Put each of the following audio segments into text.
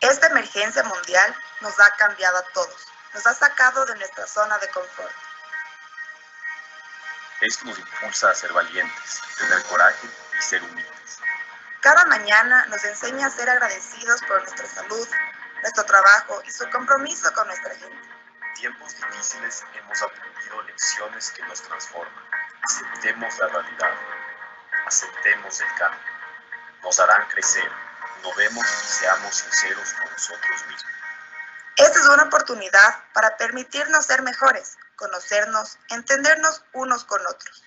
Esta emergencia mundial nos ha cambiado a todos, nos ha sacado de nuestra zona de confort. Esto nos impulsa a ser valientes, tener coraje y ser humildes. Cada mañana nos enseña a ser agradecidos por nuestra salud, nuestro trabajo y su compromiso con nuestra gente. Tiempos difíciles hemos aprendido lecciones que nos transforman. Aceptemos la realidad, aceptemos el cambio. Nos harán crecer, innovemos y seamos sinceros con nosotros mismos. Esta es una oportunidad para permitirnos ser mejores, conocernos, entendernos unos con otros.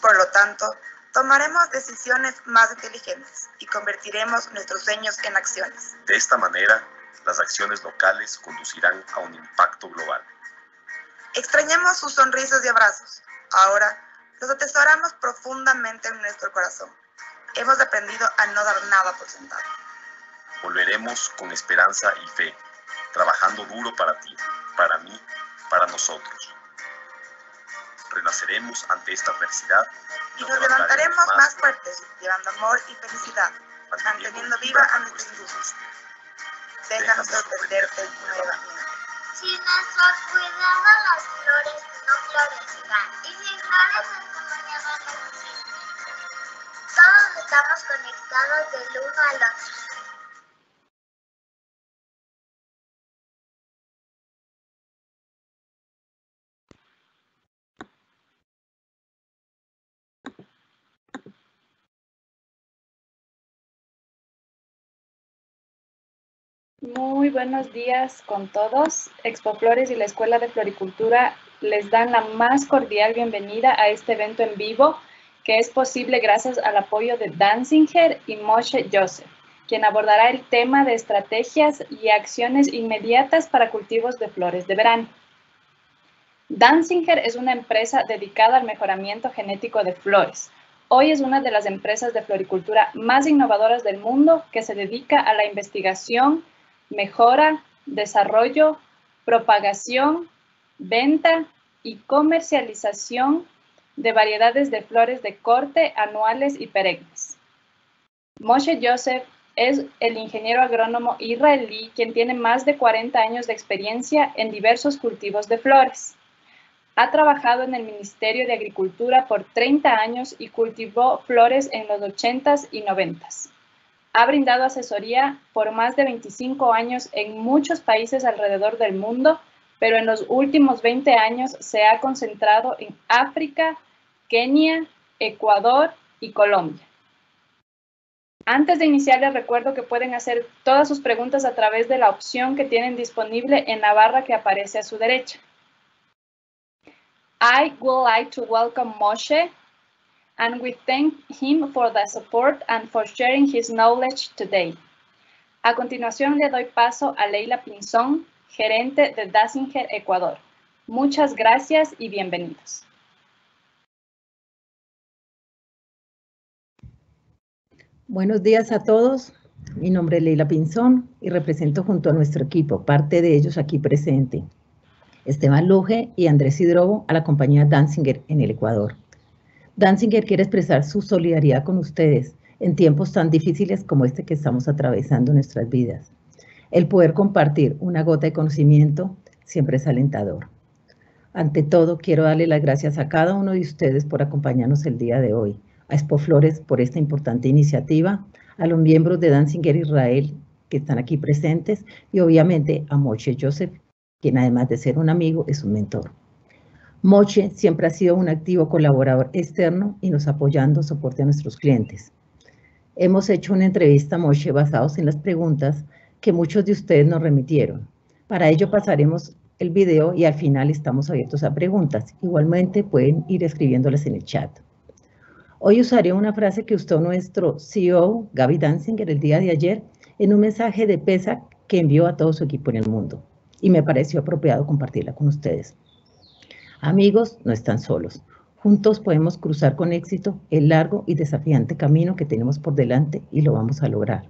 Por lo tanto, tomaremos decisiones más inteligentes y convertiremos nuestros sueños en acciones. De esta manera, las acciones locales conducirán a un impacto global. Extrañamos sus sonrisas y abrazos. Ahora los atesoramos profundamente en nuestro corazón. Hemos aprendido a no dar nada por sentado. Volveremos con esperanza y fe, trabajando duro para ti, para mí, para nosotros. Renaceremos ante esta adversidad y nos levantaremos más fuertes, llevando amor y felicidad, manteniendo viva a nuestra industria. Déjanos sorprenderte nuevamente. Sin nuestro cuidado las flores no florecerán y sin flores el ya no necesita. Todos estamos conectados del uno al otro. Muy buenos días con todos. Expo Flores y la Escuela de Floricultura les dan la más cordial bienvenida a este evento en vivo que es posible gracias al apoyo de Danzinger y Moshe Joseph, quien abordará el tema de estrategias y acciones inmediatas para cultivos de flores de verano. Danzinger es una empresa dedicada al mejoramiento genético de flores. Hoy es una de las empresas de floricultura más innovadoras del mundo que se dedica a la investigación, mejora, desarrollo, propagación, venta y comercialización de variedades de flores de corte anuales y perennes. Moshe Joseph es el ingeniero agrónomo israelí quien tiene más de 40 años de experiencia en diversos cultivos de flores. Ha trabajado en el Ministerio de Agricultura por 30 años y cultivó flores en los 80s y 90s. Ha brindado asesoría por más de 25 años en muchos países alrededor del mundo, pero en los últimos 20 años se ha concentrado en África, Kenia, Ecuador y Colombia. Antes de iniciar, les recuerdo que pueden hacer todas sus preguntas a través de la opción que tienen disponible en la barra que aparece a su derecha. I would like to welcome Moshe and we thank him for the support and for sharing his knowledge today. A continuación le doy paso a Leila Pinzón, gerente de Dassinger Ecuador. Muchas gracias y bienvenidos. Buenos días a todos. Mi nombre es Leila Pinzón y represento junto a nuestro equipo, parte de ellos aquí presente, Esteban Luge y Andrés Hidrobo a la compañía Danzinger en el Ecuador. Danzinger quiere expresar su solidaridad con ustedes en tiempos tan difíciles como este que estamos atravesando en nuestras vidas. El poder compartir una gota de conocimiento siempre es alentador. Ante todo, quiero darle las gracias a cada uno de ustedes por acompañarnos el día de hoy, a Expo Flores por esta importante iniciativa, a los miembros de Danzinger Israel que están aquí presentes y obviamente a Moche Joseph, quien además de ser un amigo es un mentor. Moche siempre ha sido un activo colaborador externo y nos apoyando soporte a nuestros clientes. Hemos hecho una entrevista a Moche basados en las preguntas que muchos de ustedes nos remitieron. Para ello pasaremos el video y al final estamos abiertos a preguntas. Igualmente pueden ir escribiéndolas en el chat. Hoy usaré una frase que usó nuestro CEO, Gaby Danzinger, el día de ayer, en un mensaje de PESA que envió a todo su equipo en el mundo. Y me pareció apropiado compartirla con ustedes. Amigos, no están solos. Juntos podemos cruzar con éxito el largo y desafiante camino que tenemos por delante y lo vamos a lograr.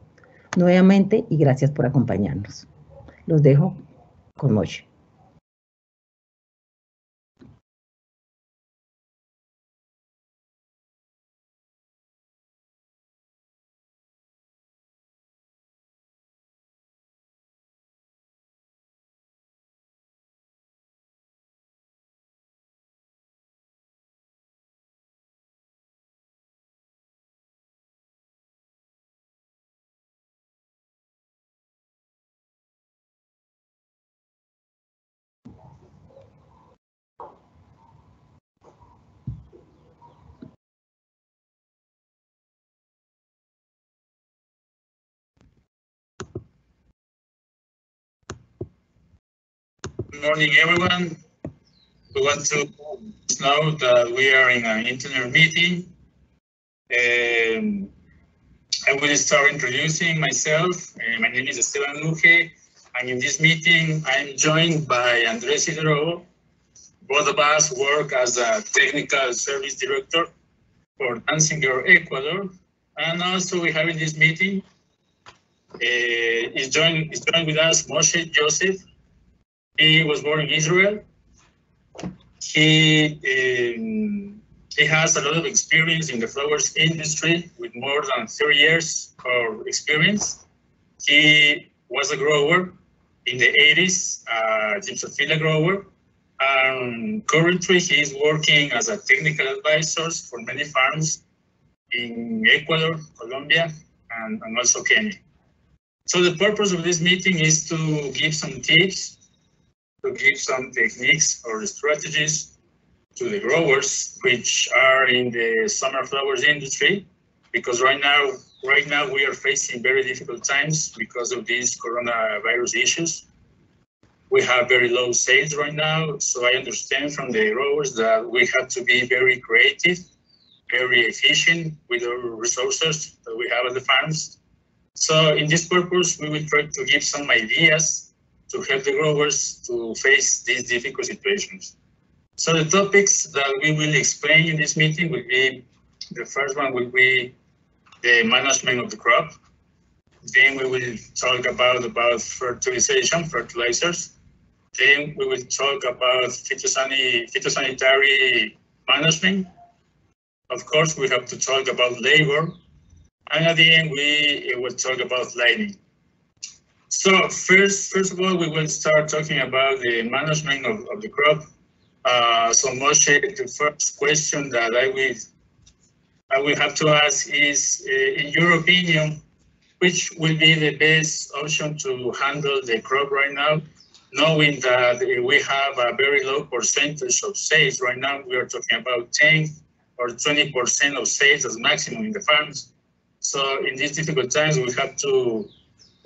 Nuevamente y gracias por acompañarnos. Los dejo con Moche. Morning, everyone. We want to know that we are in an internal meeting. Um, I will start introducing myself. Uh, my name is Esteban Luge, and in this meeting, I'm joined by Andres Hidrobo. Both of us work as a technical service director for Danziger Ecuador. And also we have in this meeting, uh, is, joined, is joined with us Moshe Joseph. He was born in Israel. He um, he has a lot of experience in the flowers industry with more than 30 years of experience. He was a grower in the 80s, uh, Gypsophila grower. And currently he is working as a technical advisor for many farms in Ecuador, Colombia, and, and also Kenya. So the purpose of this meeting is to give some tips, to give some techniques or strategies to the growers, which are in the summer flowers industry, because right now, right now we are facing very difficult times because of these coronavirus issues. We have very low sales right now, so I understand from the growers that we have to be very creative, very efficient with our resources that we have at the farms. So in this purpose, we will try to give some ideas to help the growers to face these difficult situations. So the topics that we will explain in this meeting will be, the first one will be the management of the crop. Then we will talk about, about fertilization, fertilizers. Then we will talk about phytosanitary, phytosanitary management. Of course, we have to talk about labor. And at the end, we will talk about lighting. So first, first of all, we will start talking about the management of, of the crop. Uh, so Moshe, the first question that I will I will have to ask is, uh, in your opinion, which will be the best option to handle the crop right now, knowing that we have a very low percentage of sales right now. We are talking about 10 or 20% of sales as maximum in the farms. So in these difficult times, we have to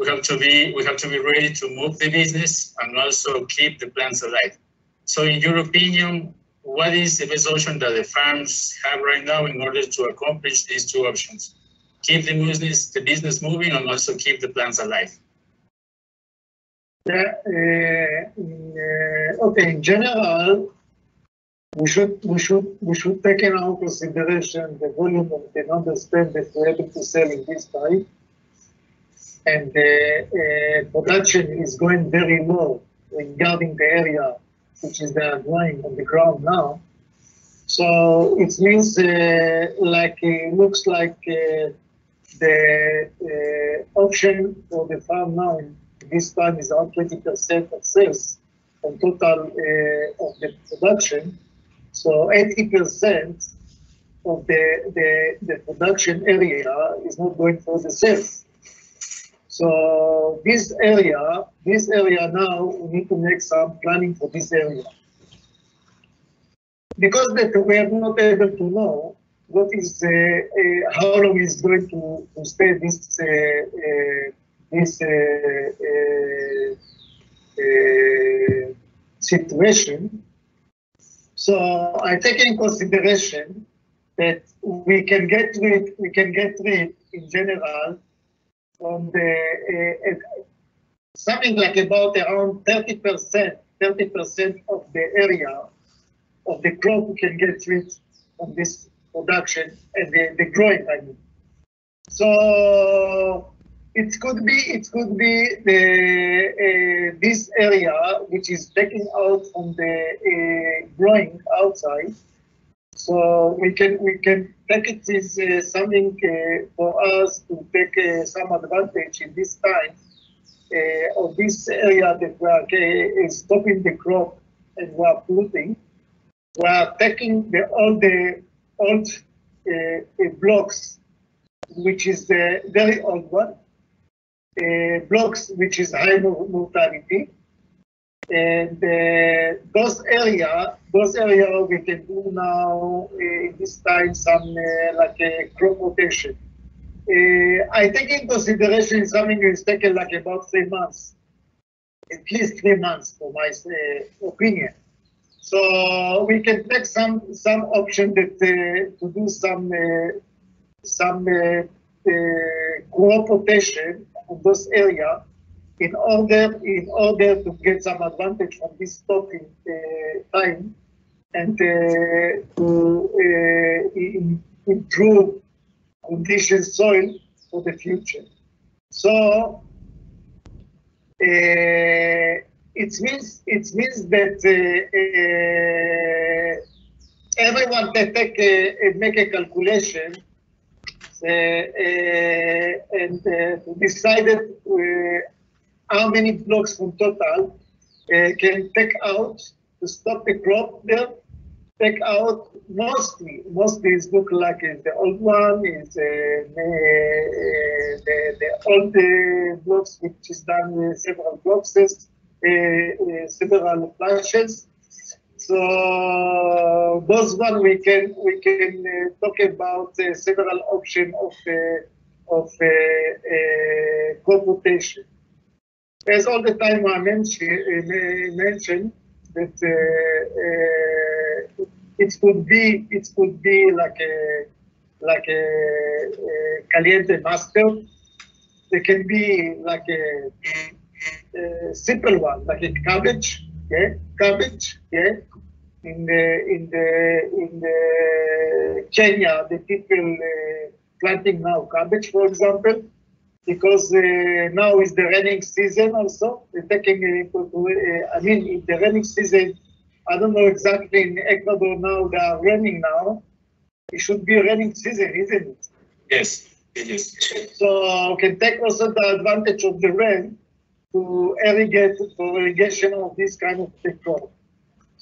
we have to be we have to be ready to move the business and also keep the plants alive. So in your opinion, what is the best option that the farms have right now in order to accomplish these two options? Keep the business, the business moving and also keep the plants alive. Yeah, uh, uh, okay, in general, we should we should we should take in our consideration the volume of the non-spend that we're able to sell in this time. And the uh, production is going very low regarding the area which is they are growing on the ground now. So it means uh, like it looks like uh, the option for the farm now this time is around 20% of sales on total uh, of the production. So 80% of the, the, the production area is not going for the sales. So this area, this area now, we need to make some planning for this area. Because that we are not able to know what is, uh, uh, how long is going to, to stay this, uh, uh this uh, uh, situation. So I take in consideration that we can get rid, we can get rid in general from the uh, something like about around 30%, 30% of the area of the crop can get rid from this production and the, the growing, I mean. So it could be it could be the uh, this area which is taken out from the uh, growing outside so we can we can take it as uh, something uh, for us to take uh, some advantage in this time uh, of this area that we are uh, stopping the crop and we are polluting. We are taking the, all the old uh, blocks, which is the very old one, blocks which is high mortality, and uh, those area, those area we can do now uh, in this time some uh, like a crop rotation. I take in consideration something is taken like about three months at least three months, for my opinion. So we can take some some option that to do some some crop rotation on those area in order in order to get some advantage from this stopping uh, time and uh, to uh, improve condition soil for the future. So uh, it means it means that everyone can take a, make a calculation uh, uh, and uh, decided how many blocks from total uh, can take out to stop the crop there. Take out mostly, mostly is look like is the old one is uh, the, the the old uh, blocks which is done with several boxes, uh, uh, several flashes. So those one we can we can uh, talk about uh, several option of uh, of uh, uh, crop rotation. As all the time I mentioned, mentioned that uh, uh, it could be it could be like a like a, a caliente master. It can be like a, a simple one, like a cabbage, yeah, cabbage, yeah. In the in the in the Kenya, the people uh, planting now cabbage, for example because uh, now is the raining season also. Taking uh, uh, I mean, in the raining season, I don't know exactly in Ecuador now, they are raining now. It should be raining season, isn't it? Yes, yes. So we can take also the advantage of the rain to irrigate, for irrigation of this kind of crop.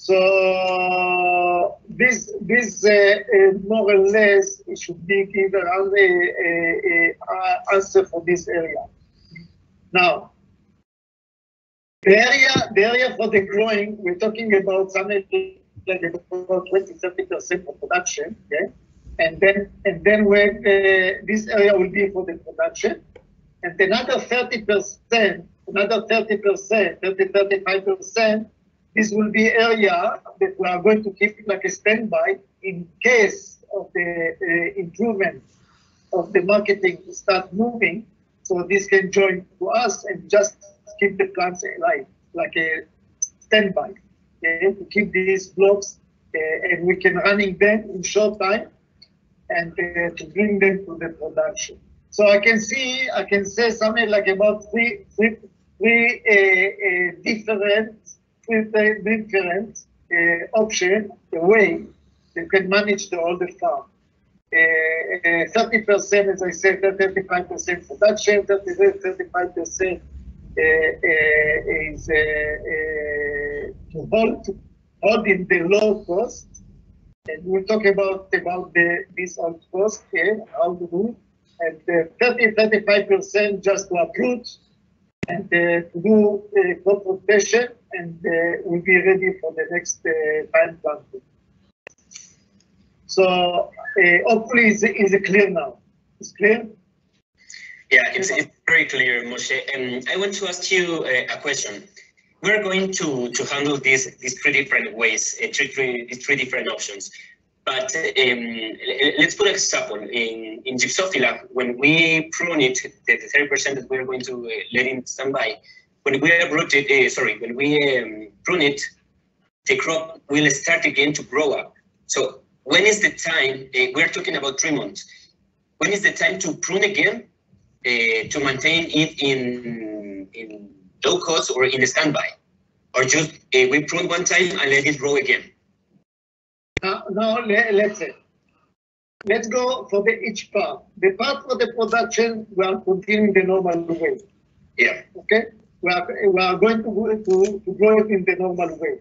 So this, this uh, uh, more or less, should be given as a, a, a answer for this area. Now, the area, the area for the growing, we're talking about something like about 20, 30 percent of production, okay? And then, and then when uh, this area will be for the production, and another 30 percent, another 30 percent, 30, 35 percent, this will be area that we are going to keep like a standby in case of the uh, improvement of the marketing to start moving. So this can join to us and just keep the plants alive, like a standby, okay, to keep these blocks uh, and we can running them in short time and uh, to bring them to the production. So I can see, I can say something like about three, three, three uh, uh, different, different uh, option, the way you can manage the older farm. Uh, Thirty percent, as I said, thirty-five percent production, 35 percent uh, is uh, uh, to hold, hold in the low cost. And we'll talk about, about the, this old cost here, how to do. And uh, 30, 35% just to uproot and uh, to do uh, crop rotation and uh, we'll be ready for the next uh, time planting. So uh, hopefully it's, it's clear now. It's clear? Yeah, it's, it's very clear, Moshe. And I want to ask you a, a question. We're going to, to handle these these three different ways, uh, three, three, three different options. But um, let's put an example. In, in Gypsophila, when we prune it, the, the 30% that we're going to uh, let in standby, when we uproot it, uh, sorry, when we um, prune it, the crop will start again to grow up. So when is the time, uh, we're talking about three months, when is the time to prune again uh, to maintain it in in low cost or in the standby, or just uh, we prune one time and let it grow again. Now, now le- let's say, let's go for the each part. The part for the production, we are continuing the normal way. Yeah. Okay? We are, we are going to, to, to grow it in the normal way.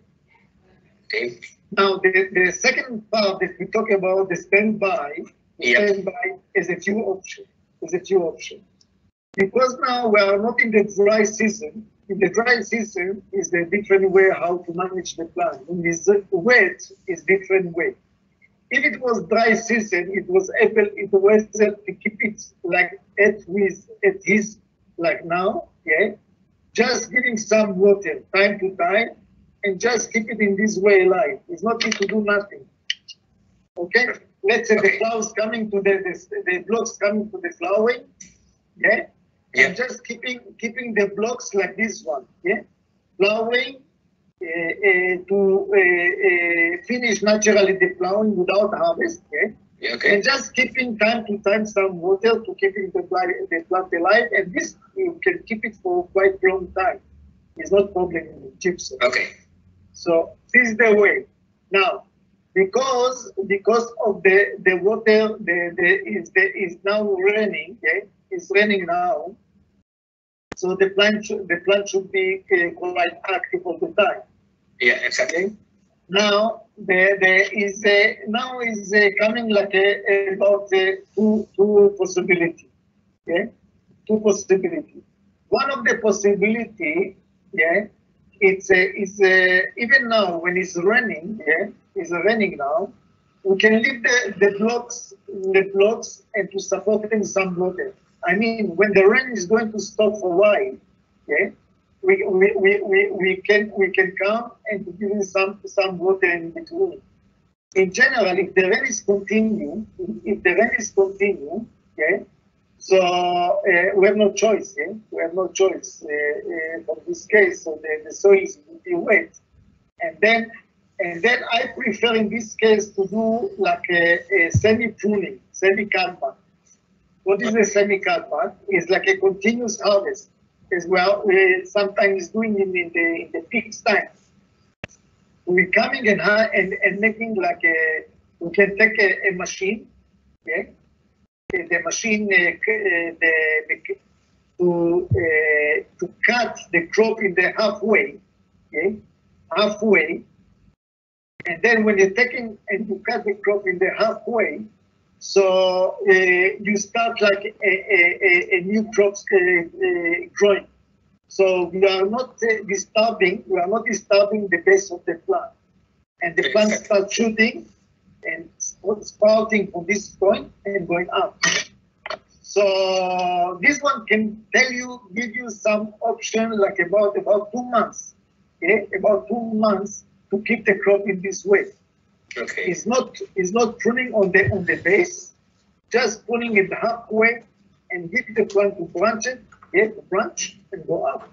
Okay. Now, the, the second part that we talk about the standby, Yeah. standby is a few options. Is a few options. Because now we are not in the dry season. In the dry season is a different way how to manage the plant. In this wet is different way. If it was dry season, it was able, it was able to keep it like at with at his like now, yeah, just giving some water time to time and just keep it in this way alive. It's not need to do nothing. Okay? Let's say the flowers coming to the, the, the blocks coming to the flowering. Yeah? Yeah. And just keeping keeping the blocks like this one. Yeah? Flowering uh, uh, to uh, uh, finish naturally the plowing without harvest. Yeah? Okay. And just keeping time to time some water to keeping the plant, the plant alive, and this you can keep it for quite long time. It's not problem in gypsum. Okay. So this is the way. Now, because because of the the water the, the is the is now raining, okay? It's raining now. So the plant should, the plant should be uh, quite active all the time. Yeah, exactly. Okay. Now there there is a now is a coming like a, about a two two possibility. Yeah, two possibility. One of the possibility, yeah, it's a it's a even now when it's raining, yeah, it's raining now. We can leave the, the blocks the blocks and to support them some water. I mean, when the rain is going to stop for a while, yeah, we, we, we, we, we can we can come and give you some some water in between. In general, if the rain is continue, if the rain is continue, okay, so uh, we have no choice. Yeah? We have no choice uh, uh, for this case. So the, the soil is be wet, and then and then I prefer in this case to do like a, a semi pruning, semi cutback. What is a semi cutback? It's like a continuous harvest as well. We sometimes doing it in the in the peak time. We're coming and and and making like a we can take a, a machine, okay? Uh, The machine uh, uh, the to uh, to cut the crop in the halfway, okay? Halfway, and then when you're taking and you cut the crop in the halfway, so uh, you start like a, a, a, new crop uh, uh, growing. So we are not uh, disturbing, we are not disturbing the base of the plant. And the plant starts shooting and sprouting from this point and going up. So this one can tell you, give you some option like about about two months, okay? about two months to keep the crop in this way. Okay. It's not it's not pruning on the on the base, just pruning it halfway and give the plant to branch it, get branch and go up.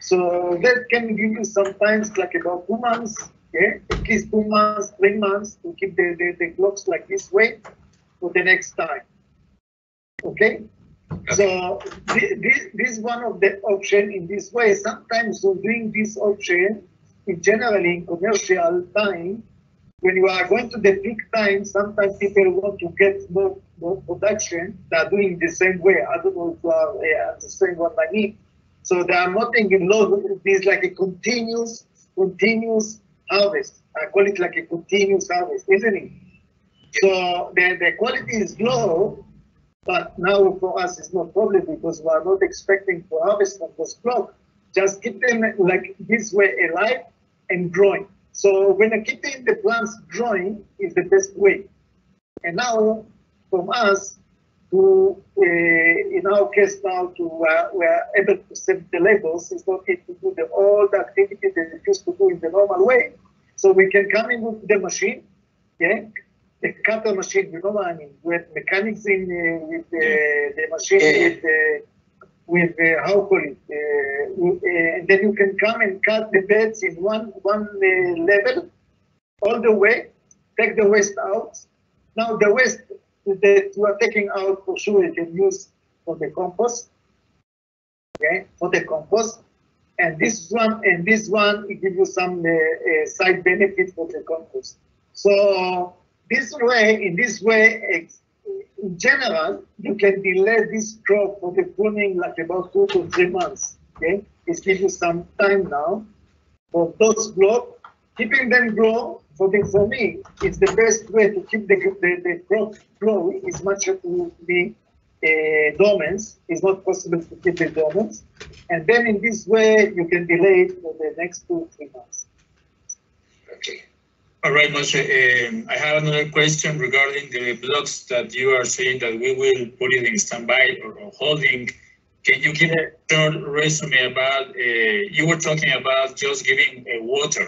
So that can give you sometimes like about two months, yeah, at least two months, three months to keep the, the, the clocks like this way for the next time. Okay? So thi- this, this is one of the option in this way. Sometimes so doing this option, in generally in commercial time, when you are going to the peak time, sometimes people want to get more, more production. They are doing the same way. I don't know if you are uh, same what I need. So they are not in low. This like a continuous, continuous harvest. I call it like a continuous harvest, isn't it? So the, the quality is low, but now for us it's no problem because we are not expecting to harvest from those crop. Just keep them like this way alive and growing. So when I keep in the plants growing is the best way. And now from us to, uh, in our case now to, uh, we are able to set the labels, it's not need to do the, all the activity that we used to do in the normal way. So we can come in with the machine, yeah, the cutter machine, you know what I mean, with mechanics in, uh, with the, the machine, yeah. with the, with uh, how call it, uh, uh, then you can come and cut the beds in one one uh, level, all the way, take the waste out. Now the waste that you are taking out for sure you can use for the compost, okay, for the compost. And this one and this one it gives you some uh, side benefit for the compost. So this way, in this way, in general, you can delay this crop for the pruning like about two to three months. Okay, it gives you some time now for those blocks. Keeping them grow for the for me, it's the best way to keep the the, the crop growing. Is much to be uh, dormant. It's not possible to keep the dormant, and then in this way you can delay for the next two three months. Okay. All right, Moshe, um, I have another question regarding the blocks that you are saying that we will put it in standby or or holding. can you give a short resume about, uh, you were talking about just giving uh, water.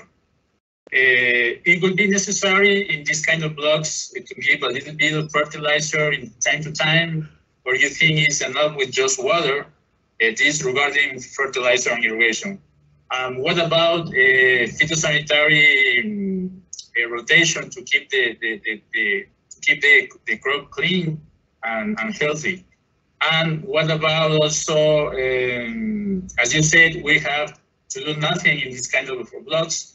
Uh, it would be necessary in this kind of blocks to give a little bit of fertilizer in time to time, or you think it's enough with just water? Uh, this regarding fertilizer and irrigation. Um, what about uh, phytosanitary um, uh, rotation to keep the, the, the, the to keep the, the crop clean and, and healthy? And what about also, um, as you said, we have to do nothing in this kind of blocks.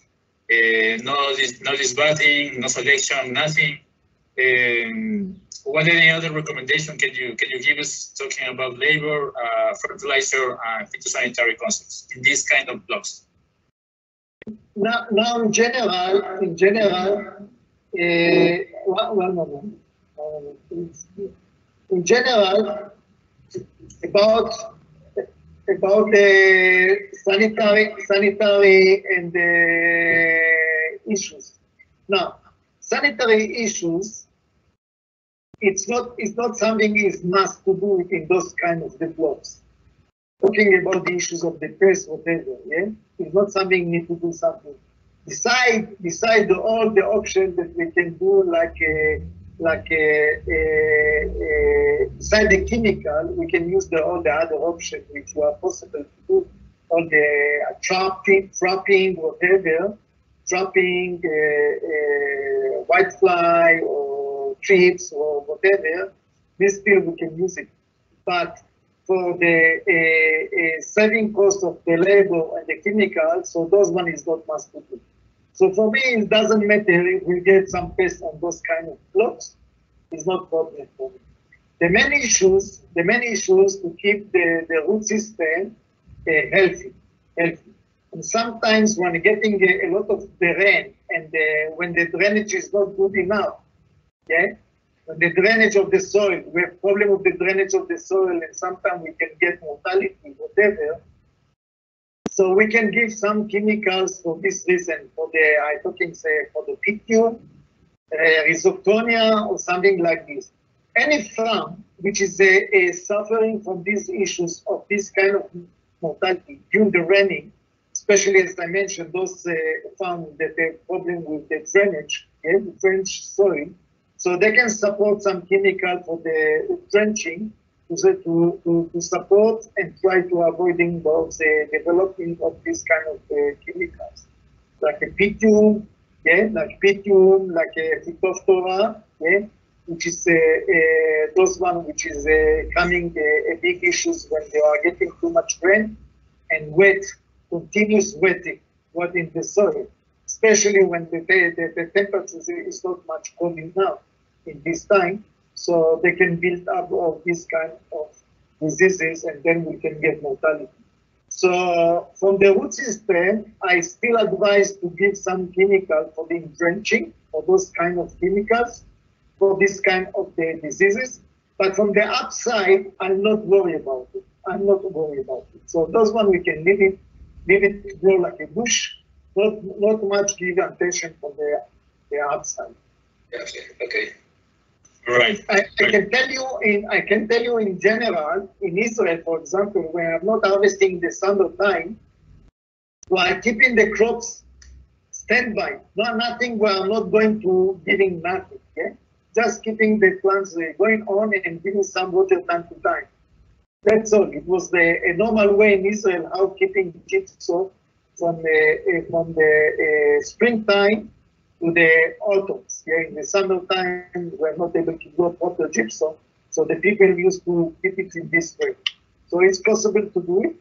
Uh, no, this, no disbathing, no selection, nothing. Um, what any other recommendation can you can you give us talking about labor, uh, fertilizer, and phytosanitary concepts in these kind of blocks? Now, now in general, in general, uh, one, moment. In general, about about the sanitary sanitary and the issues. Now, sanitary issues, it's not it's not something is must to do in those kind of develops. Talking about the issues of the press, whatever, yeah, it's not something need to do something. Beside beside all the options that we can do, like a like a, a, a, beside the chemical, we can use the, all the other options which are possible to do, all the uh, trapping, trapping, whatever, trapping uh, uh, whitefly or thrips or whatever, this still we can use it. But for the uh, saving cost of the labor and the chemicals, so those one is not to do. So for me, it doesn't matter if we get some pests on those kind of plots. It's not problem for me. The main issues, the main issues to keep the, the root system uh, healthy, healthy. And sometimes when getting a, a lot of the rain and uh, when the drainage is not good enough, yeah, the drainage of the soil, we have problem with the drainage of the soil and sometimes we can get mortality, whatever, so we can give some chemicals for this reason, for the, I talking say, for the PQ, uh, rhizoctonia or something like this. Any farm which is uh, suffering from these issues of this kind of mortality during the raining, especially as I mentioned, those uh, farms that have problem with the drainage, yeah, the drainage soil, so they can support some chemical for the drenching to, to, to, support and try to avoiding those uh, developing of this kind of uh, chemicals, like a pythium, yeah, like pythium, like a phytophthora, yeah, which is uh, uh, those one which is uh, coming uh, a big issues when they are getting too much rain and wet, continuous wetting, what in the soil, especially when the, the, the temperature is not much coming now in this time. So they can build up all these kind of diseases and then we can get mortality. So from the root system, I still advise to give some chemical for the drenching or those kind of chemicals for this kind of the diseases. But from the upside, I'm not worried about it. I'm not worried about it. So those one we can leave it, leave it grow like a bush, not not much give attention for the the upside. Okay. Okay. Right. I, I, can tell you in I can tell you in general in Israel, for example, when I'm not harvesting the summer time, we are keeping the crops standby. No, nothing. We are not going to giving nothing. Yeah, just keeping the plants uh, going on and giving some water time to time. That's all. It was the a normal way in Israel how keeping gypsum from the uh, from the uh, springtime to the autumns. Yeah, in the summertime, we're not able to grow proper gypsum, so the people used to keep it in this way. So it's possible to do it.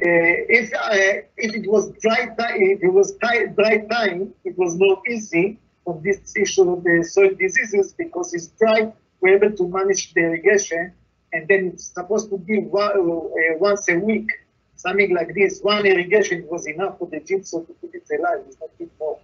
Uh, if uh, if it was dry time, if it was dry time, it was more easy for this issue of the soil diseases because it's dry. We're able to manage the irrigation, and then it's supposed to give one, uh, once a week, something like this. One irrigation was enough for the gypsum to keep it alive. It's not more.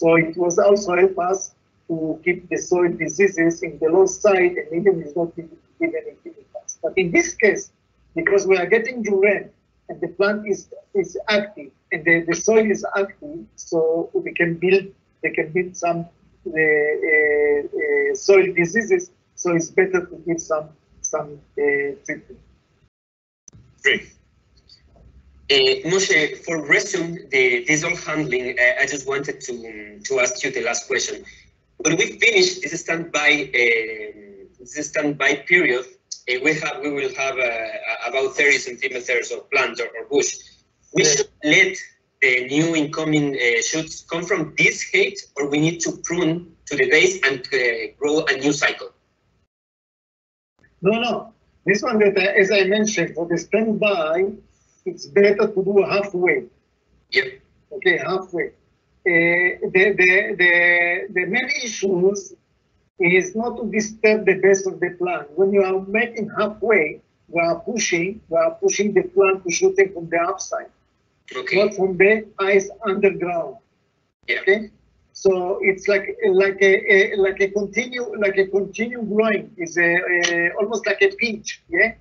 So it was also help us to keep the soil diseases in the low side and even is not give any chemicals. But in this case, because we are getting the rain and the plant is is active and the, the soil is active, so we can build they can build some uh, uh, soil diseases. So it's better to give some some uh, treatment. Great. Uh, Moshe, for resume the diesel handling, uh, I just wanted to um, to ask you the last question. When we finish this standby um, this standby period, uh, we have we will have uh, about 30 centimeters of plant or, or bush. We should let the new incoming uh, shoots come from this height, or we need to prune to the base and uh, grow a new cycle. No, no. This one that, as I mentioned, for the standby, it's better to do halfway. Yep. Okay, halfway. Uh, the, the, the, the main issues is not to disturb the base of the plant. When you are making halfway, we are pushing, we are pushing the plant to shoot it from the upside, Okay. not from the ice underground. Yeah. Okay, so it's like like a, a like a continue like a continue growing is a, a almost like a pinch. Yeah,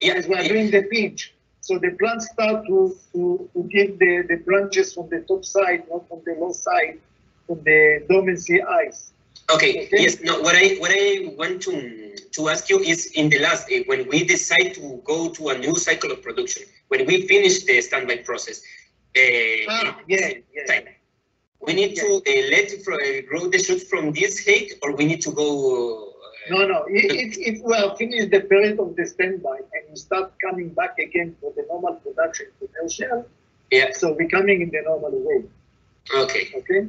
Yeah. as we are doing the pinch. So the plants start to, to, to give the, the branches from the top side, not from the low side, from the dormancy ice. Okay. Okay. Yes. No. What I what I want to to ask you is in the last uh, when we decide to go to a new cycle of production, when we finish the standby process, uh, Ah, yeah, yeah. time, we need to uh, let uh, grow the shoot from this height, or we need to go. No, no, if, if we are finished the period of the standby and we start coming back again for the normal production potential, Yeah. so we're coming in the normal way. Okay. okay?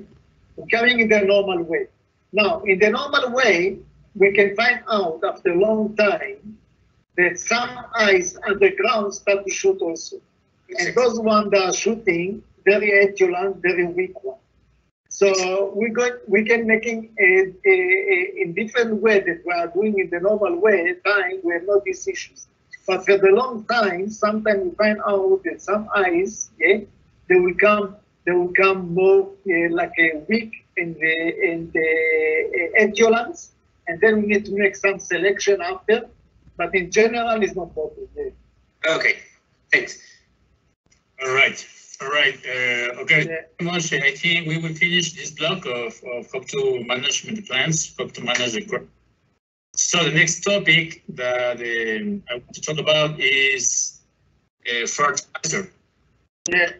We're coming in the normal way. Now, in the normal way, we can find out after a long time that some eyes underground start to shoot also. And those ones that are shooting, very etulant, very weak one. So we got we can making a, a, a in different way that we are doing in the normal way time we have no these issues. But for the long time, sometimes we find out that some eyes, yeah, they will come they will come more uh, like a weak in the in the uh, and then we need to make some selection after. But in general, it's not problem. Yeah. Okay. Thanks. All right. All right. Uh, okay. Yeah. Moshe, I think we will finish this block of, of how to manage the plants, how to manage the. So the next topic that um, I want to talk about is uh, fertilizer. Yeah.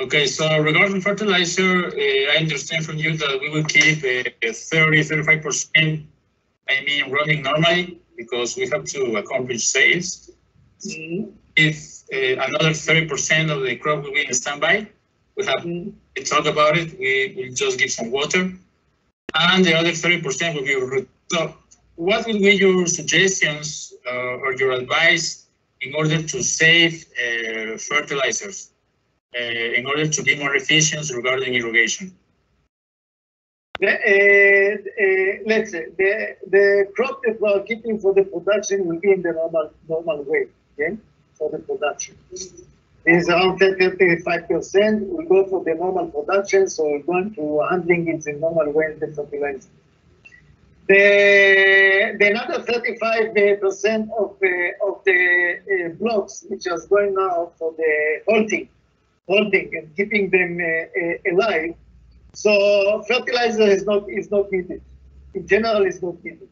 Okay, so regarding fertilizer, uh, I understand from you that we will keep uh, 30, 35%, I mean, running normally because we have to accomplish sales. Mhm. If uh, another 30% of the crop will be in standby, we have Mhm. to talk about it. We will just give some water. And the other 30% will be root. So what would be your suggestions uh, or your advice in order to save uh, fertilizers? uh, in order to be more efficient regarding irrigation. The, uh, uh, let's say the the crop that we are keeping for the production will be in the normal normal way, okay, for the production. It's around 35 percent. We go for the normal production, so we're going to handling it in normal way the fertilizer. The, the another 35 percent of the of the uh, blocks which is going now for the holding, holding and keeping them uh, uh, alive. So fertilizer is not is not needed. In general, is not needed.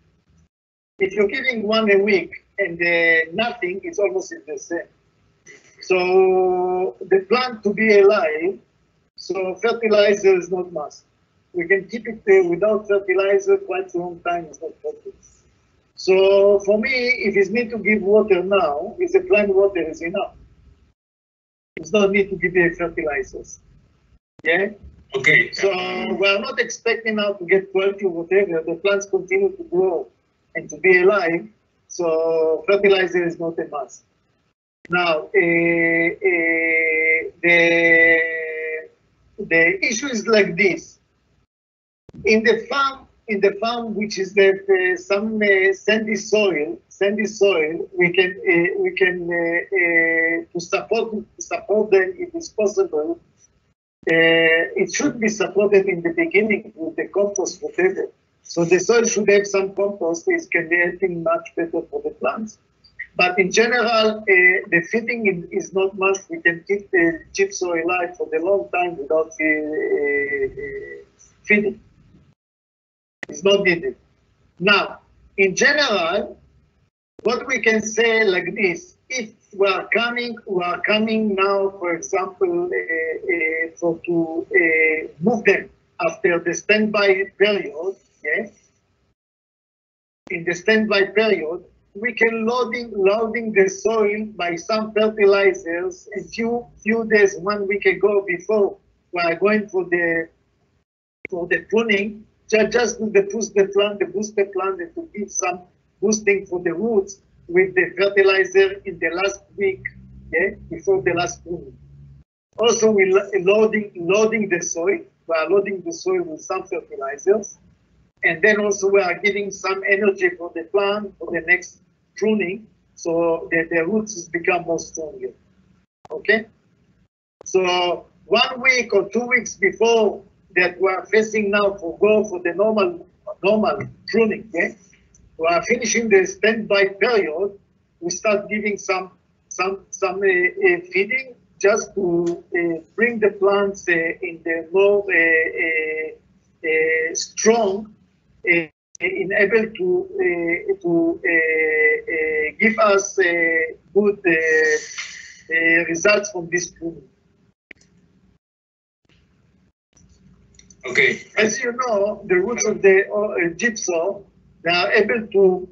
If you're giving one a week and uh, nothing, is almost the same. So the plant to be alive, so fertilizer is not must. We can keep it uh, without fertilizer quite a long time. It's not. So for me, if it's need to give water now, if the plant water is enough. It's not need to give the fertilizers. Yeah. Okay. So we are not expecting now to get quality whatever. The plants continue to grow and to be alive. So fertilizer is not a must. Now, the the issue is like this. In the farm, in the farm, which is that uh, some uh, sandy soil, sandy soil, we can uh, we can uh, uh, to support support them if it's possible. Uh, it should be supported in the beginning with the compost, whatever. So the soil should have some compost. It can be helping much better for the plants. But in general, uh, the feeding is, is not much. We can keep the gypsum alive for the long time without uh, uh, feeding. It's not needed. Now, in general, what we can say like this, if we are coming, we are coming now, for example, uh, uh, for to uh, move them after the standby period, yeah. In the standby period, we can loading loading the soil by some fertilizers a few few days, one week ago before we are going for the for the pruning, just just to the boost the plant, the boost the plant and to give some boosting for the roots with the fertilizer in the last week, yeah, before the last pruning. Also, we lo- loading loading the soil. We are loading the soil with some fertilizers, and then also we are giving some energy for the plant for the next pruning, so that the roots become more stronger. Okay. So one week or two weeks before that we are facing now for go for the normal normal pruning, we are finishing the standby period. We start giving some some some uh, uh, feeding just to uh, bring the plants uh, in the more uh, uh, strong, uh, in able to uh, to uh, uh, give us uh, good uh, uh, results from this pruning. Okay. As you know, the roots of the uh, gypsum, they are able to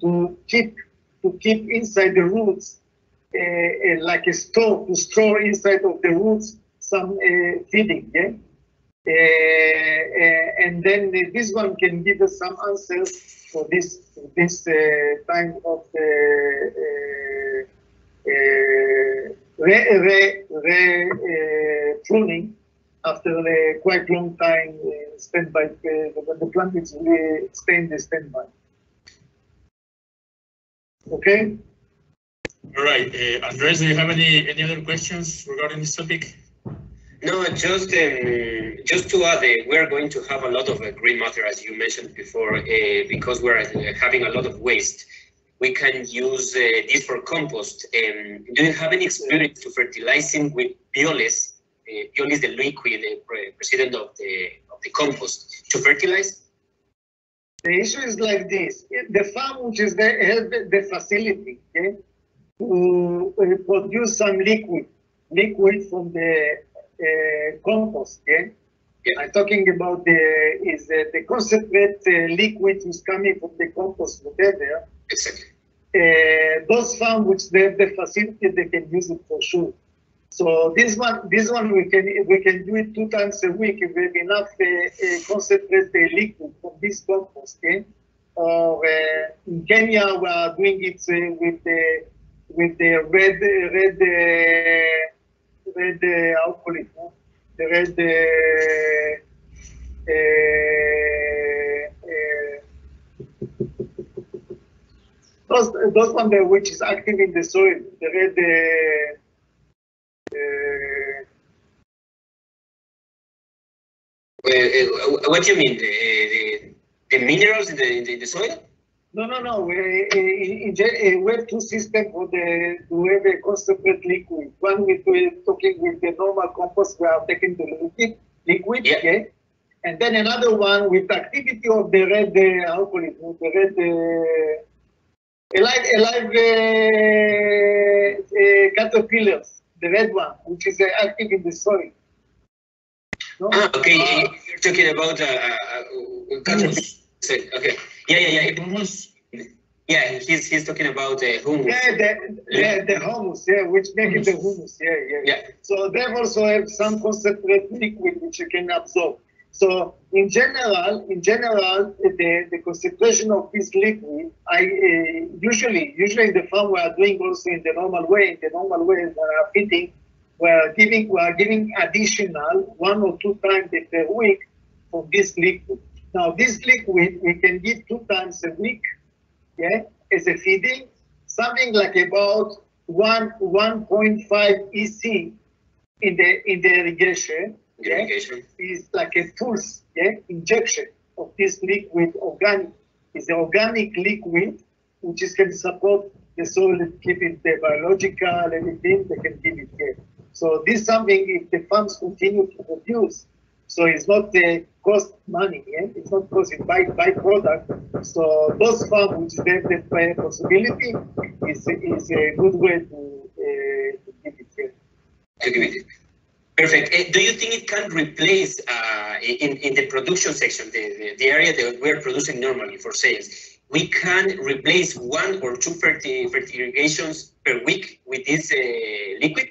to keep to keep inside the roots uh, uh, like a store to store inside of the roots some uh, feeding, yeah. Uh, uh, and then this one can give us some answers for this this uh, time of the re, re, re, pruning after a quite long time uh, by when the plant is really staying the standby. Okay? All right. Uh, Andres, do you have any, any other questions regarding this topic? No, just um, just to add, uh, we're going to have a lot of uh, green matter, as you mentioned before, uh, because we're uh, having a lot of waste. We can use uh, this for compost. Um, do you have any experience to fertilizing with Bioles? Uh, Bioles, the liquid uh, pre- president of the of the compost, to fertilize? The issue is like this. The farm which is the, the facility okay, to uh, produce some liquid, liquid from the uh, compost. Okay? Yeah. I'm talking about the is uh, the concentrate uh, liquid is coming from the compost, whatever. Exactly. uh, those farms which they have the facility, they can use it for sure. So this one, this one we can we can do it two times a week if we have enough uh, uh, concentrate uh, liquid from this compost. Okay? Or uh, in Kenya we are doing it uh, with the with the red red uh, uh, no? the red. Uh, uh, uh, those those one which is active in the soil, the red. Uh, uh, Uh, uh, what do you mean? The, the, the minerals in the, in the soil? No, no, no. We, uh, in, in, uh, we have two systems for the to have a concentrate liquid. One with we're talking with the normal compost, we are taking the liquid, liquid, Yeah. okay? And then another one with activity of the red, uh, how call it, the red, uh, alive, alive uh, uh, caterpillars, the red one, which is uh, active in the soil. No? Ah, okay. you- You're talking about uh, uh, Okay. Yeah, yeah, yeah. Humus? Yeah, he's he's talking about uh, humus. Yeah, the, the, the humus, yeah, which make it the humus, yeah, yeah. Yeah. So they also have some concentrate liquid which you can absorb. So in general, in general, the, the concentration of this liquid, I uh, usually, usually in the farm we are doing also in the normal way. In the normal way, we are feeding, we are giving, we are giving additional one or two times per week for this liquid. Now this liquid we can give two times a week yeah, as a feeding, something like about one 1.5 EC in the in the irrigation, yeah, Irrigation. is like a pulse, yeah, injection of this liquid organic. Is the organic liquid which is can support the soil and keep it the biological everything they can keep it here. So this is something if the farms continue to produce, so it's not uh, cost money, yeah? it's not cost it's by product. So those farms which have the uh, possibility is is a good way to to give it. Perfect. Uh, do you think it can replace uh, in, in the production section, the, the, the, area that we're producing normally for sales, we can replace one or two ferti per week with this uh, liquid?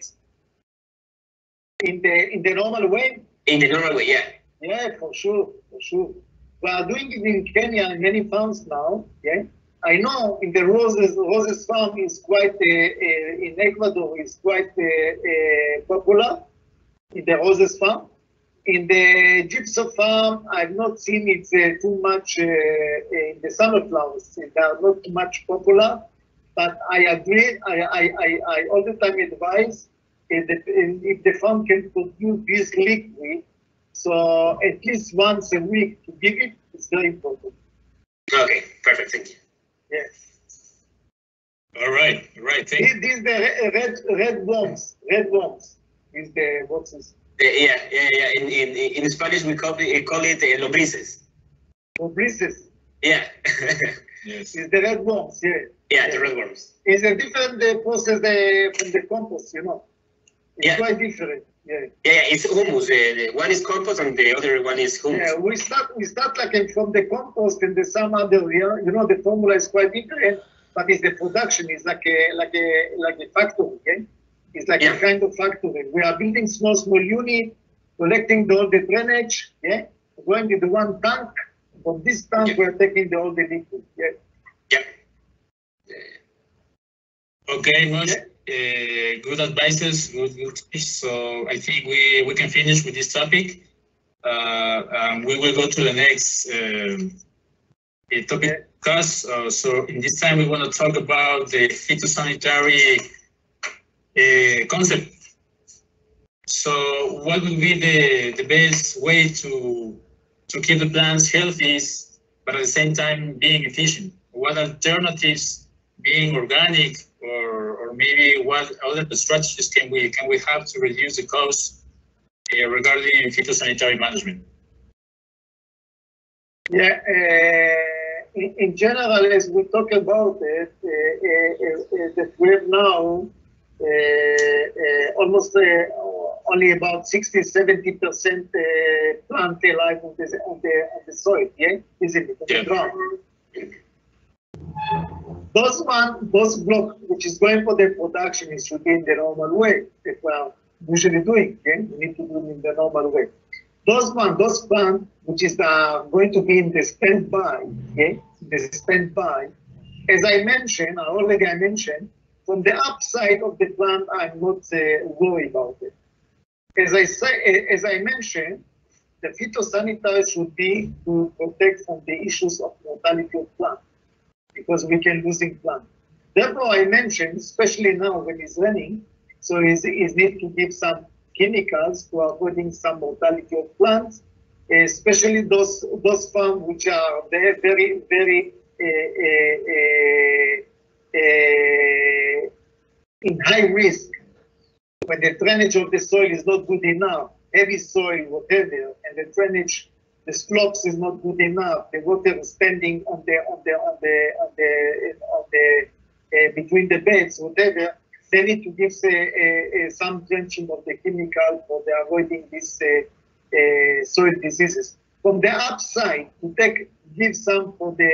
In the in the normal way? In the normal way, yeah. Yeah, for sure, for sure. We are doing it in Kenya in many farms now. Yeah, I know in the roses roses farm is quite uh, uh, in Ecuador is quite uh, uh popular in the roses farm. In the gypsum farm, I've not seen it uh, too much uh, in the summer flowers. They are not too much popular, but I agree. I I I, I all the time advise if the, if the farm can produce this liquid so at least once a week to give it is very important. Okay, perfect. Thank you. Yes. All right, all right. Thank this, this is the red red worms. Red worms is the what's this? yeah, yeah, yeah. In, in in Spanish we call it call it uh, lombrices. Lombrices. Yeah. yes. It's the red worms. Yeah. Yeah, yeah. the red worms. It's a different uh, process the, from the compost. You know. It's yeah. quite different. Yeah. Yeah, it's humus. Uh, one is compost and the other one is humus. Yeah, we start we start like from the compost and the some other you know the formula is quite different, but it's the production is like a like a like a factory. Okay? It's like yeah. a kind of factory. We are building small small unit, collecting the, all the drainage. Yeah, going to the one tank. From this tank, yeah. we're taking the all the liquid. Yeah. Yeah. Okay, Mosh. Uh, good advices, good, good So I think we, we can finish with this topic. Uh, um, we will go to the next um, topic uh, so in this time we want to talk about the phytosanitary uh, concept. So what would be the, the best way to to keep the plants healthy, but at the same time being efficient? What alternatives, being organic or, maybe what other strategies can we can we have to reduce the cost uh, regarding phytosanitary management? Yeah, uh, in, in, general, as we talk about it, uh, uh, uh that we have now almost only about 60, 70 percent plant alive on the on the on the soil, yeah, is it on yeah. Those one, those block which is going for the production is should be in the normal way that we are usually doing. Okay? We need to do it in the normal way. Those one, those plant which is uh, going to be in the standby, okay? The standby. As I mentioned, already I mentioned, from the upside of the plant, I'm not uh, worried about it. As I say, as I mentioned, the phytosanitary should be to protect from the issues of mortality of plant because we can losing plant. Therefore, I mentioned, especially now when it's running, so he's, he's need to give some chemicals to avoiding some mortality of plants, especially those those farms which are very, very, very uh, uh, uh, in high risk when the drainage of the soil is not good enough, heavy soil, whatever, and the drainage the slopes is not good enough. The water is standing on the on the on the on the on the uh, between the beds, whatever. They need to give uh, uh, some drenching of the chemical for the avoiding these soil diseases. From the upside, to take give some for the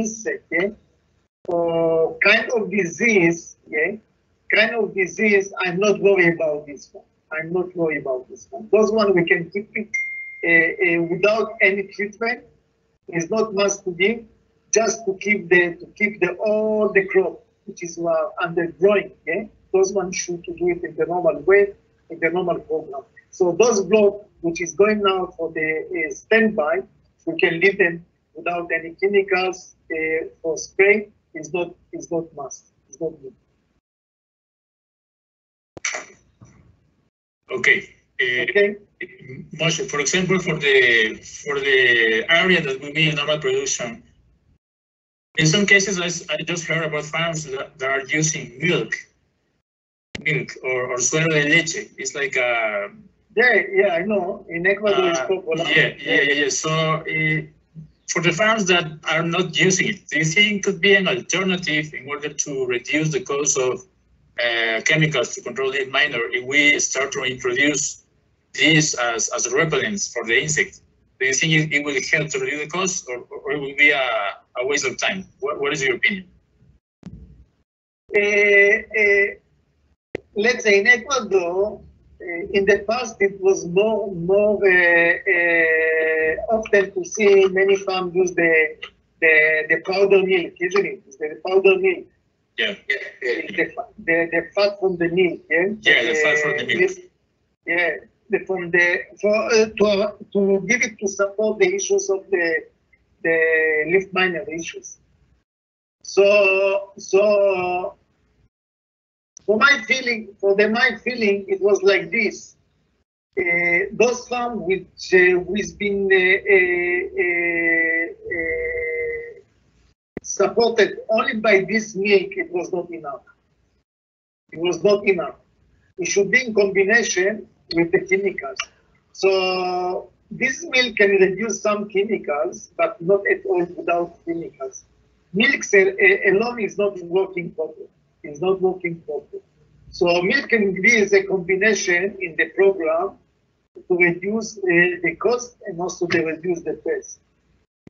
insect, yeah, kind of disease, yeah, kind of disease. I'm not worried about this one. I'm not worried about this one. Those one we can keep it uh, uh, without any treatment is not must to give, just to keep the to keep the all the crop which is uh, undergrowing. Yeah, those ones should do it in the normal way, in the normal program. So those block which is going now for the uh, standby, we can leave them without any chemicals uh, for spray. Is not is not must. It's not good. Okay. Uh, okay for example, for the for the area that be in normal production, in some cases, I, I just heard about farms that, that, are using milk, milk or, or suero de leche. It's like a yeah, yeah, I know. In Ecuador, uh, it's popular. Yeah, yeah, yeah, yeah. So uh, for the farms that are not using it, do you think could be an alternative in order to reduce the cost of uh, chemicals to control leaf miner if we start to introduce these as, as repellents for the insect? Do you think it, it will help to reduce the cost or, or it will be a, a waste of time? What, what is your opinion? Uh, uh, let's say in Ecuador, uh, in the past it was more more uh, often to see many farms use the the, the powder milk, isn't it? It's the powder milk. Yeah. It's the, the, the fat from the milk, yeah? Yeah, the fat from the milk. Yeah, from the, for, uh, to, to give it to support the issues of the, the leaf miner issues. So, so, for my feeling, for the my feeling, it was like this. Uh, those farms which uh, which been uh, uh, supported only by this milk, it was not enough. It was not enough. It should be in combination with the chemicals. So this milk can reduce some chemicals, but not at all without chemicals. Milk alone is not working properly. It's not working properly. So milk can be as a combination in the program to reduce uh, the cost and also to reduce the price.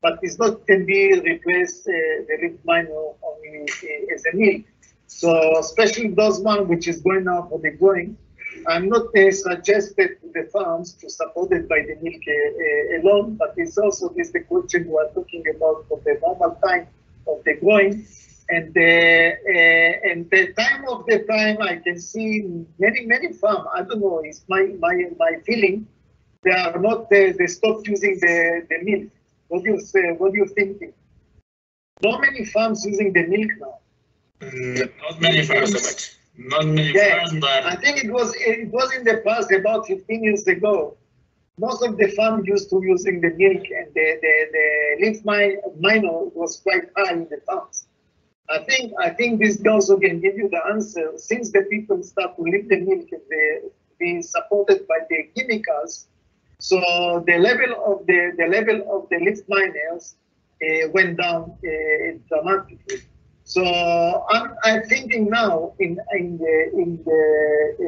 But it's not can be replaced uh, the leaf miner only uh, as a milk. So especially those one which is going now for the growing, I'm not uh, suggested the farms to support it by the milk uh, alone, but it's also this the question we are talking about for the normal time of the growing. And the uh, and the time of the time I can see many many farm. I don't know. It's my my my feeling. They are not. Uh, they stop using the the milk. What do you say? What do you thinking? Not many farms using the milk now. Mm, not many farms so much. Not many Yeah, but I think it was it was in the past about 15 years ago. Most of the farm used to using the milk and the the, the leaf mine minor was quite high in the farms. I think I think this also can give you the answer. Since the people start to leave the milk and they be supported by the chemicals, so the level of the the level of the leaf miners uh, went down uh, dramatically. So I'm, I'm thinking now in in the in the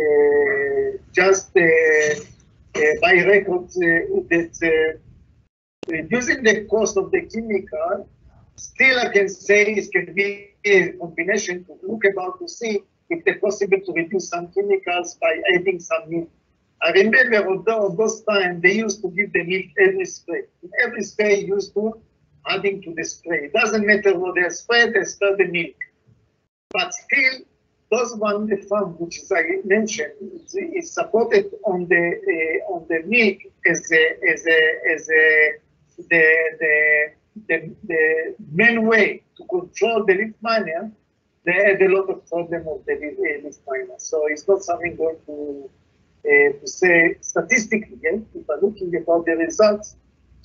uh, just uh, uh, by records uh, that uh, reducing the cost of the chemical, still I can say it can be a combination to look about to see if it's possible to reduce some chemicals by adding some milk. I remember of those, times they used to give the milk every spray. Every spray used to adding to the spray. It doesn't matter what they spray, they spray the milk. But still, those one the farm which is I mentioned is, supported on the uh, on the milk as a as a as a the the the, the main way to control the leaf miner. They had a lot of problem of the uh, leaf miner. So it's not something going to uh, to say statistically. Yeah? If I'm looking about the results,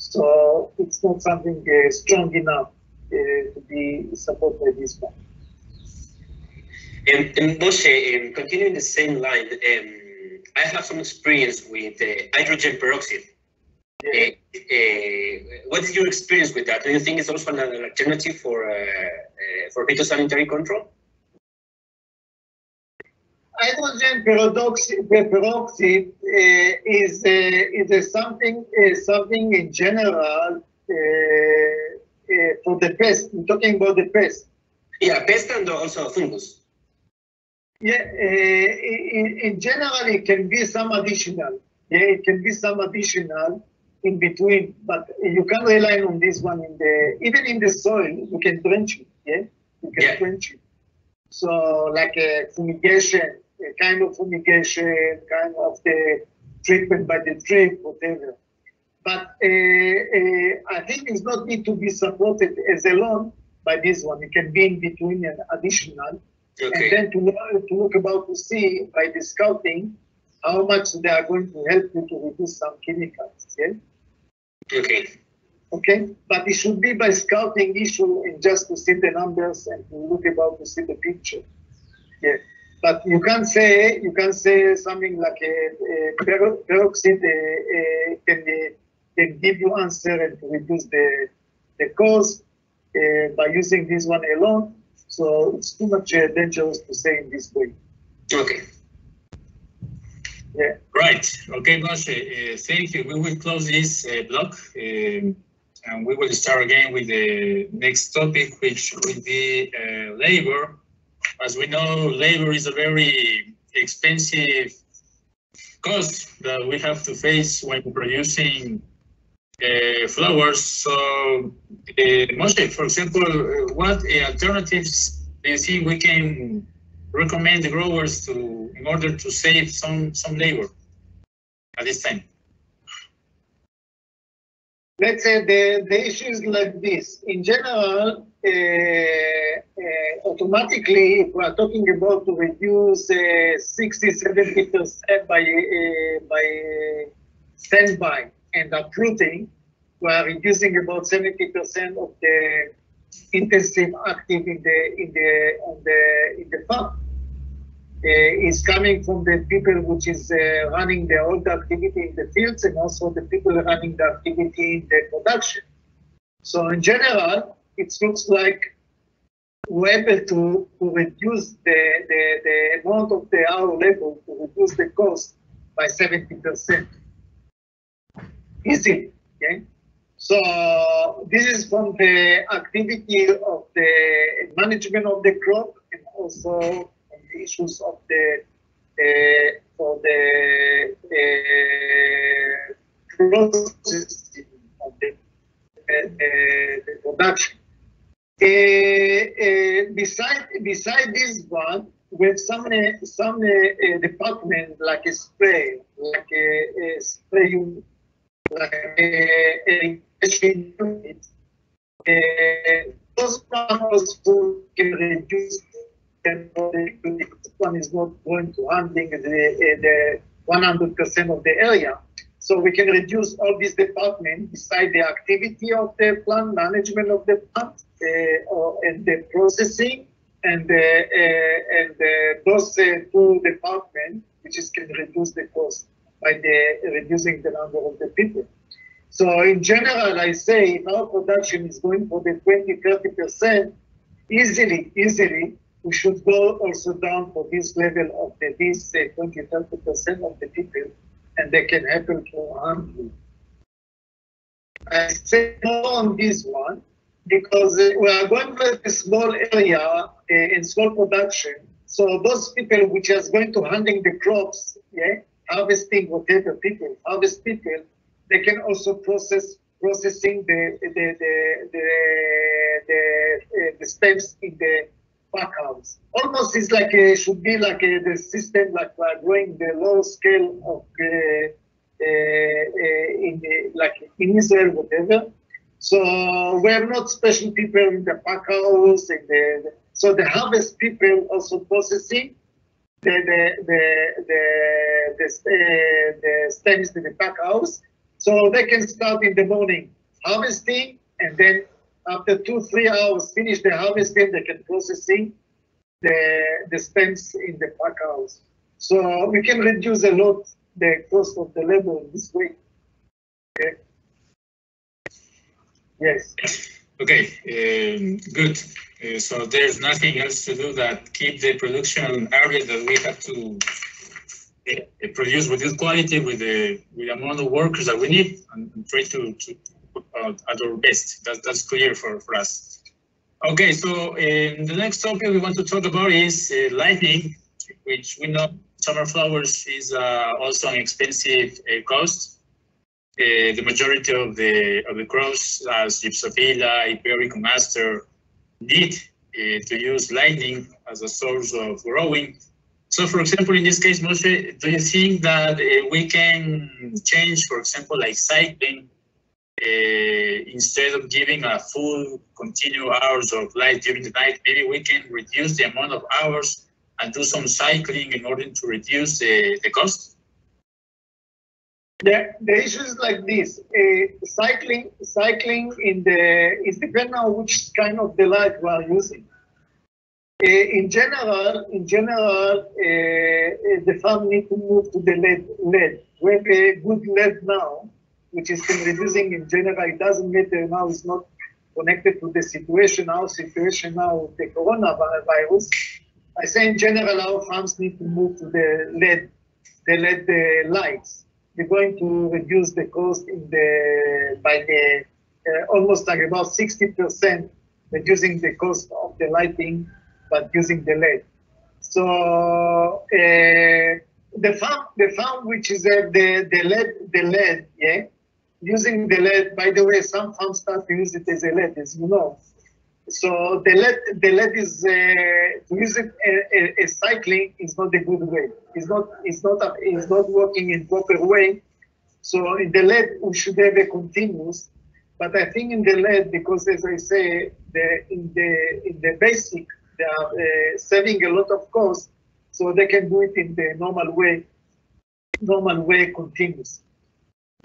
so it's not something uh, strong enough uh, to be supported by this one. And, and Moshe, um, continuing the same line, um, I have some experience with uh, hydrogen peroxide. Uh, uh, what is your experience with that? Do you think it's also an, alternative for uh, uh, for phytosanitary control? Hydrogen peroxide, peroxide uh, is uh, is something uh, something in general uh, uh, for the pest. We're talking about the pest. Yeah, pest and also fungus. Yeah, uh, in, in general, it can be some additional. Yeah, it can be some additional in between, but you can rely on this one in the even in the soil. You can drench it. Yeah, you can Yeah. drench it. So like a fumigation, a kind of fumigation, kind of the treatment by the drip, whatever. But uh, uh, I think it's not need to be supported as alone by this one. It can be in between and additional and then to look, to look about to see by the scouting how much they are going to help you to reduce some chemicals. Yeah. Okay. Okay. But it should be by scouting issue and just to see the numbers and to look about to see the picture. Yeah. But you can't say you can't say something like a, a per- peroxide uh, can uh, can give you answer and to reduce the the cost uh, by using this one alone. So it's too much uh, dangerous to say in this way. Okay. Yeah. Right. Okay, Moshe, uh, thank you. We will close this uh, block um, and we will start again with the next topic, which will be uh, labor. As we know, labor is a very expensive cost that we have to face when producing uh, flowers. So, uh, Moshe, for example, uh, what uh, alternatives do you think we can recommend the growers to in order to save some some labor at this time? Let's say the, the issue is like this. In general, uh, uh, automatically, if we are talking about to reduce uh, 60, 70% by, uh, by standby and uprooting, we are reducing about 70% of the intensive active in the, in the, on the, in the farm. Uh, is coming from the people which is uh, running the old activity in the fields and also the people running the activity in the production. So in general, it looks like we're able to, to reduce the, the, the amount of the hour labor, to reduce the cost by 70%. Easy, okay? So this is from the activity of the management of the crop and also the issues of the uh, for the uh, of the, uh, the production. beside beside this one, with some some department like a spray, like a, a spray like a, a unit, those also can reduce one is not going to handling the, the 100% of the area. So we can reduce all these departments beside the activity of the plant, management of the plant, uh, or, and the processing, and the, uh, and the, those uh, two departments, which is can reduce the cost by the reducing the number of the people. So in general, I say if our production is going for the 20, 30%, easily, easily, we should go also down for this level of the this say 20 30 percent of the people and they can happen to harm you. I say more on this one because uh, we are going for a small area uh, in small production. So those people which are going to handling the crops, yeah, harvesting whatever people, harvest people, they can also process processing the the the the, the, the, the in the house. Almost it's like a, should be like a, the system like we're growing the low scale of uh, uh, uh, in the, like in Israel, whatever. So we have not special people in the pack house. And the, so the harvest people also processing the the the the the, uh, the stems in the pack house. So they can start in the morning harvesting and then after two, three hours, finish the harvesting, they can processing the, the stems in the pack house. So we can reduce a lot the cost of the labor this way. Okay. Yes. Okay, um, good. Uh, so there's nothing else to do that keep the production area that we have to uh, produce with this quality with the with the amount of workers that we need and, and try to, to uh, at our best. That, that's clear for, for us. Okay, so in the next topic we want to talk about is uh, lighting, which we know summer flowers is uh, also an expensive uh, cost. Uh, the majority of the of the crops, as Gypsophila, Hypericum aster, need uh, to use lightning as a source of growing. So, for example, in this case, Moshe, do you think that uh, we can change, for example, like cycling uh, instead of giving a full continuous hours of light during the night, maybe we can reduce the amount of hours and do some cycling in order to reduce the, the cost? The, the issue is like this. Uh, cycling cycling in the is depending on which kind of the light we are using. Uh, in general, in general, uh, the farm need to move to the LED. LED. We have a good LED now, which is still reducing in general. It doesn't matter now, it's not connected to the situation, our situation now the coronavirus. I say in general, our farms need to move to the LED, the LED uh, lights. We're going to reduce the cost in the by the uh, almost like about 60% reducing the cost of the lighting, but using the LED. So uh, the farm, the farm which is uh, the the LED, the LED, yeah, using the lead, By the way, some farms start to use it as a lead, as you know. So the lead, the LED is uh, to use it as cycling is not a good way. It's not, it's not, a, it's not working in proper way. So in the lead, we should have a continuous. But I think in the lead, because as I say, the in the in the basic they are uh, saving a lot of cost, so they can do it in the normal way, normal way continuous.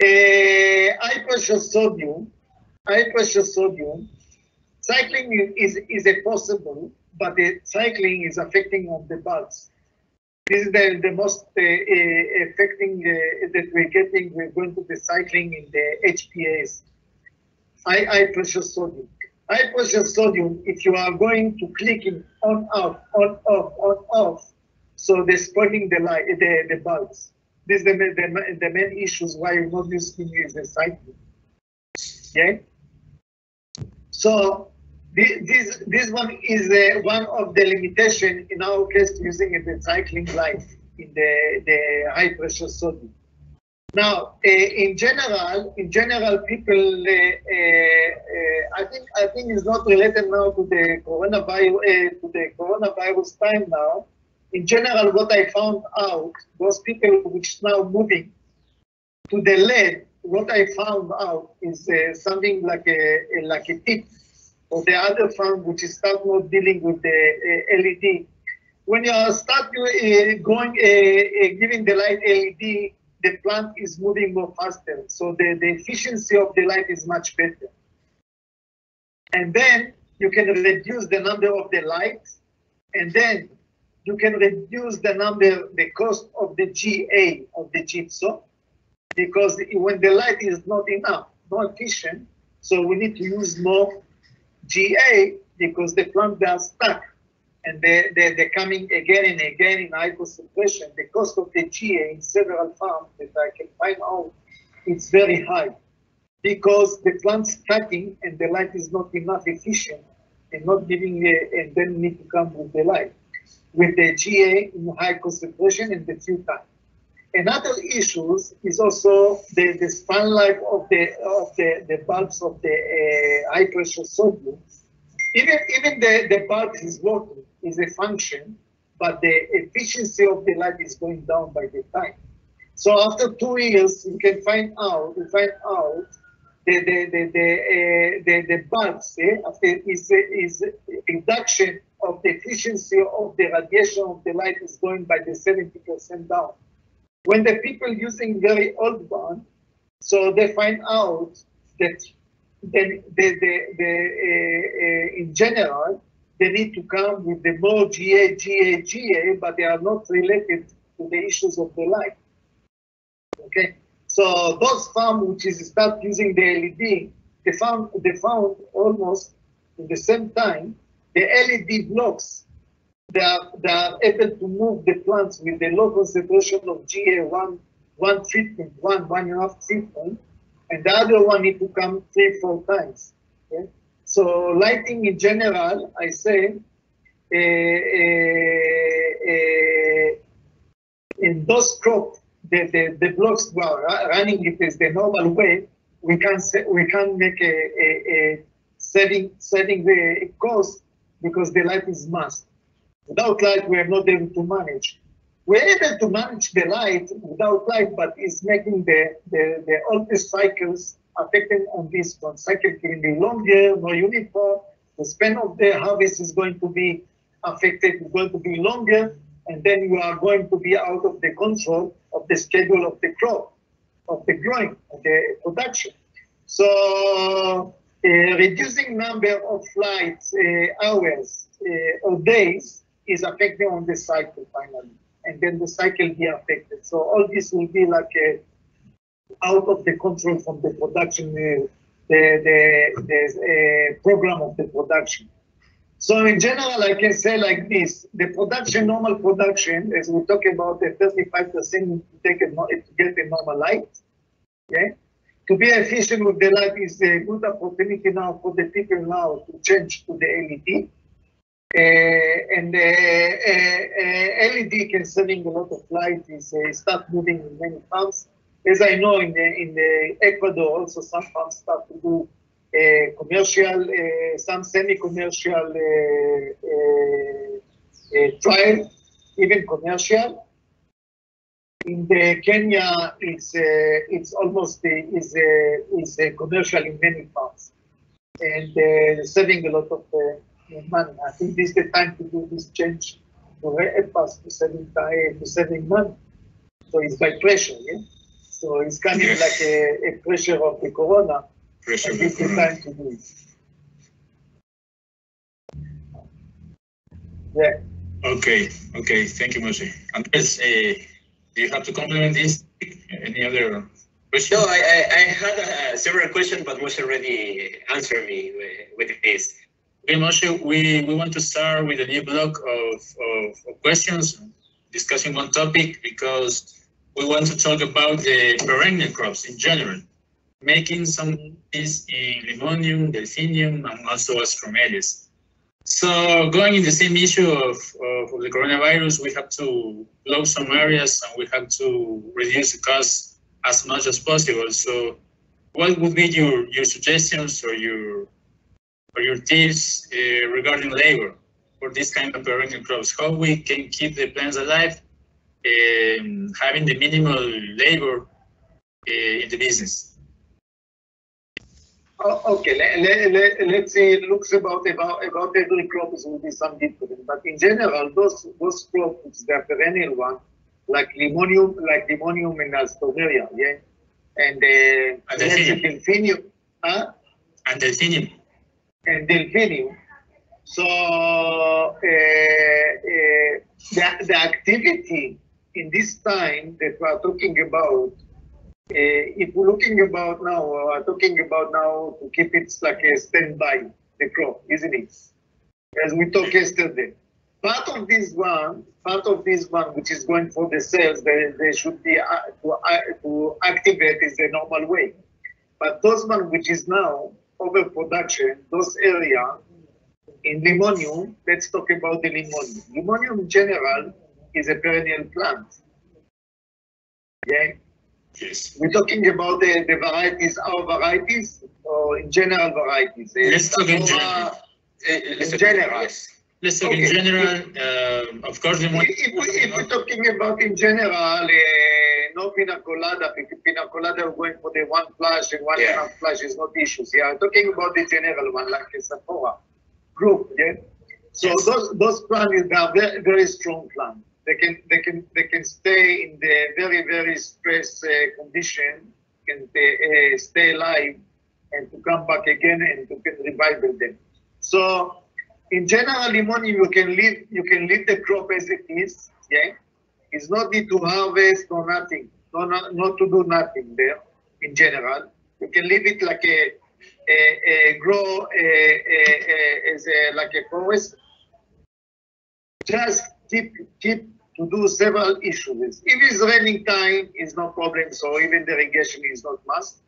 Uh, high pressure sodium, high pressure sodium Cycling is, is a possible, but the cycling is affecting on the bulbs. This is the, the most uh, uh, affecting that we're getting, we're going to the cycling in the HPS, high, high pressure sodium. High pressure sodium, if you are going to click in on off, on off, on off, so they're spoiling the light, the, the bulbs. This is the, the, the main issues why you're not using the cycling. Yeah. So this, this one is uh, one of the limitation in our case using the cycling light in the, the high pressure sodium. Now, uh, in general, in general, people, uh, uh, I think, I think it's not related now to the coronavirus, uh, to the coronavirus time now. In general, what I found out, those people which now moving to the LED, what I found out is uh, something like a, a like a tip or the other farm which is start not dealing with the uh, LED. When you start uh, going, uh, giving the light LED, the plant is moving more faster. So the, the efficiency of the light is much better. And then you can reduce the number of the lights, and then you can reduce the number, the cost of the GA of the gypsum, because when the light is not enough, not efficient, so we need to use more GA because the plants are stuck and they, they, they're coming again and again in hyposuppression. The cost of the GA in several farms that I can find out, it's very high because the plant's cutting and the light is not enough efficient and not giving a, and then need to come with the light. With the GA in high concentration in the few time. Another issue is also the, the span life of the of the, the bulbs of the uh, high pressure sodium. Even even the, the bulb is working is a function, but the efficiency of the light is going down by the time. So after two years, you can find out you find out the the the the, uh, the, the bulbs eh, after is is reduction of the efficiency of the radiation of the light is going by the 70% down. When the people using very old one, so they find out that the, the, the, the uh, uh, in general, they need to come with the more GA, GA, GA, but they are not related to the issues of the light. Okay, so those farm which is start using the LED, they found they found almost in the same time the LED blocks they are, are able to move the plants with the low concentration of GA one, one treatment, one, one and a half treatment, and the other one need to come three, four times. Okay? So lighting in general, I say, uh, uh, uh, in those crops, the, the, the blocks were running it is the normal way, we can we can make a, a, a setting setting the cost because the light is must. Without light, we are not able to manage. We're able to manage the light without light, but it's making the, the, the all these cycles affecting on this one. Cycle can be longer, more uniform. The span of the harvest is going to be affected, it's going to be longer, and then you are going to be out of the control of the schedule of the crop, of the growing, of the production. So reducing number of flights, uh, hours, uh, or days is affecting on the cycle finally, and then the cycle be affected. So all this will be like out of the control from the production, uh, the the, the uh, program of the production. So in general, I can say like this, the production, normal production, as we talk about the 35% to take a, to get a normal light, okay? To be efficient with the light is a good opportunity now for the people now to change to the LED. Uh, eh, and eh, uh, uh, LED can saving a lot of light, is start moving in many farms. As I know in the, in the Ecuador, also some farms start to do commercial, some semi-commercial trial, even commercial. In the Kenya, it's uh, it's almost uh, is uh, is commercial in many parts, and saving a lot of money. I think this is the time to do this change to help us to saving time to saving money. So it's by pressure, yeah. So it's kind of like a, a pressure of the corona Pressure. and this is the time to do it. Yeah. Okay, okay, thank you, Moshe. Andres, uh, do you have to complement this? Any other question? No, I, I, I had uh, several questions, but Moshe already answered me with, with this. Okay, Moshe, we, we want to start with a new block of, of, of questions, discussing one topic, because we want to talk about the perennial crops in general, making some is in limonium, delphinium, and also astromelis. So going in the same issue of, of, the coronavirus, we have to close some areas and we have to reduce the cost as much as possible. So what would be your, your suggestions or your or your tips uh, regarding labor for this kind of perennial crops? How we can keep the plants alive, um, having the minimal labor uh, in the business? Oh, okay, let, let, let, let's see, it looks about, about, about every crop is will be some different, but in general, those, those crops, the perennial one, like limonium, like limonium and astromeria, yeah? And, uh, And delphinium. huh? And delphinium. and delphinium. So uh, uh, the, the activity in this time that we are talking about, if we're looking about now, we're talking about now to keep it like a standby, the crop, isn't it? As we talked yesterday. Part of this one, part of this one, which is going for the sales, they, they should be uh, to, uh, to activate is the normal way. But those one which is now overproduction, those area in limonium, let's talk about the limonium. Limonium in general is a perennial plant. Yeah, Yes. we're talking about the, the varieties, our varieties, or in general varieties. Eh, Let's talk in general. Uh, let's In talk- general. Yes. Let's talk in general. Um, of course, the If, if, we- if we're talking about in general, uh, no pina colada, because pina colada we're going for the one flash and one Yeah. half flash is not issues. Yeah, I'm talking about the general one, like a Sephora group. Yeah. So Yes. those those plants are very, very strong plants. They can they can they can stay in the very very stress uh, condition, can they, uh, stay alive, and to come back again and to revive them. So in general, limonium you can leave you can leave the crop as it is. Yeah, it's not need to harvest or nothing. No, not, not to do nothing there. In general, you can leave it like a a, a grow a, as a like a forest. Just keep keep to do several issues. If it's raining time, it's no problem. So even the irrigation is not must.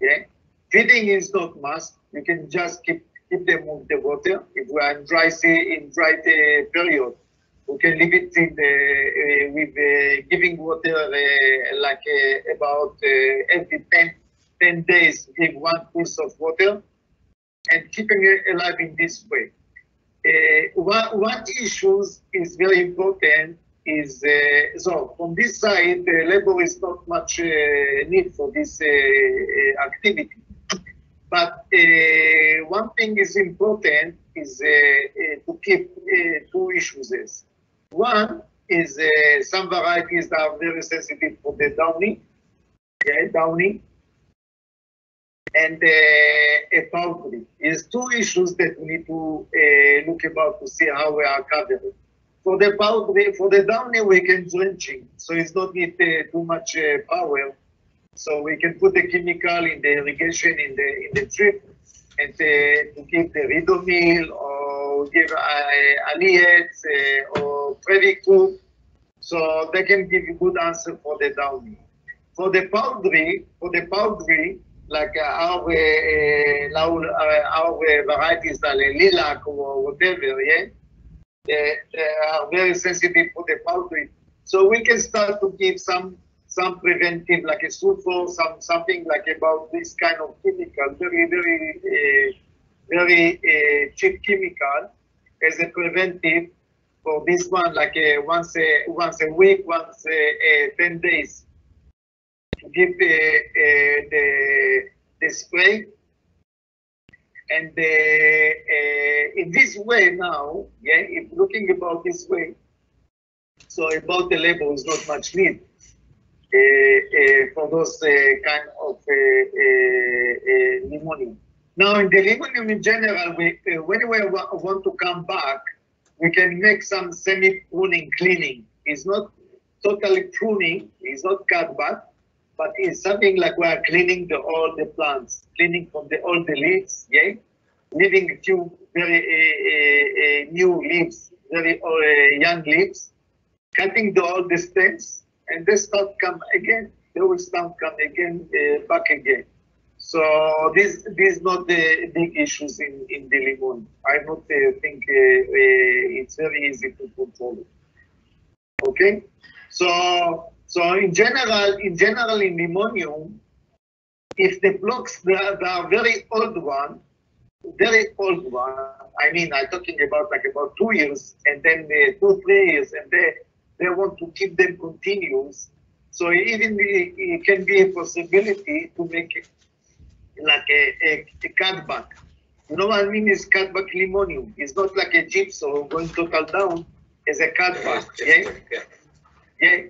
Yeah, feeding is not must. You can just keep keep them with the water. If we are in dry sea in dry uh, period, we can leave it in the uh, with uh, giving water uh, like uh, about uh, every 10, 10 days. Give one piece of water and keeping it alive in this way. Uh, one, one issue is very important is uh, so from this side the labor is not much uh, need for this uh, uh, activity but uh, one thing is important is uh, uh, to keep uh, two issues is one is uh, some varieties that are very sensitive for the downy yeah, downy and uh, a powdery is two issues that we need to uh, look about to see how we are covering. For the powdery, for the downy, we can drenching, so it's not need uh, too much uh, power. So we can put the chemical in the irrigation in the in the drip, and uh, to give the ridomil or give uh, Aliette uh, or Previcur, so they can give you good answer for the downy. For the powdery, for the powdery, like uh, our, uh, our, uh, our varieties, like lilac or whatever, yeah, are very sensitive for the powdery. So we can start to give some some preventive, like a sulfur, some something like about this kind of chemical, very very uh, very uh, cheap chemical as a preventive for this one, like once a once a week, once ten days to give the uh, the the spray. And uh, uh, in this way now, yeah, if looking about this way, so about the label is not much need uh, uh, for those kind of limonium. Now in the limonium in general, we, when we want to come back, we can make some semi-pruning cleaning. It's not totally pruning, it's not cut back, but it's something like we are cleaning the all the plants, cleaning from the all the leaves, yeah, leaving a few very uh, uh, new leaves, very young leaves, cutting the all the stems, and they start come again. They will start come again, back again. So this this not the big issues in in the lemon. I don't uh, think uh, uh, it's very easy to control it. Okay, so so in general, in general in limonium, if the blocks they are, they are very old one, very old one. I mean, I'm talking about like about two years, and then uh, two three years, and they they want to keep them continuous. So even the, it can be a possibility to make it like a, a, a cutback. You know what I mean? Is cutback limonium. It's not like a gypsum going total down. It's a cutback. Yeah. yeah. Yeah.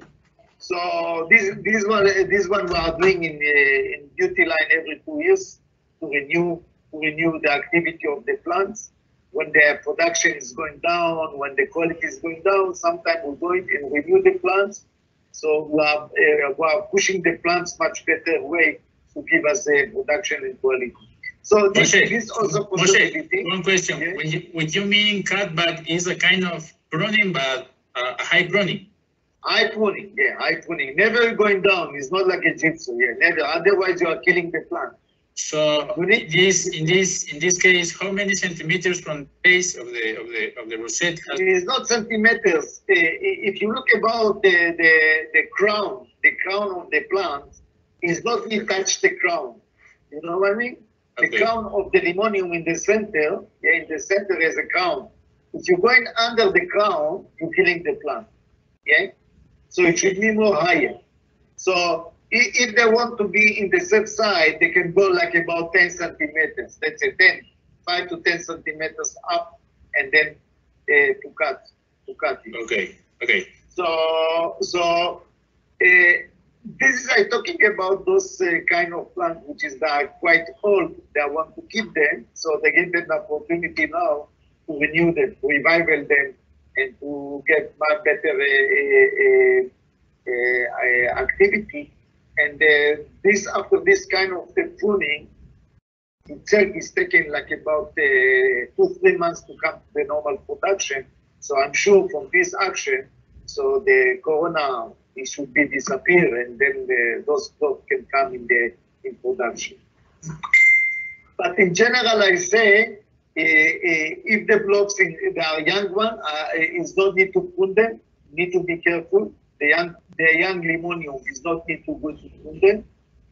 So this this one this one we are doing in uh, in beauty line every two years to renew to renew the activity of the plants. When their production is going down, when the quality is going down, sometimes we go in and renew the plants. So we are, uh, we are pushing the plants much better way to give us a production and quality. So this, Moshe, this also Moshe, possibility. one question. Yeah. When you, when you mean cutback is a kind of pruning, but uh, a high pruning. Eye pruning, yeah, eye pruning. Never going down. It's not like a gypsum, yeah, never. Otherwise, you are killing the plant. So this in this in this case, how many centimeters from the base of the of the of the rosette has It is not centimeters. Uh, If you look about the, the, the crown, the crown of the plant, is not touch the crown. You know what I mean? Okay. The crown of the limonium in the center, yeah, in the center is a crown. If you're going under the crown, you're killing the plant. Yeah? So it should be more higher. So i- if they want to be in the safe side, they can go like about 10 centimeters. Let's say 10, 5 to 10 centimeters up and then uh, to cut, to cut it. okay, okay. So, so uh, this is I talking about those uh, kind of plants which is that are quite old. They want to keep them, so they give them the opportunity now to renew them, revival them, and to get much better uh, uh, uh, activity. And this after this kind of pruning itself is taking like about two three months to come to the normal production. So I'm sure from this action, so the corona it should be disappear, and then the, those crops can come in the in production. But in general, I say if the blocks in are young one, uh, is not need to prune them. Need to be careful. The young the young limonium is not need to go to prune them.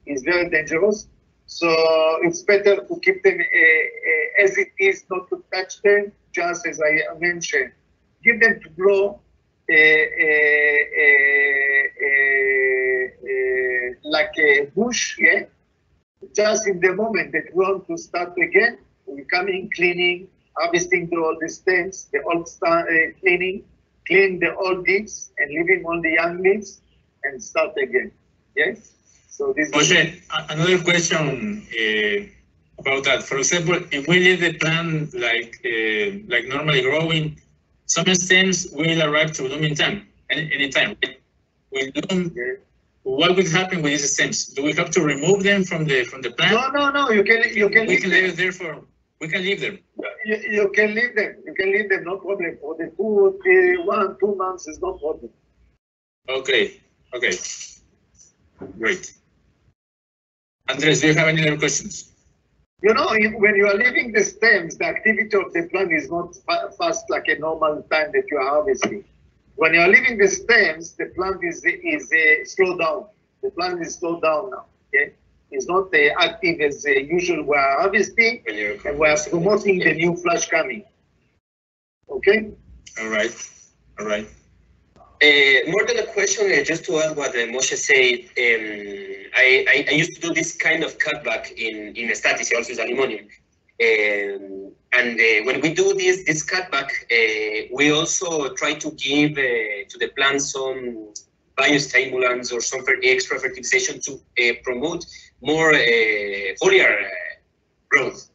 It's very dangerous. So it's better to keep them uh, uh, as it is, not to touch them. Just as I mentioned, give them to grow uh, uh, uh, uh, uh, like a bush, yeah. Just in the moment that we want to start again, we come in cleaning, harvesting the all the stems, the old sta- uh, cleaning, clean the old leaves and leaving all the young leaves and start again. Yes. So this is Moshe, another question uh, about that. For example, if we leave the plant like uh, like normally growing, some stems will arrive to blooming time any anytime. When bloom, Yeah. what will happen with these stems? Do we have to remove them from the from the plant? No, no, no. You can you can we leave can leave it there for We can leave them. You, you can leave them. You can leave them, no problem. For the two, three, one, two months is no problem. Okay, okay. Great. Andres, do you have any other questions? You know, if- when you are leaving the stems, the activity of the plant is not fa- fast like a normal time that you are harvesting. When you are leaving the stems, the plant is is uh, slowed down. The plant is slowed down now. Okay, it's not uh, active as uh, usual. We are harvesting and we are promoting the new flush coming. Okay. All right, all right. Uh, more than a question, uh, just to add what uh, Moshe said, um, I, I, I used to do this kind of cutback in, in Statice, also is limonium. Um, and uh, when we do this, this cutback, uh, we also try to give uh, to the plant some biostimulants or some extra fertilization to uh, promote more uh, foliar uh, growth.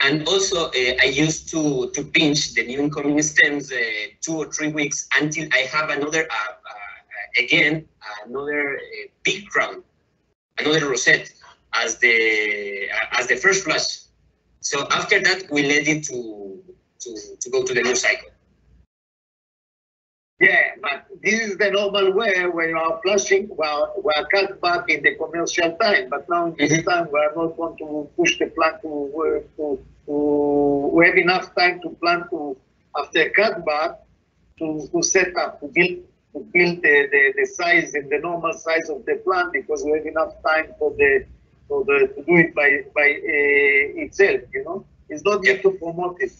And also, uh, I used to, to pinch the new incoming stems two or three weeks until I have another, again, another big crown, another rosette as the as the first flush. So after that, we let it to to, to go to the new cycle. Yeah, but this is the normal way when you are flushing, well, we are cut back in the commercial time, but now in this Mhm. time we are not going to push the plant to, to, to, we have enough time to plant to, after cut back, to, to set up, to build, to build the, the, the size and the normal size of the plant because we have enough time for the, for the, to do it by, by uh, itself, you know? It's not yet to promote it.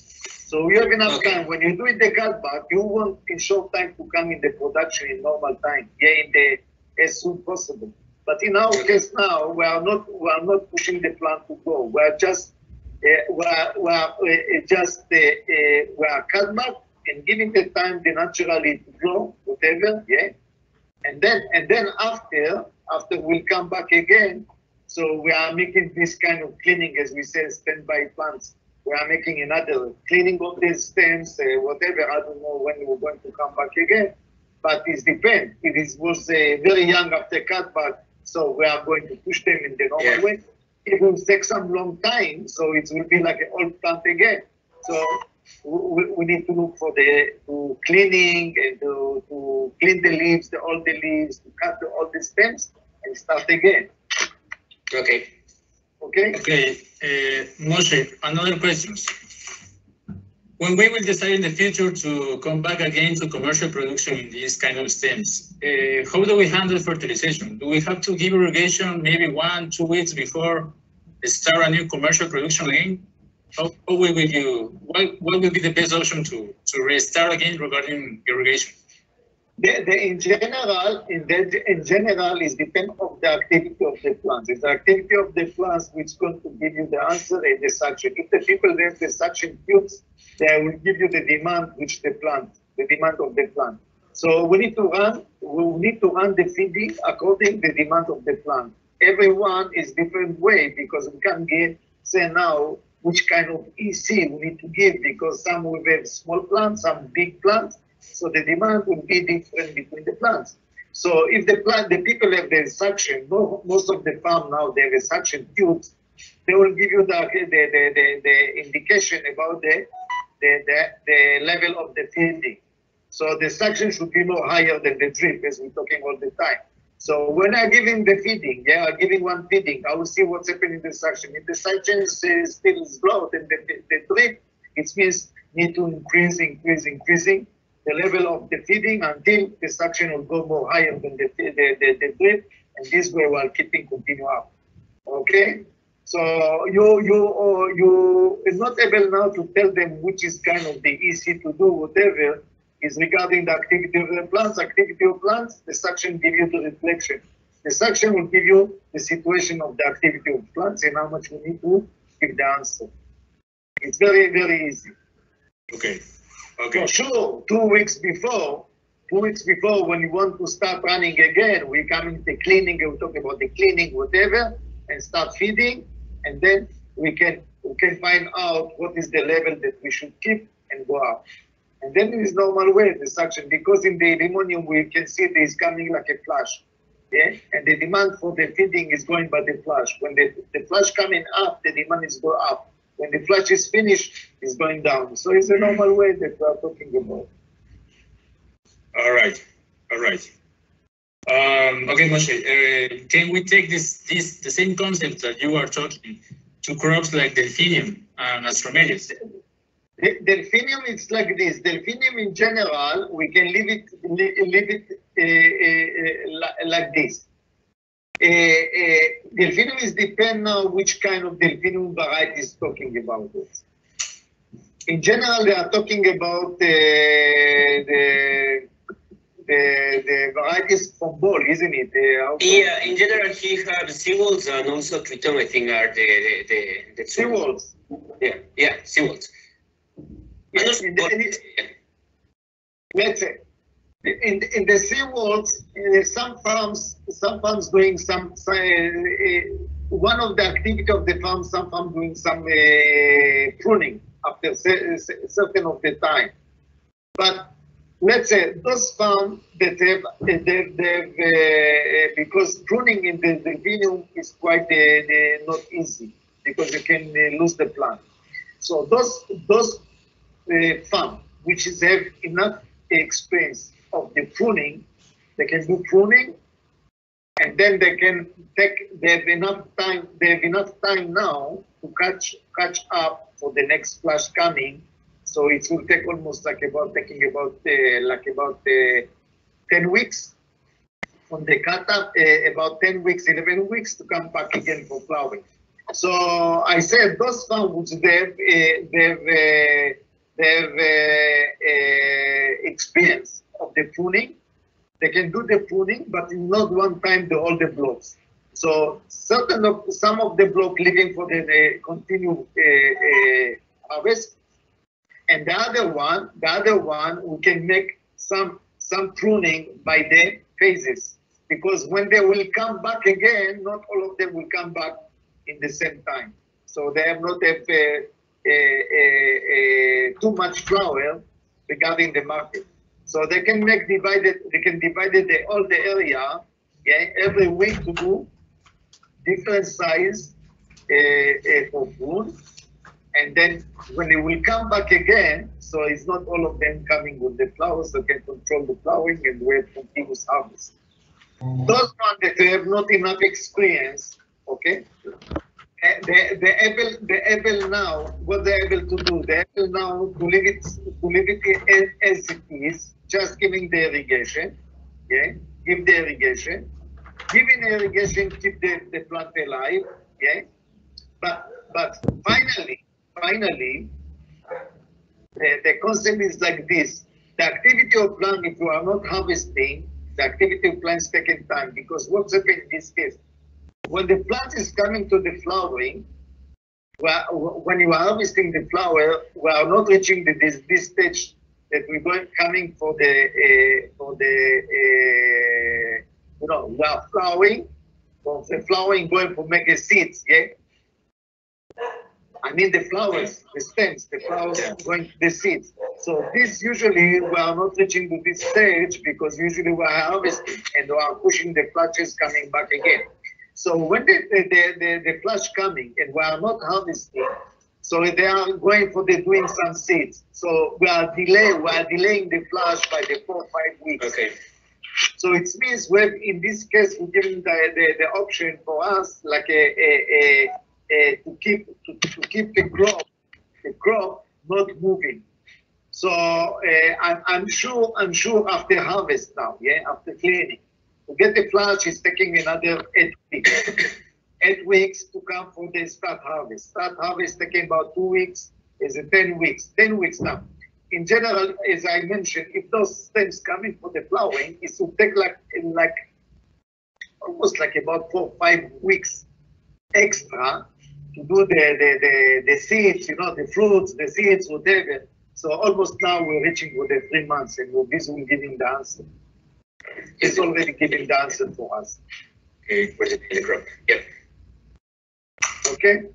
So you have enough Okay. time. When you do it the cutback, you want in short time to come in the production in normal time. Yeah, in the as soon possible. But in our case now, we are not we are not pushing the plant to go. We are just uh, we are, we are uh, just uh, uh, we are cutback and giving the time the naturally to grow, whatever. Yeah, and then and then after after we'll come back again. So we are making this kind of cleaning, as we say, standby plants. We are making another cleaning of these stems, uh, whatever. I don't know when we're going to come back again, but it depends. It was uh, very young after cutback, so we are going to push them in the normal Yeah. way. It will take some long time, so it will be like an old plant again. So we, we need to look for the to cleaning and to, to clean the leaves, the, all the leaves, to cut the, all the stems and start again. Okay. Okay? Okay, uh, Moshe, another question. When we will decide in the future to come back again to commercial production in these kind of stems, uh, how do we handle fertilization? Do we have to give irrigation maybe one, two weeks before start a new commercial production again? How, how will you, what, what will be the best option to, to restart again regarding irrigation? The, the, in general, in, the, in general, is depend of the activity of the plants. It's the activity of the plants which going to give you the answer and the suction. If the people have the suction tubes, they will give you the demand which the plant, the demand of the plant. So we need to run, we need to run the feeding according to the demand of the plant. Everyone is different way because we can't get say now which kind of EC we need to give because some will have small plants, some big plants. So the demand will be different between the plants. So if the plant, the people have the suction, most of the farm now they have suction tubes, they will give you the, the, the, the, the indication about the, the, the, the level of the feeding. So the suction should be no higher than the drip, as we're talking all the time. So when I'm giving the feeding, yeah, I'm giving one feeding, I will see what's happening in the suction. If the suction is uh, still is low, then the, the, the drip, it means need to increase, increase, increasing the level of the feeding until the suction will go more higher than the, the, the, the drip, and this way while keeping continue up. Okay? So you you or you is not able now to tell them which is kind of the easy to do whatever is regarding the activity of the plants. Activity of plants, the suction give you the reflection. The suction will give you the situation of the activity of plants and how much we need to give the answer. It's very very easy. Okay, For okay, sure, two weeks before, two weeks before when you want to start running again, we come into the cleaning, we talk about the cleaning, whatever, and start feeding, and then we can we can find out what is the level that we should keep and go up. And then it is normal way, the suction, because in the limonium we can see it is coming like a flash. Yeah, and the demand for the feeding is going by the flash. When the, the flash coming up, the demand is go up. When the flash is finished, it's going down. So it's a normal way that we are talking about. All right, all right. Um, okay, Moshe, uh, can we take this, this, the same concept that you are talking to crops like delphinium and astromelis? The- Delphinium is like this. Delphinium in general, we can leave it leave it uh, uh, uh, like this. Uh, uh, delphinium is depend on which kind of delphinium variety is talking about it. In general, they are talking about uh, the, the the varieties from ball, isn't it? Uh, Yeah, in general, he had Sea Waltz and also triton, I think, are the, the, the, the. Sea Waltz. Yeah, yeah, Sea Waltz. And also, the- in the- let's say, in, in the Sea Waltz, uh, some farms, some farms doing some, uh, uh, one of the activity of the farm, some farm doing some uh, pruning after cer- cer- certain of the time. But let's say those farms that have, uh, they've, uh, because pruning in the delphinium is quite not easy because you can lose the plant. So those those farm which is have enough experience of the pruning, they can do pruning, and then they can take. They have enough time. They have enough time now to catch catch up for the next flash coming. So it will take almost like about taking about uh, like about uh, ten weeks from the cut up, uh, about ten weeks, eleven weeks to come back again for plowing. So I said those farms they have, uh, they have, uh, they have uh, experience of the pruning. They can do the pruning, but not one time the all the blocks. So certain of some of the block living for the, the continue uh, uh, harvest, and the other one, the other one, we can make some some pruning by the phases because when they will come back again, not all of them will come back in the same time. So they have not have uh, uh, uh, uh, too much flower regarding the market. So they can make divided, they can divide it the, all the area, yeah, every week to do different size uh, uh, for food. And then when they will come back again, so it's not all of them coming with the flowers, they can control the flowering and have continuous harvest. Those ones that have not enough experience, okay, they, they're able, they're able now, what they're able to do, they're able now to leave it, to leave it as, as it is, just giving the irrigation, yeah, give the irrigation, giving the irrigation, keep the, the plant alive, yeah, but, but finally, finally, the, the concept is like this, the activity of plant, if you are not harvesting, the activity of plants taking time, because what's happening in this case, when the plant is coming to the flowering, well, when you are harvesting the flower, we are not reaching the, this, this stage that we're going coming for the uh, for the uh, you know we are flowering, from the flowering going for make a seeds, yeah. I mean the flowers, the stems, the flowers going to the seeds. So this usually we are not reaching to this stage because usually we are harvesting and we are pushing the flushes coming back again. So when the, the, the, the, flush coming and we are not harvesting, so they are going for the doing some seeds. So we are delay, we are delaying the flush by the four five weeks. Okay. So it means we in this case we're giving the, the, the option for us like a, a, a, a to keep to, to keep the crop the crop not moving. So uh, I'm, I'm sure I'm sure after harvest now, yeah, after cleaning, to get the flush is taking another eight weeks. eight weeks to come for the start harvest. Start harvest taking about two weeks is a 10 weeks. 10 weeks now. In general, as I mentioned, if those stems coming for the flowering, it will take like like almost like about four five weeks extra to do the the, the, the seeds, you know, the fruits, the seeds, whatever. So almost now we're reaching with the three months and we're with giving the answer. It's already giving the answer for us. Okay, where's it in the crop? Yeah. Okay?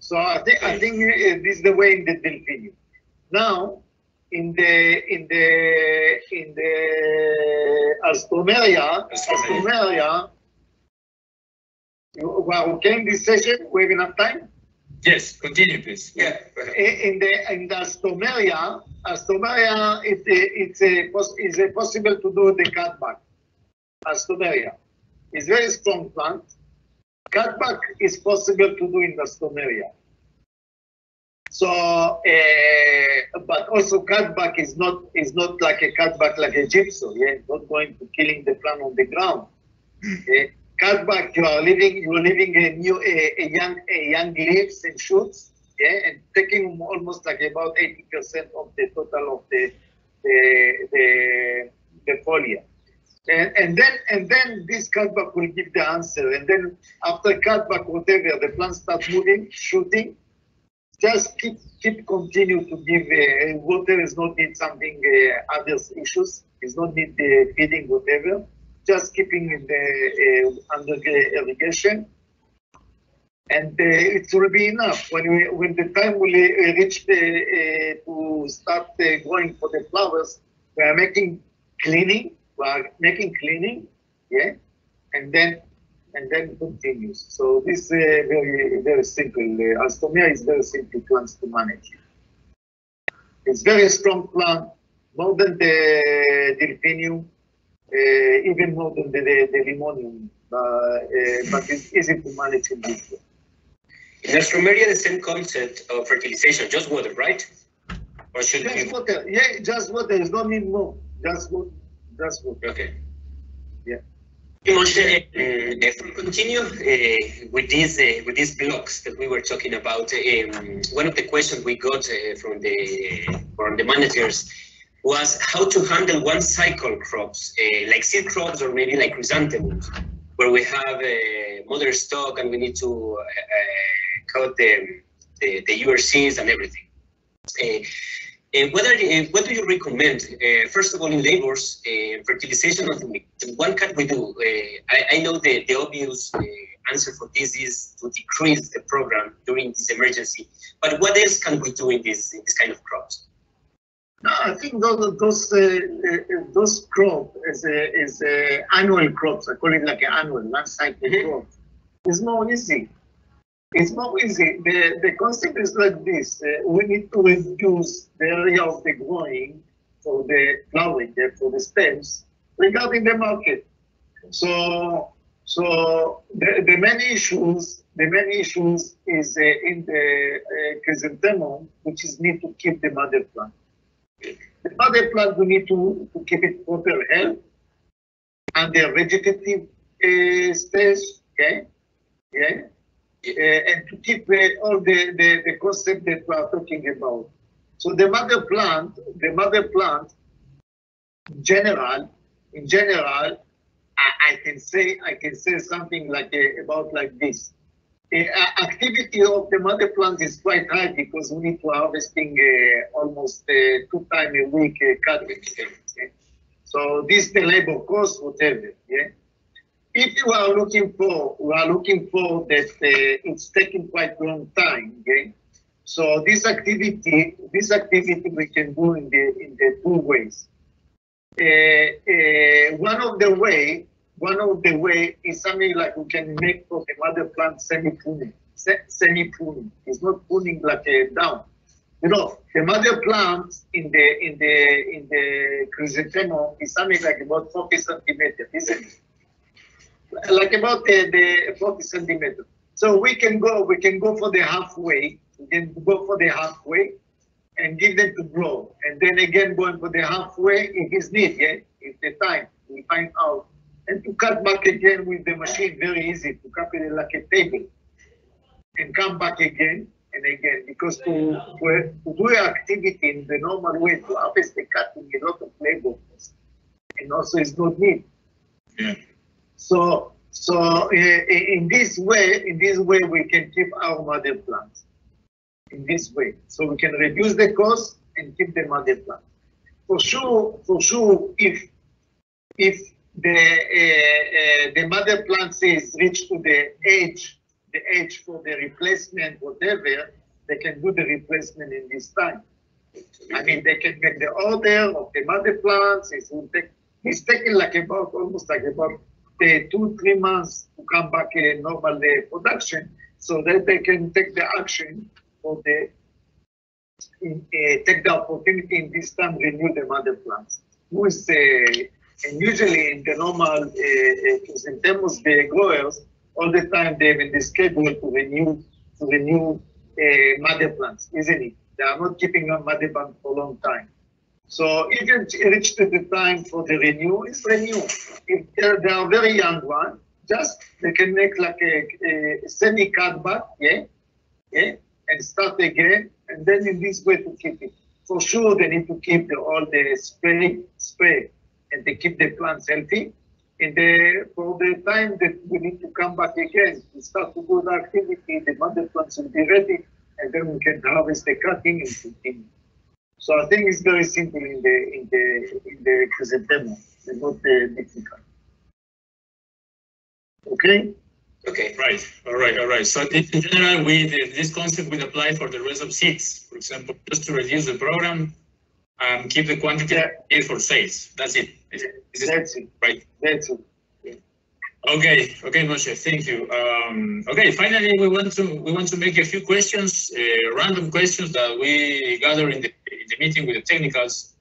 So I think I think uh, this is the way in the delphinium. Now, in the in the in the Alstroemeria, Alstroemeria, you- we are okay this session. We have enough time. Yes, continue, please. Yeah. go ahead. I- In the in the stomeria, a stomeria it, it's a is a possible to do the cutback. A stomeria is very strong plant. Cutback is possible to do in the stomeria. So, uh, but also cutback is not is not like a cutback like a gypsum. Yeah, not going to killing the plant on the ground. Uh, cutback, you are leaving you are leaving a new a, a young a young leaves and shoots. Yeah, and taking almost like about eighty percent of the total of the the the, the. And, and then and then this cutback will give the answer. And then after cutback, whatever the plant starts moving, shooting, just keep keep continue to give uh, water is not need something uh, other issues is not need the feeding whatever just keeping in the uh, under the irrigation and uh, it will be enough when we when the time will uh, reach the, uh, to start growing for the flowers we are making cleaning we are making cleaning yeah and then and then continues. So this uh, very very simple. Uh, Astomia is very simple plants to manage. It's very strong plant, more than the delphinium, even more than the, the, the limonium, uh, uh, but it's easy to manage in this way. In Astromeria, the same concept of fertilization, just water, right? Or should Just water, yeah, just water. There's not need more. Just water. Just water. Okay. Yeah. Moshe, uh, if we continue uh, with these uh, with these blocks that we were talking about, um, one of the questions we got uh, from the from the managers was how to handle one cycle crops, uh, like seed crops or maybe like chrysanthemums, where we have a mother stock and we need to uh, uh, cut the, the the URCs and everything. Uh, uh, whether, uh, what do you recommend? Uh, first of all, in labors, uh, fertilization of the. What can we do? Uh, I, I know the, the obvious uh, answer for this is to decrease the program during this emergency. But what else can we do in this, in this kind of crops? No, I think those those uh, uh, those crop is a, is a annual crops. I call it like an annual one cycle Mhm. crop. It's more easy. It's more easy. The the concept is like this. Uh, we need to reduce the area of the growing for the flowering, uh, for the stems, regarding the market. So so the, the main issues the main issues is uh, in the uh, chrysanthemum, which is need to keep the mother plant. The mother plant, we need to, to keep it proper health and the vegetative uh, stage, okay? Yeah? Uh, and to keep uh, all the, the, the concept that we are talking about. So the mother plant, the mother plant, in general, in general, I, I can say I can say something like uh, about like this. The uh, activity of the mother plant is quite high because we need to harvesting uh, almost uh, two times a week uh, cutting. Okay? So this the labor cost, whatever. Yeah. If you are looking for, we are looking for that uh, it's taking quite long time. Okay. So this activity, this activity we can do in the in the two ways. Uh, one of the way, one of the way is something like we can make for the mother plant semi-pruning. Se- semi-pruning. It's not pruning like a down. You know, the mother plant in the in the in the chrysanthemum is something like about 40 centimeters, isn't it? Like about the, the 40 centimeters. So we can go, we can go for the halfway, we can go for the halfway and give them to grow. And then again going for the halfway if it's need, yeah, if the time, we find out. And to cut back again with the machine, very easy to cut it like a table. And come back again and again, because to, to, to do activity in the normal way, to harvest the cutting a lot of labor. And also it's not. Yeah. So, so uh, in this way, in this way, we can keep our mother plants. In this way, so we can reduce the cost and keep the mother plant. For sure, for sure, if if the uh, uh, the mother plant is reached to the age, the age for the replacement, whatever, they can do the replacement in this time. I mean, they can make the order of the mother plants. It will it's taking like about almost like about uh, two, three months to come back a normal uh, production. so that they can take the action for the in, uh, take the opportunity in this time renew the mother plants. With uh, and usually in the normal uh, uh, chrysanthemums, the growers all the time they have in the schedule to renew to renew uh, mother plants, isn't it? They are not keeping on mother plant for a long time. So if you reach the time for the renew, it's renew. If they are very young one, just they can make like a, a semi cutback, yeah, yeah, and start again, and then in this way to keep it. For sure, they need to keep the, all the spray, spray, and they keep the plants healthy. And the, for the time that we need to come back again to start to do the activity, the mother plants will be ready, and then we can harvest the cutting and continue. So I think it's very simple in the in the in the chrysanthemum, it's not uh, difficult. Okay. Okay, right, all right, all right. So in general, we, this concept would apply for the rest of seeds. for example, just to reduce the program and keep the quantity Yeah. for sales. That's it. Is- is it That's it. right? It. Okay, okay, Moshe, thank you. Um, okay, finally, we want to we want to make a few questions, uh, random questions that we gather in the, in the meeting with the technicals.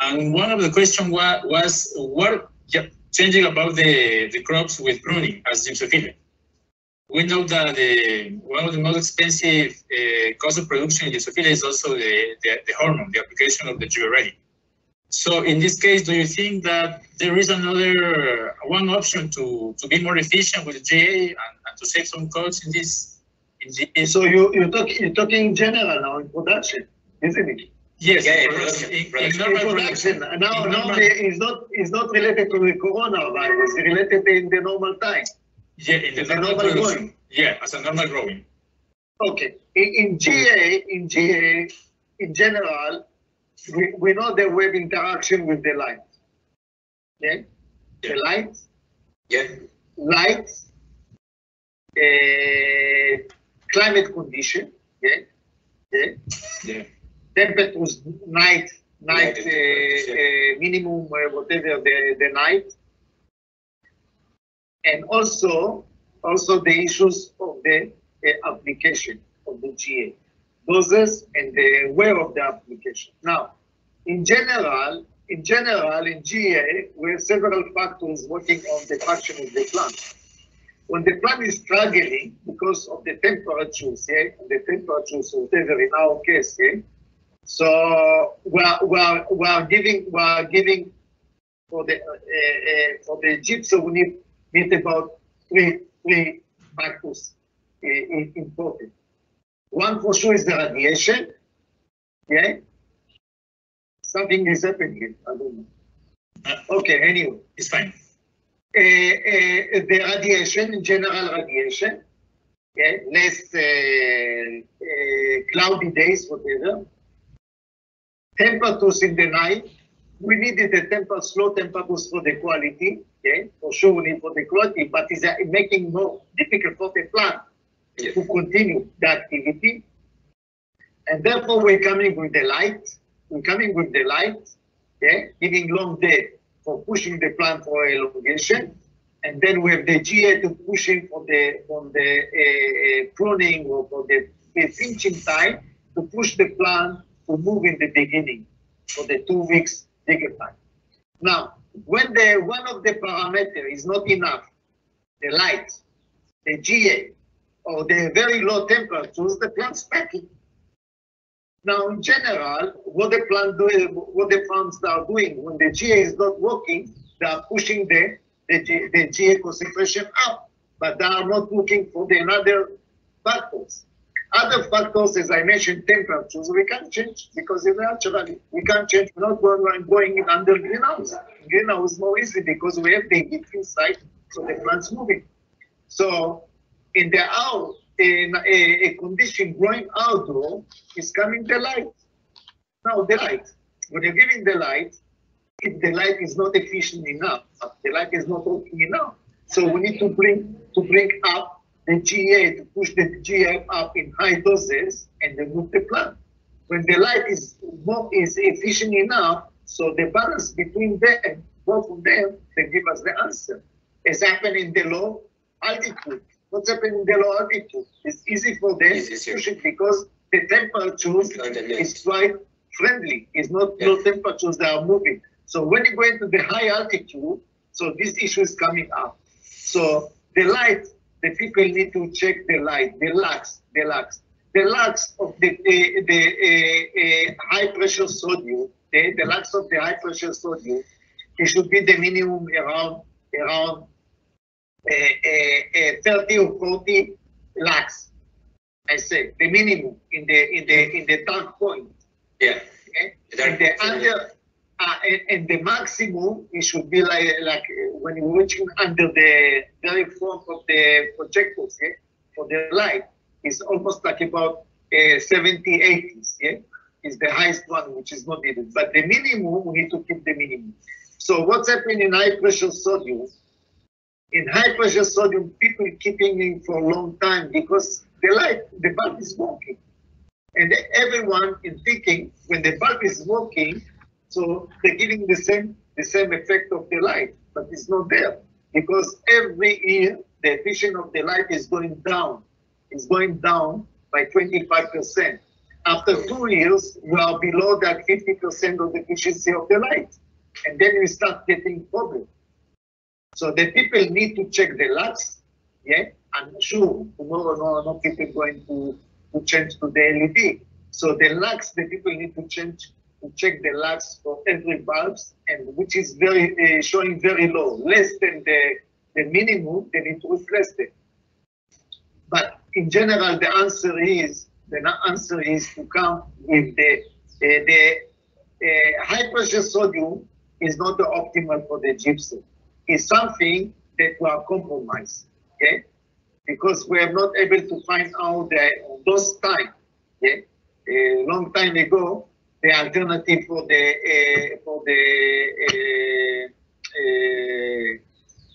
And one of the question wa- was what yeah, changing about the, the crops with pruning as gypsophila. We know that the, one of the most expensive uh, cost of production in gypsophila is also the, the, the hormone, the application of the gibberelli. So in this case, do you think that there is another one option to, to be more efficient with the GA and, and to save some costs in this? In this? So you you're talking you're talking in general now in production, isn't it? Yes, Yeah, in in production, in, in production. normal In production. production. Now In now it's not it's not related to the coronavirus. It's related in the normal time. Yeah, in the It's a normal normal production. growing. Yeah, as a normal growing. Okay. In, in GA in GA in general, we, we know that we have interaction with the light. Okay. The Yeah. light Yeah, light, uh, climate condition, yeah, yeah, Yeah. temperatures, night, night, uh, temperatures, uh, minimum, uh, whatever the, the night. And also, also the issues of the uh, application of the GA, doses and the way of the application. Now, in general, in general, in GA, we have several factors working on the function of the plant. When the plant is struggling because of the temperatures, yeah, the temperatures, whatever in our case, yeah, so we are, we are, we are giving, we are giving for the, uh, uh, for the gypsum, we need, need about three, three factors uh, important. One for sure is the radiation, yeah, something is happening. I don't know. Uh, Okay, anyway, It's fine. uh, uh, the radiation, general radiation, yeah, less uh, uh, cloudy days, whatever. Temperatures in the night, we needed the temper, slow temperatures for the quality, okay, for sure we need for the quality, but it's uh, making more difficult for the plant Yeah. to continue the activity. And therefore, we're coming with the light, we're coming with the light, yeah, giving long day for pushing the plant for elongation. And then we have the GA to pushing for the, for the uh, uh, pruning or for the, the pinching time to push the plant to move in the beginning for the two weeks digger time. Now, when the one of the parameter is not enough, the light, the GA, Oh, or the very low temperatures, the plant's packing. Now, in general, what the plant do, what the plants are doing when the GA is not working, they are pushing the the, the GA concentration up, but they are not looking for the another factors. Other factors, as I mentioned, temperatures, we can't change because naturally we can't change. We're not going, going under greenhouse. Greenhouse is more easy because we have the heat inside, so the plant's moving. So in the out, in a, a condition growing outdoor, is coming the light. Now the light, when you're giving the light, if the light is not efficient enough, the light is not working enough. So we need to bring to bring up the GA to push the GA up in high doses and then move the plant. When the light is more is efficient enough, so the balance between them, both of them, they give us the answer. It's happening in the low altitude What's happening in the low altitude? It's easy for them easier. to shoot because the temperature is quite friendly. It's not low temperatures that are moving. So when you go into the high altitude, so this issue is coming up. So the light, the people need to check the light, the lux, the lux. The lux of the, the, the uh, uh, high pressure sodium, the, the lux of the high pressure sodium, it should be the minimum around around 30 or 40 lux. I say the minimum in the in the in the dark point. Yeah. Okay? And the under uh, and, and the maximum it should be like like when you're reaching under the very front of the projectors yeah, for the light is almost like about uh, 70 80s yeah is the highest one which is not needed but the minimum we need to keep the minimum so what's happening in high pressure sodium in high pressure sodium people keeping it for a long time because the light the bulb is working and everyone is thinking when the bulb is working, so they're giving the same the same effect of the light, but it's not there because every year the efficiency of the light is going down. It's going down by 25%. After two years, we are below that 50% of the efficiency of the light, and then we start getting problems. So the people need to check the lux. Yeah, I'm sure tomorrow no, no people going to to change to the LED. So the lux, the people need to change to check the lux for every bulbs, and which is very uh, showing very low, less than the the minimum. They need to replace it. But in general, the answer is the answer is to come with the uh, the uh, high pressure sodium is not the optimal for the gypsum. It's something that we are compromised. Okay because we are not able to find out the, those time, yeah, a long time ago, the alternative for the uh, for the uh, uh,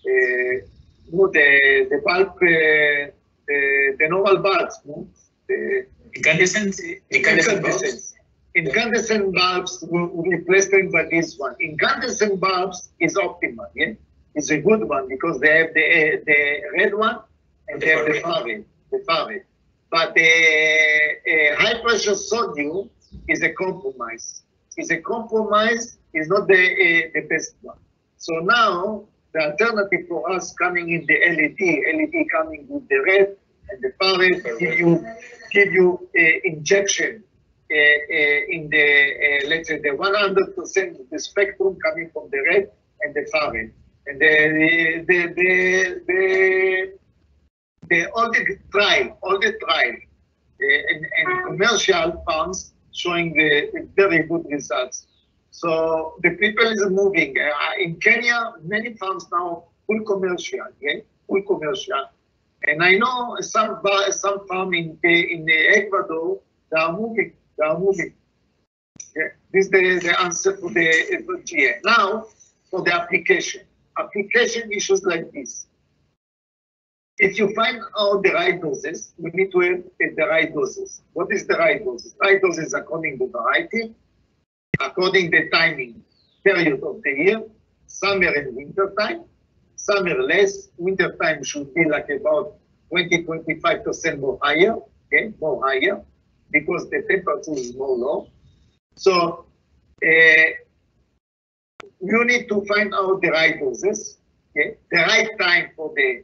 uh, the the bulb, uh, the, the normal bulbs, no? the Incandescent. Incandescent bulbs? incandescent. Bulbs, we we replace them by this one. Incandescent bulbs is optimal, yeah? It's a good one because they have the, the red one and they have the fave, the fave. But the uh, high pressure sodium is a compromise. It's a compromise, is not the, uh, the best one. So now the alternative for us coming in the LED, LED coming with the red and the fave give you give you uh, injection uh, uh, in the uh, let's say the 100% of the spectrum coming from the red and the fave. And the the the, the the all the trial, all the trial, uh, and, and commercial farms showing the very good results. So the people is moving. Uh, in Kenya, many farms now full commercial, yeah, full commercial. And I know some ba- some farm in in Ecuador, they are moving, they are moving. Yeah, this is the, the answer for the for GA. Now for the application. Application issues like this if you find out the right doses, we need to have the right doses. What is the right doses? Right doses according to variety, according the timing period of the year, summer and winter time. Summer less, winter time should be like about 20, 25% more higher, okay, more higher, because the temperature is more low. So uh, you need to find out the right doses, okay, the right time for the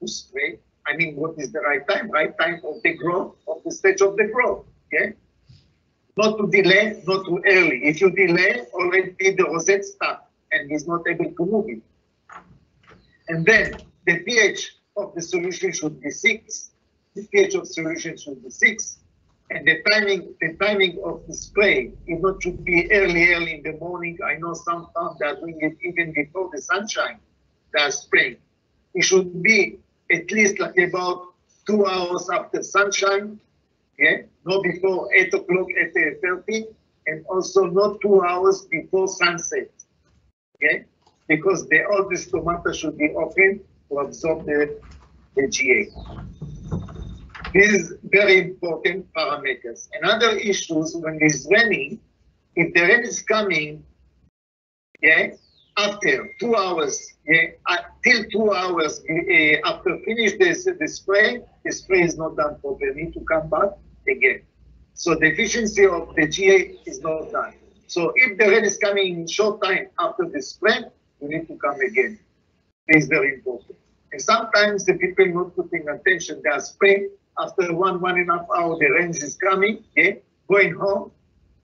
to. I mean, what is the right time? Right time of the growth, of the stage of the growth. Okay? Not to delay, not too early. If you delay, already the rosette stop and he's not able to move it. And then the pH of the solution should be six. The pH of solution should be six. And the timing, the timing of the spray, it not should be early, early in the morning. I know some farms that are doing it even before the sunshine. They are spraying. It should be at least like about two hours after sunshine, yeah, not before eight o'clock at thirty, and also not two hours before sunset, okay? Because the oldest the stomata should be open to absorb the, the GA. These very important parameters. Another issues when it's raining, if the rain is coming, yeah, after two hours, yeah, uh, till two hours uh, after finish this the spray, the spray is not done properly. Need to come back again. So the efficiency of the GA is not done. So if the rain is coming in short time after the spray, you need to come again. It's very important. And sometimes the people not putting attention, they are spraying after one, one and a half hour, the rain is coming, yeah, going home.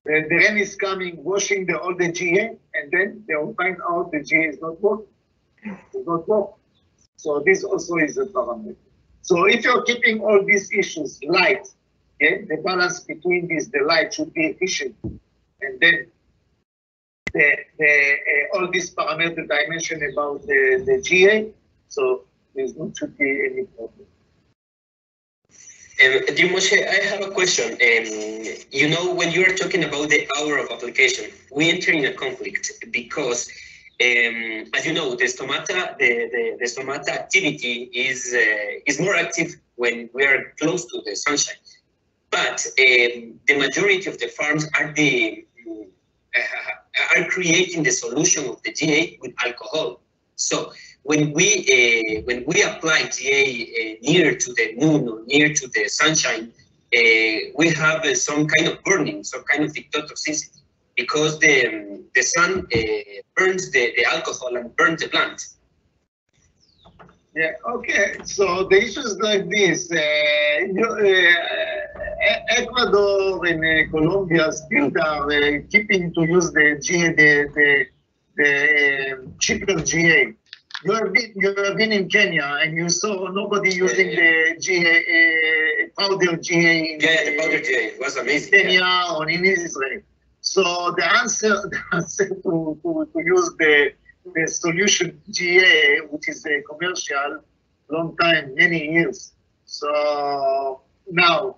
The, the rain is coming, washing the, all the GA, and then they will find out the GA is not working. Not working. So this also is a parameter. So if you're keeping all these issues light, yeah, the balance between these, the light should be efficient. And then the, the, uh, all these parameters I mentioned about the, the GA, so there's not should be any problem. Um, dear Moshe, I have a question. Um, you know, when you are talking about the hour of application, we enter in a conflict because, um, as you know, the stomata, the, the, the stomata activity is uh, is more active when we are close to the sunshine. But um, the majority of the farms are the uh, are creating the solution of the GA with alcohol. So when we uh, when we apply GA uh, near to the moon or near to the sunshine, uh, we have uh, some kind of burning, some kind of phytotoxicity, because the um, the sun uh, burns the, the alcohol and burns the plant. Yeah, okay. So the issues like this, uh, you, Ecuador and Colombia still are keeping to use the GA, the, the, the cheaper GA you have been you have been in Kenya and you saw nobody using the GA uh, powder GA. In, yeah, the powder GA was amazing. Kenya yeah. or in Israel. So the answer, the answer to, to, to use the the solution GA, which is a commercial, long time, many years. So now,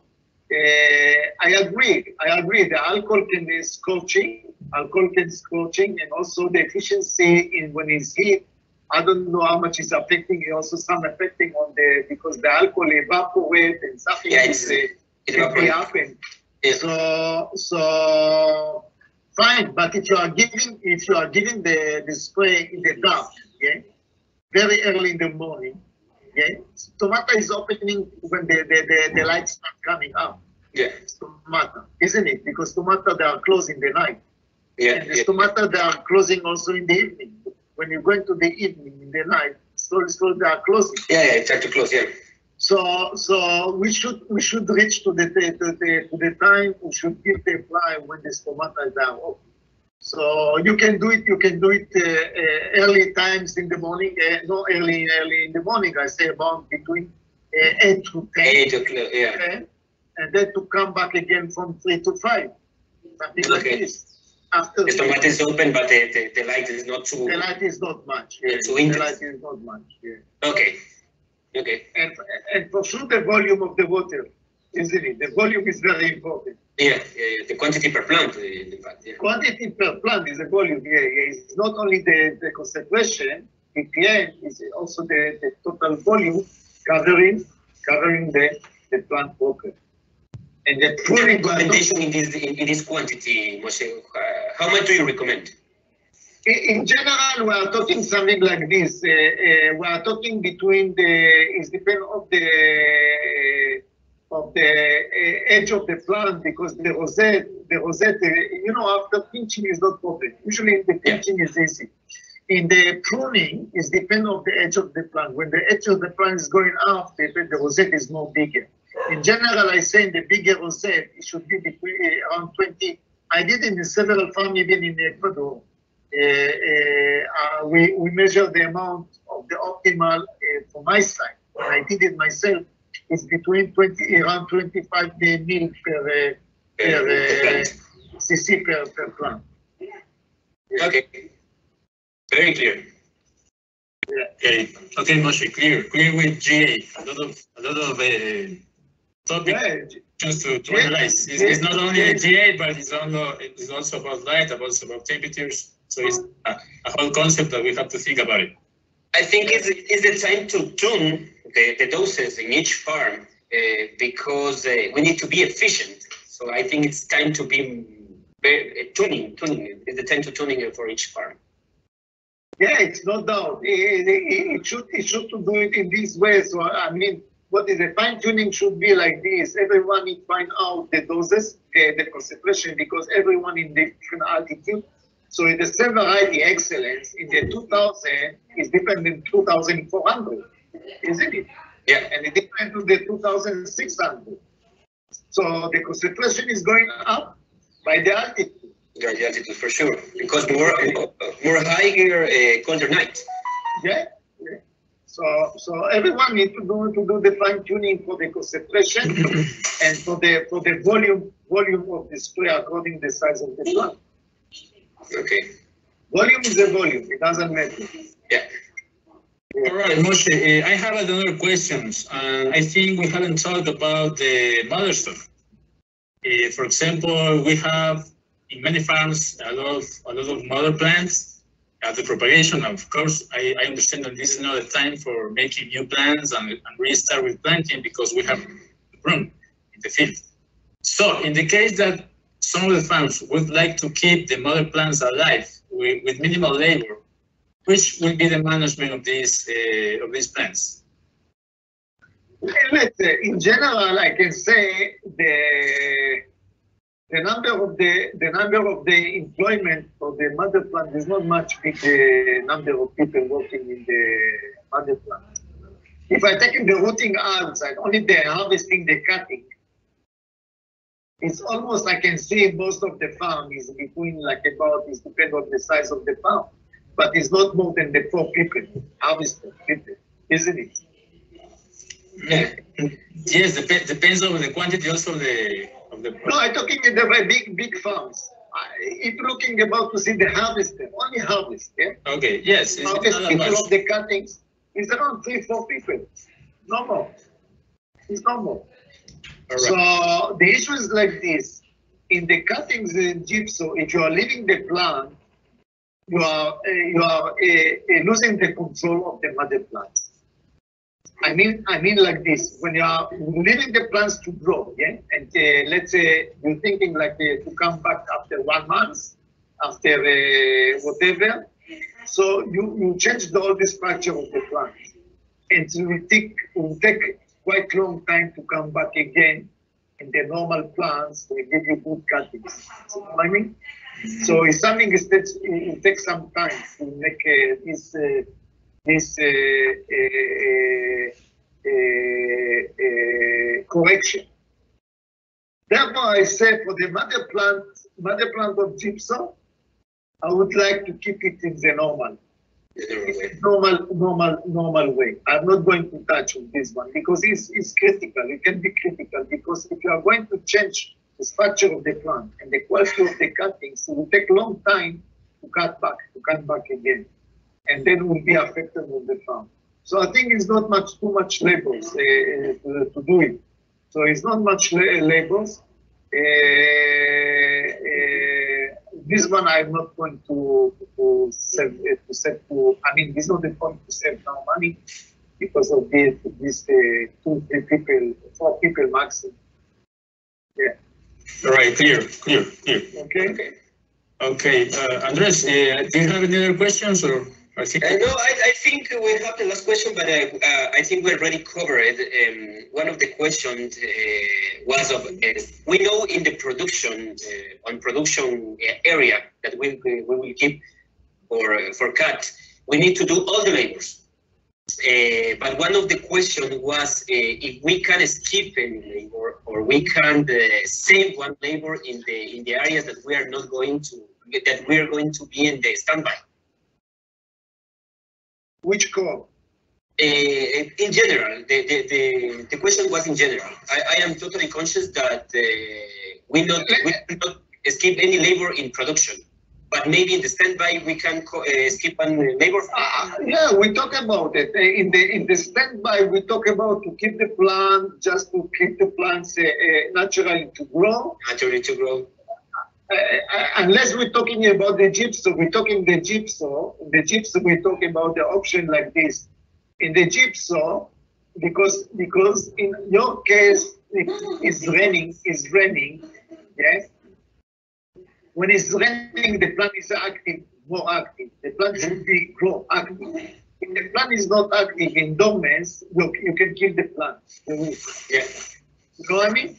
uh, I agree. I agree. The alcohol can be scorching. Alcohol can be scorching, and also the efficiency in when it's heat I don't know how much it's affecting. It also some affecting on the because the alcohol evaporate and something yeah, it's, is, it happen. So so fine, but if you are giving if you are giving the, the spray in the dark, yeah, very early in the morning, yeah, stomata is opening when the, the, the, the lights start coming up. Yeah. Stomata, isn't it? Because stomata they are closing the night. Yeah. And the yeah. stomata they are closing also in the evening when you go into the evening, in the night, slowly, slowly they are closing. Yeah, yeah, try to close, yeah. So, so we should we should reach to the to the to the time we should give the fly when the stomata are open. So you can do it. You can do it uh, uh, early times in the morning. Uh, no, early early in the morning. I say about between uh, eight to ten. Eight o'clock, yeah. Okay? And then to come back again from three to five. Something Okay. like this. After The stomata is open, but the, the, the light is not too. the light is not much. Yeah. Too The intense. light is not much. Yeah. Okay. Okay. And, and for sure the volume of the water, isn't it? The volume is very important. Yeah, yeah. The quantity per plant, uh, in fact. Yeah. Quantity per plant is the volume, yeah, yeah. It's not only the, the concentration, ppm, it's also the, the total volume covering covering the, the plant proper. And the pruning recommendation in this in, this quantity, Moshe, uh, how much do you recommend? In in general, we are talking something like this. Uh, uh, we are talking between the, it depends of the, of the uh, edge of the plant because the rosette, the rosette, uh, you know, after pinching is not problem. Usually the pinching is easy. In the pruning, it depends of the edge of the plant. When the edge of the plant is going up, the, the rosette is more bigger. In general, I say in the bigger rosette, it should be between uh, around 20. I did in several farms, even in Ecuador. Uh, uh, uh, we, we measure the amount of the optimal uh, for my side. When I did it myself, it's between 20, around 25 mil per, uh, per uh, cc per, per plant. Okay. Very clear. Okay, okay, Moshe, clear, clear with GA. A lot of, a lot of uh, topic Yeah, just to, to Yeah, analyze. It's, yeah, it's not only a yeah. GA, but it's also, it's also about light, about, also about temperatures. So it's a, a whole concept that we have to think about it. I think it's, it's the time to tune the, the doses in each farm uh, because uh, we need to be efficient. So I think it's time to be uh, tuning, tuning. It's the time to tuning for each farm. Yeah, it's no doubt. It, it, it should it should do it in this way. So I mean, what is the fine tuning should be like this. Everyone need find out the doses, uh, the concentration, because everyone in different altitude. So in the same variety Xlence in the 2000 is different than 2400, isn't it? Yeah. And it different to the 2600. So the concentration is going up by the altitude. Yeah, the altitude for sure. Because more more higher, uh, colder night. Yeah. Yeah. So so everyone need to do to do the fine tuning for the concentration and for the for the volume volume of the spray according the size of the plant. Okay. Volume is a volume. It doesn't matter. Yeah. All right, Moshe, uh, I have another questions, and I think we haven't talked about the mother stock. Uh, for example, we have in many farms a lot of a lot of mother plants. Uh, the propagation, of course, I, I understand that this is not the time for making new plants and, and restart with planting because we have room in the field. So, in the case that some of the farms would like to keep the mother plants alive with, with minimal labor, which will be the management of these uh, of these plants? Say, in general, I can say the the number of the the number of the employment for the mother plant is not much with the number of people working in the mother plant. If I take the rooting outside, only the harvesting, the cutting, it's almost I can see most of the farm is between like about it depends on the size of the farm, but it's not more than the four people harvesting isn't it? Yeah. Yes, dep- depends on the quantity also the of the. No, I'm talking in the big big farms. I, if looking about to see the harvest, only harvest, yeah. Okay. Yes. It's Harvest people of the cuttings, it's around three four people, no more. It's no more. All right. So the issue is like this. In the cuttings in gypsum, if you are leaving the plant, you are uh, you are uh, uh, losing the control of the mother plants. I mean, I mean like this. When you are leaving the plants to grow, yeah, and uh, let's say you're thinking like uh, to come back after one month, after uh, whatever. So you you change the whole structure of the plant, and it will take it will take quite long time to come back again in the normal plants they give you good cuttings. So, you know I mean? So it's something that it it takes some time to make uh, this uh, this uh, uh, uh, uh, correction. Therefore, I say for the mother plant, mother plant of gypsum, I would like to keep it in the normal normal, normal, normal way. I'm not going to touch on this one because it's, it's critical. It can be critical because if you are going to change the structure of the plant and the quality of the cuttings, it will take a long time to cut back, to cut back again, and then will be affected on the farm. So I think it's not much too much labors uh, to, to do it. So it's not much la- labors. Uh, uh, this one I'm not going to to save uh, to save to. I mean, this is not the point to save now money because of this this uh, two three people four people maximum. Yeah. All right. Clear. Clear. Clear. Okay. Okay. Okay. Uh, Andres, uh, do you have any other questions or? Uh, no, I, I think we have the last question, but I, uh, I think we already covered. Um, one of the questions uh, was of uh, we know in the production uh, on production uh, area that we, we will keep for uh, for cut, we need to do all the labors. Uh, but one of the questions was uh, if we can skip any labor or we can uh, save one labor in the in the areas that we are not going to that we are going to be in the standby. Which crop? Uh, in general, the, the, the, the question was in general. I, I am totally conscious that uh, we not we cannot skip any labor in production, but maybe in the standby we can co- uh, skip one labor. Uh, yeah, we talk about it Uh, in the in the standby. We talk about to keep the plant, just to keep the plants uh, uh, naturally to grow. Naturally to grow. Uh, uh, unless we're talking about the gypsum, we're talking the gypsum. The gypsum, we're talking about the option like this. In the gypsum, because because in your case it is raining, is raining, yes. When it's raining, the plant is active more active. The plant should be grow active. If the plant is not active in dormants, look, you can kill the plant. Yeah. You know what I mean?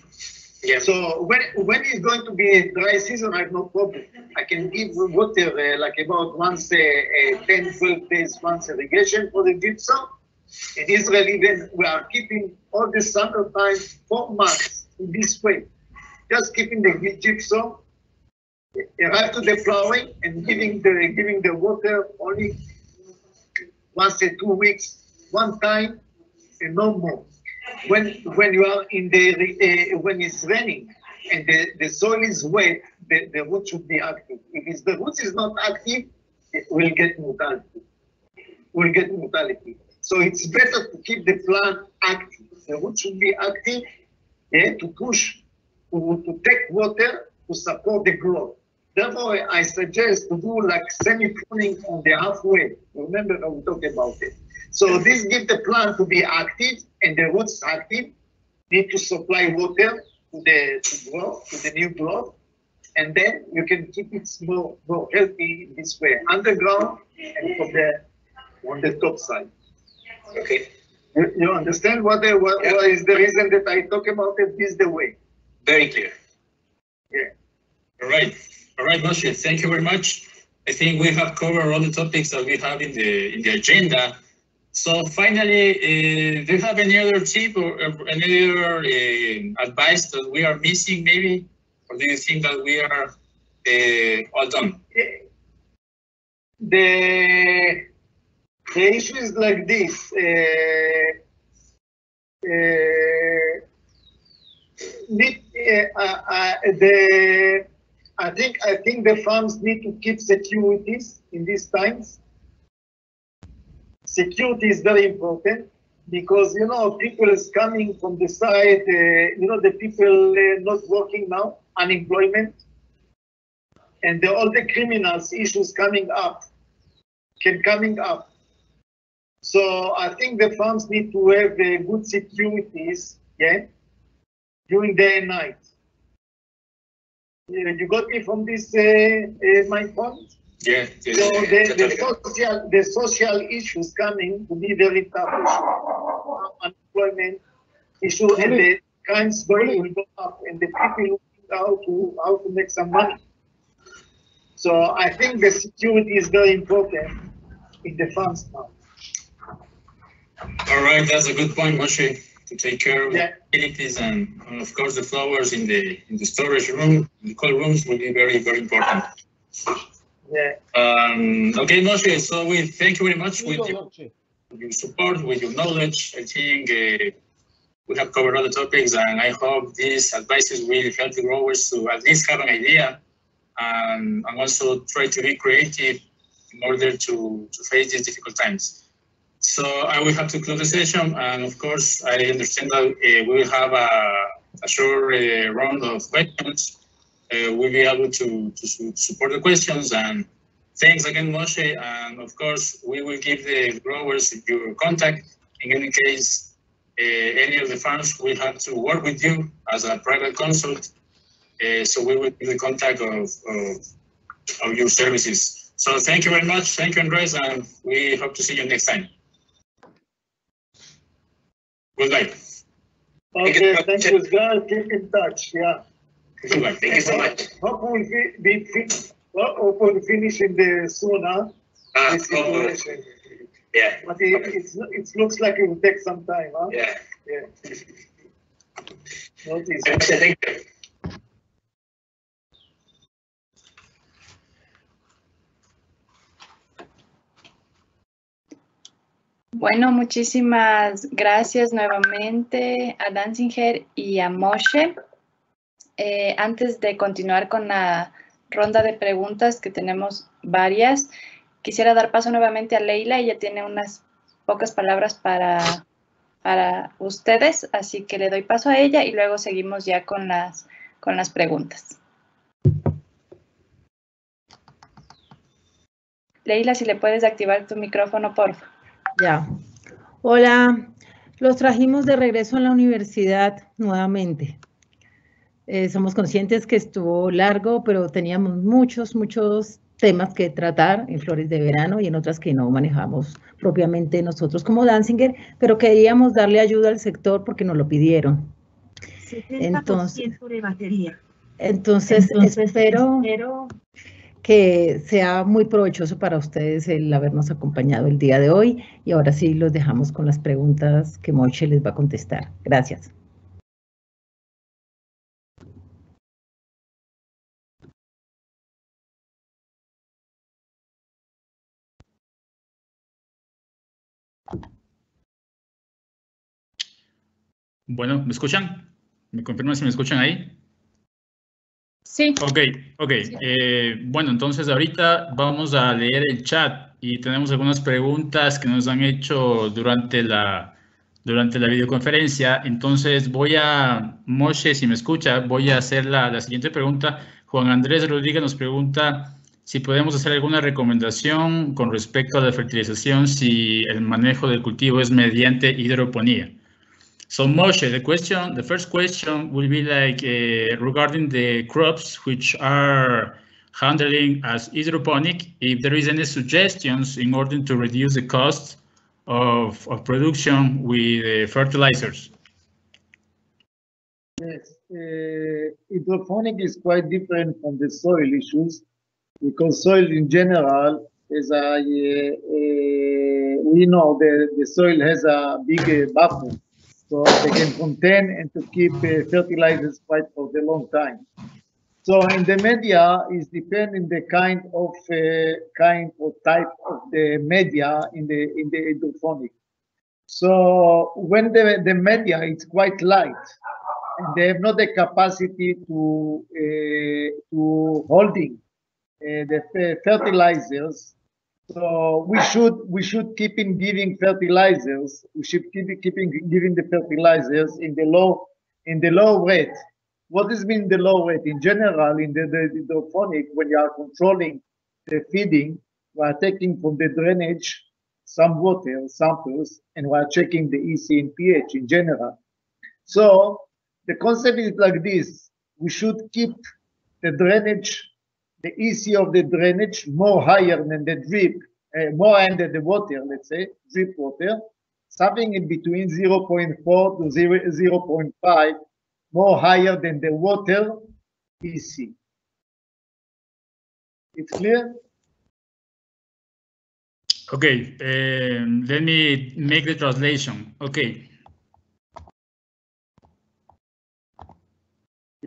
Yeah. So when when it's going to be dry season, I have no problem. I can give water uh, like about once a, uh 10, 12 days once irrigation for the gypsum. In Israel, even we are keeping all the summer time four months in this way, just keeping the gypsum right to the flowering and giving the giving the water only once in two weeks, one time, and no more. When when you are in the uh, when it's raining and the, the soil is wet, the, the root should be active. If it's, the root is not active, it will get mortality. Will get mortality. So it's better to keep the plant active. The root should be active, yeah, to push, to, to take water to support the growth. Therefore, I suggest to do like semi-pruning on the halfway. Remember I we talked about it. So this gives the plant to be active and the roots active, need to supply water to the to grow, to the new growth, and then you can keep it more, more healthy this way, underground and from the on the top side. Okay. You, you understand what, the, what, Yeah. what is the reason that I talk about it this the way? Very clear. Yeah. All right, all right, Moshe, thank you very much. I think we have covered all the topics that we have in the in the agenda. So finally, uh, do you have any other tip or uh, any other uh, advice that we are missing, maybe, or do you think that we are uh, all done? the the issue is like this. Uh, uh, need, the I think I think the farms need to keep securities in these times. Security is very important because you know people is coming from the side. Uh, you know the people uh, not working now, unemployment and the, all the criminals issues coming up can coming up. So I think the farms need to have uh, good securities, yeah, during day and night. Yeah, you got me from this, uh, uh, my point? Yeah. yeah, So the, the social, the social issues coming to be very tough issue. Unemployment issue and the crimes going will go up and the people looking how to, how to make some money. So I think the security is very important in the farms now. All right, that's a good point, Moshe, to take care of Yeah. the utilities and, and of course, the flowers in the, in the storage room, in the cold rooms will be very, very important. Yeah. Um, okay, Moshe, so we thank you very much with your, your support, with your knowledge. I think uh, we have covered all the topics and I hope these advices will help the growers to at least have an idea and, and also try to be creative in order to, to face these difficult times. So I will have to close the session, and of course, I understand that uh, we will have a, a short uh, round of questions. Uh, we'll be able to, to su- support the questions, and thanks again, Moshe. And of course, we will give the growers your contact. In any case, uh, any of the farms will have to work with you as a private consult. Uh, so we will give the contact of, of, of your services. So thank you very much. Thank you, Andres, and we hope to see you next time. Goodbye. Okay, thank you, guys. Keep in touch, yeah. Goodbye. Thank you so much. Hope we'll fi- be, fin- well, hope finish in the sooner. huh? Ah, This yeah, But it, it's, it looks like it will take some time, huh? yeah. Yeah. Not. Thank you. Bueno, muchísimas gracias nuevamente a Danziger y a Moshe. Eh, antes de continuar con la ronda de preguntas, que tenemos varias, quisiera dar paso nuevamente a Leila. Ella tiene unas pocas palabras para, para ustedes, así que le doy paso a ella y luego seguimos ya con las, con las preguntas. Leila, si le puedes activar tu micrófono, por favor. Ya. Hola, los trajimos de regreso a la universidad nuevamente. Eh, somos conscientes que estuvo largo, pero teníamos muchos, muchos temas que tratar en flores de verano y en otras que no manejamos propiamente nosotros como Danzinger, pero queríamos darle ayuda al sector porque nos lo pidieron. Entonces, de batería. Entonces, espero, que sea muy provechoso para ustedes el habernos acompañado el día de hoy y ahora sí los dejamos con las preguntas que Moche les va a contestar. Gracias. Bueno, ¿me escuchan? ¿Me confirman si me escuchan ahí? Sí. Ok, ok. Eh, bueno, entonces ahorita vamos a leer el chat y tenemos algunas preguntas que nos han hecho durante la, durante la videoconferencia. Entonces voy a, Moshe, si me escucha, voy a hacer la, la siguiente pregunta. Juan Andrés Rodríguez nos pregunta si podemos hacer alguna recomendación con respecto a la fertilización si el manejo del cultivo es mediante hidroponía. So Moshe, the question, the first question will be like uh, regarding the crops which are handling as hydroponic, if there is any suggestions in order to reduce the cost of, of production with uh, fertilizers. Yes, uh, hydroponic is quite different from the soil issues because soil in general is a, uh, we know the, the soil has a big buffer so they can contain and to keep uh, fertilizers quite for the long time. So in the media is depending the kind of uh, kind or type of the media in the in the hydroponic. So when the, the media is quite light and they have not the capacity to uh, to holding uh, the fertilizers so we should we should keep in giving fertilizers. We should keep keeping giving the fertilizers in the low in the low rate. What has been the low rate in general in the, the, the hydroponic when you are controlling the feeding? We are taking from the drainage some water samples and we are checking the EC and pH in general. So the concept is like this: we should keep the drainage the EC of the drainage more higher than the drip, uh, more under the water, let's say, drip water, something in between 0.4 to 0, 0.5, more higher than the water EC. It's clear? Okay, um, let me make the translation. Okay,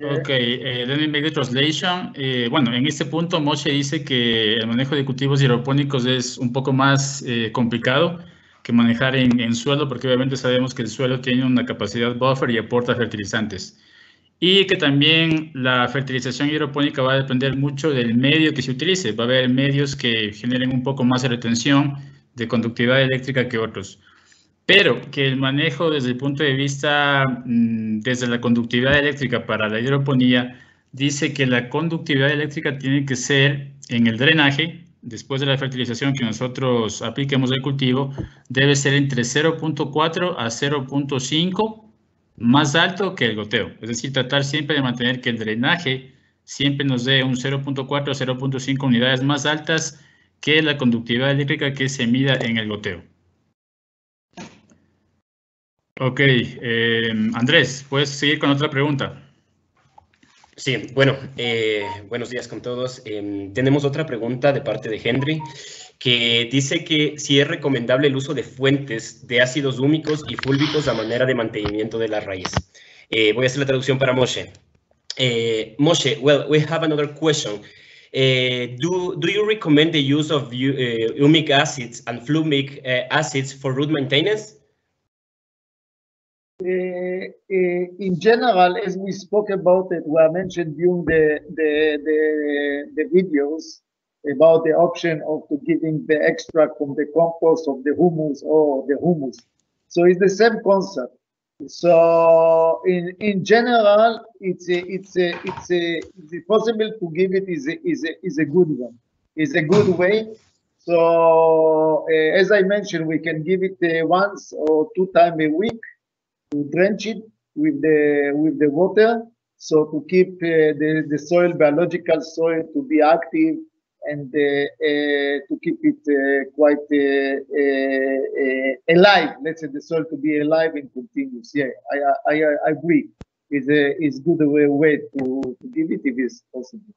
Ok, eh, let me make the translation. Eh, bueno, en este punto Moshe dice que el manejo de cultivos hidropónicos es un poco más eh, complicado que manejar en, en, suelo, porque obviamente sabemos que el suelo tiene una capacidad buffer y aporta fertilizantes. Y que también la fertilización hidropónica va a depender mucho del medio que se utilice. Va a haber medios que generen un poco más de retención de conductividad eléctrica que otros pero que el manejo desde el punto de vista, mm, desde la conductividad eléctrica para la hidroponía, dice que la conductividad eléctrica tiene que ser en el drenaje, después de la fertilización que nosotros apliquemos al cultivo, debe ser entre 0.4 a 0.5 más alto que el goteo. Es decir, tratar siempre de mantener que el drenaje siempre nos dé un 0.4 a 0.5 unidades más altas que la conductividad eléctrica que se mida en el goteo. Ok, eh, Andrés, ¿puedes seguir con otra pregunta? Sí, bueno, eh, buenos días con todos. Em, tenemos otra pregunta de parte de Henry, que dice que si es recomendable el uso de fuentes de ácidos húmicos y fúlbicos a manera de mantenimiento de la raíz. Eh, voy a hacer la traducción para Moshe. Moshe, well, we have another question. do, do you recommend the use of humic acids and flumic acids for root maintenance? Uh, uh, in general, as we spoke about it, we mentioned during the, the, the, the, videos about the option of giving the extract from the compost of the humus or the humus. So it's the same concept. So in in general, it's a, it's a, it's a, possible to give it is a, is a, is a good one. Is a good way. So uh, as I mentioned, we can give it uh, once or two times a week to drench it with the with the water so to keep uh, the the soil biological soil to be active and uh, uh, to keep it uh, quite alive. Let's say the soil to be alive and continuous. Yeah, I, I, I agree. Is a is good way to, to give it if it's possible.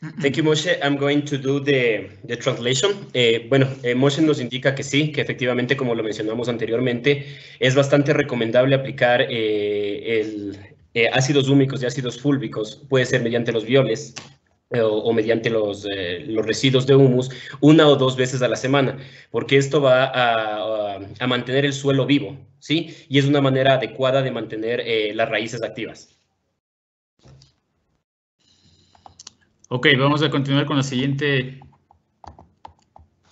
Thank you, Moshe. I'm going to do the, the translation. Eh, bueno, eh, Moshe nos indica que sí, que efectivamente, como lo mencionamos anteriormente, es bastante recomendable aplicar eh, el, eh, ácidos húmicos y ácidos fúlvicos, puede ser mediante los violes o, o, mediante los, los residuos de humus, una o dos veces a la semana, porque esto va a, a, a mantener el suelo vivo, ¿sí? Y es una manera adecuada de mantener las raíces activas. Ok, vamos a continuar con la siguiente.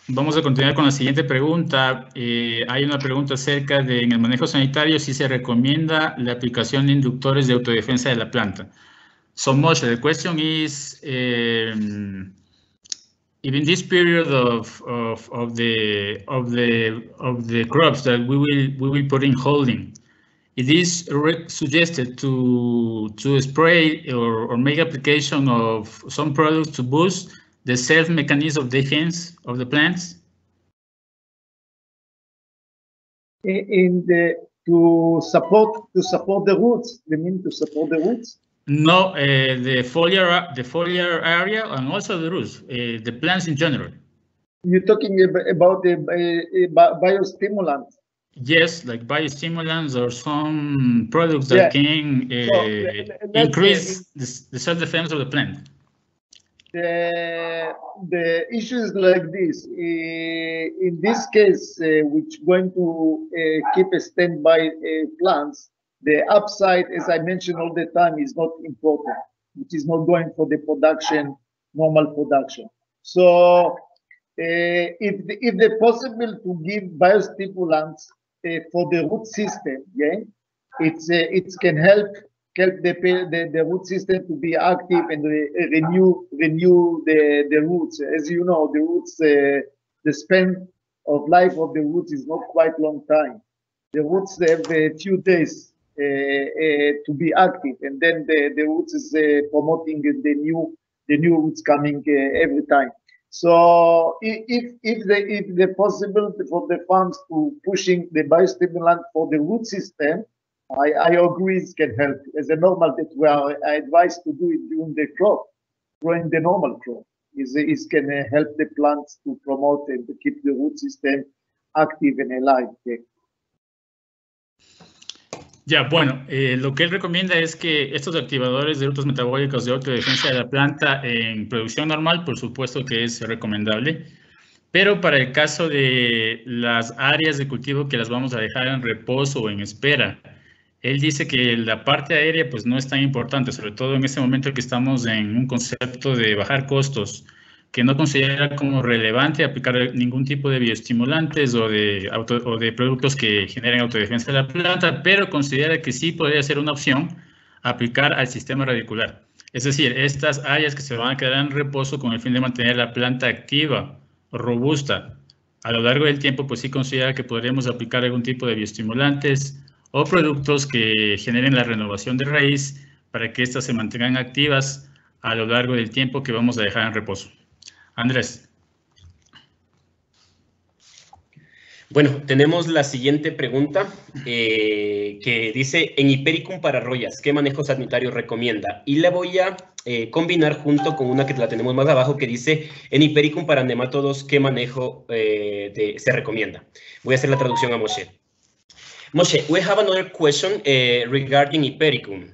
Vamos a continuar con la siguiente pregunta. Eh, hay una pregunta acerca de en el manejo sanitario si se recomienda la aplicación de inductores de autodefensa de la planta. So much. The question is, um, even this period of, of, of the of the of the crops that we will we will put in holding, it is suggested to to spray or, or make application of some products to boost the self mechanism of defense of the plants? In the to support to support the roots, you mean to support the roots? No, uh, the foliar the foliar area and also the roots, uh, the plants in general. You're talking about the uh, biostimulant. Yes, like biostimulants or some products that yeah. can uh, increase the, the self-defense of the plant. The, the issue is like this. Uh, in this case, uh, which going to uh, keep a standby uh, plants, the upside, as I mentioned all the time, is not important, which is not going for the production, normal production. So uh, if the, if the possible to give biostimulants for the root system, yeah, it's uh, it can help help the, the, the root system to be active and re, renew renew the the roots. As you know, the roots uh, the span of life of the roots is not quite long time. The roots have a few days uh, uh, to be active, and then the the roots is uh, promoting the new the new roots coming every time. So if if the if the possibility for the farms to pushing the biostimulant for the root system, I, I agree it can help. As a normal that we are advised to do it during the crop, growing the normal crop. Is is can help the plants to promote and to keep the root system active and alive. Ya, bueno, eh, lo que él recomienda es que estos activadores de rutas metabólicos de autodefensa de la planta en producción normal, por supuesto que es recomendable, pero para el caso de las áreas de cultivo que las vamos a dejar en reposo o en espera, él dice que la parte aérea pues no es tan importante, sobre todo en este momento que estamos en un concepto de bajar costos, que no considera como relevante aplicar ningún tipo de bioestimulantes o de, auto, o de productos que generen autodefensa de la planta, pero considera que sí podría ser una opción aplicar al sistema radicular. Es decir, estas áreas que se van a quedar en reposo con el fin de mantener la planta activa, robusta, a lo largo del tiempo, pues sí considera que podríamos aplicar algún tipo de bioestimulantes o productos que generen la renovación de raíz para que éstas se mantengan activas a lo largo del tiempo que vamos a dejar en reposo. Andrés. Bueno, tenemos la siguiente pregunta eh, que dice, en Hipericum para rollas, ¿qué manejo sanitario recomienda? Y la voy a eh, combinar junto con una que la tenemos más abajo que dice, en Hipericum para nematodos, ¿qué manejo eh, se recomienda? Voy a hacer la traducción a Moshe. Moshe, we have another question regarding Hipericum.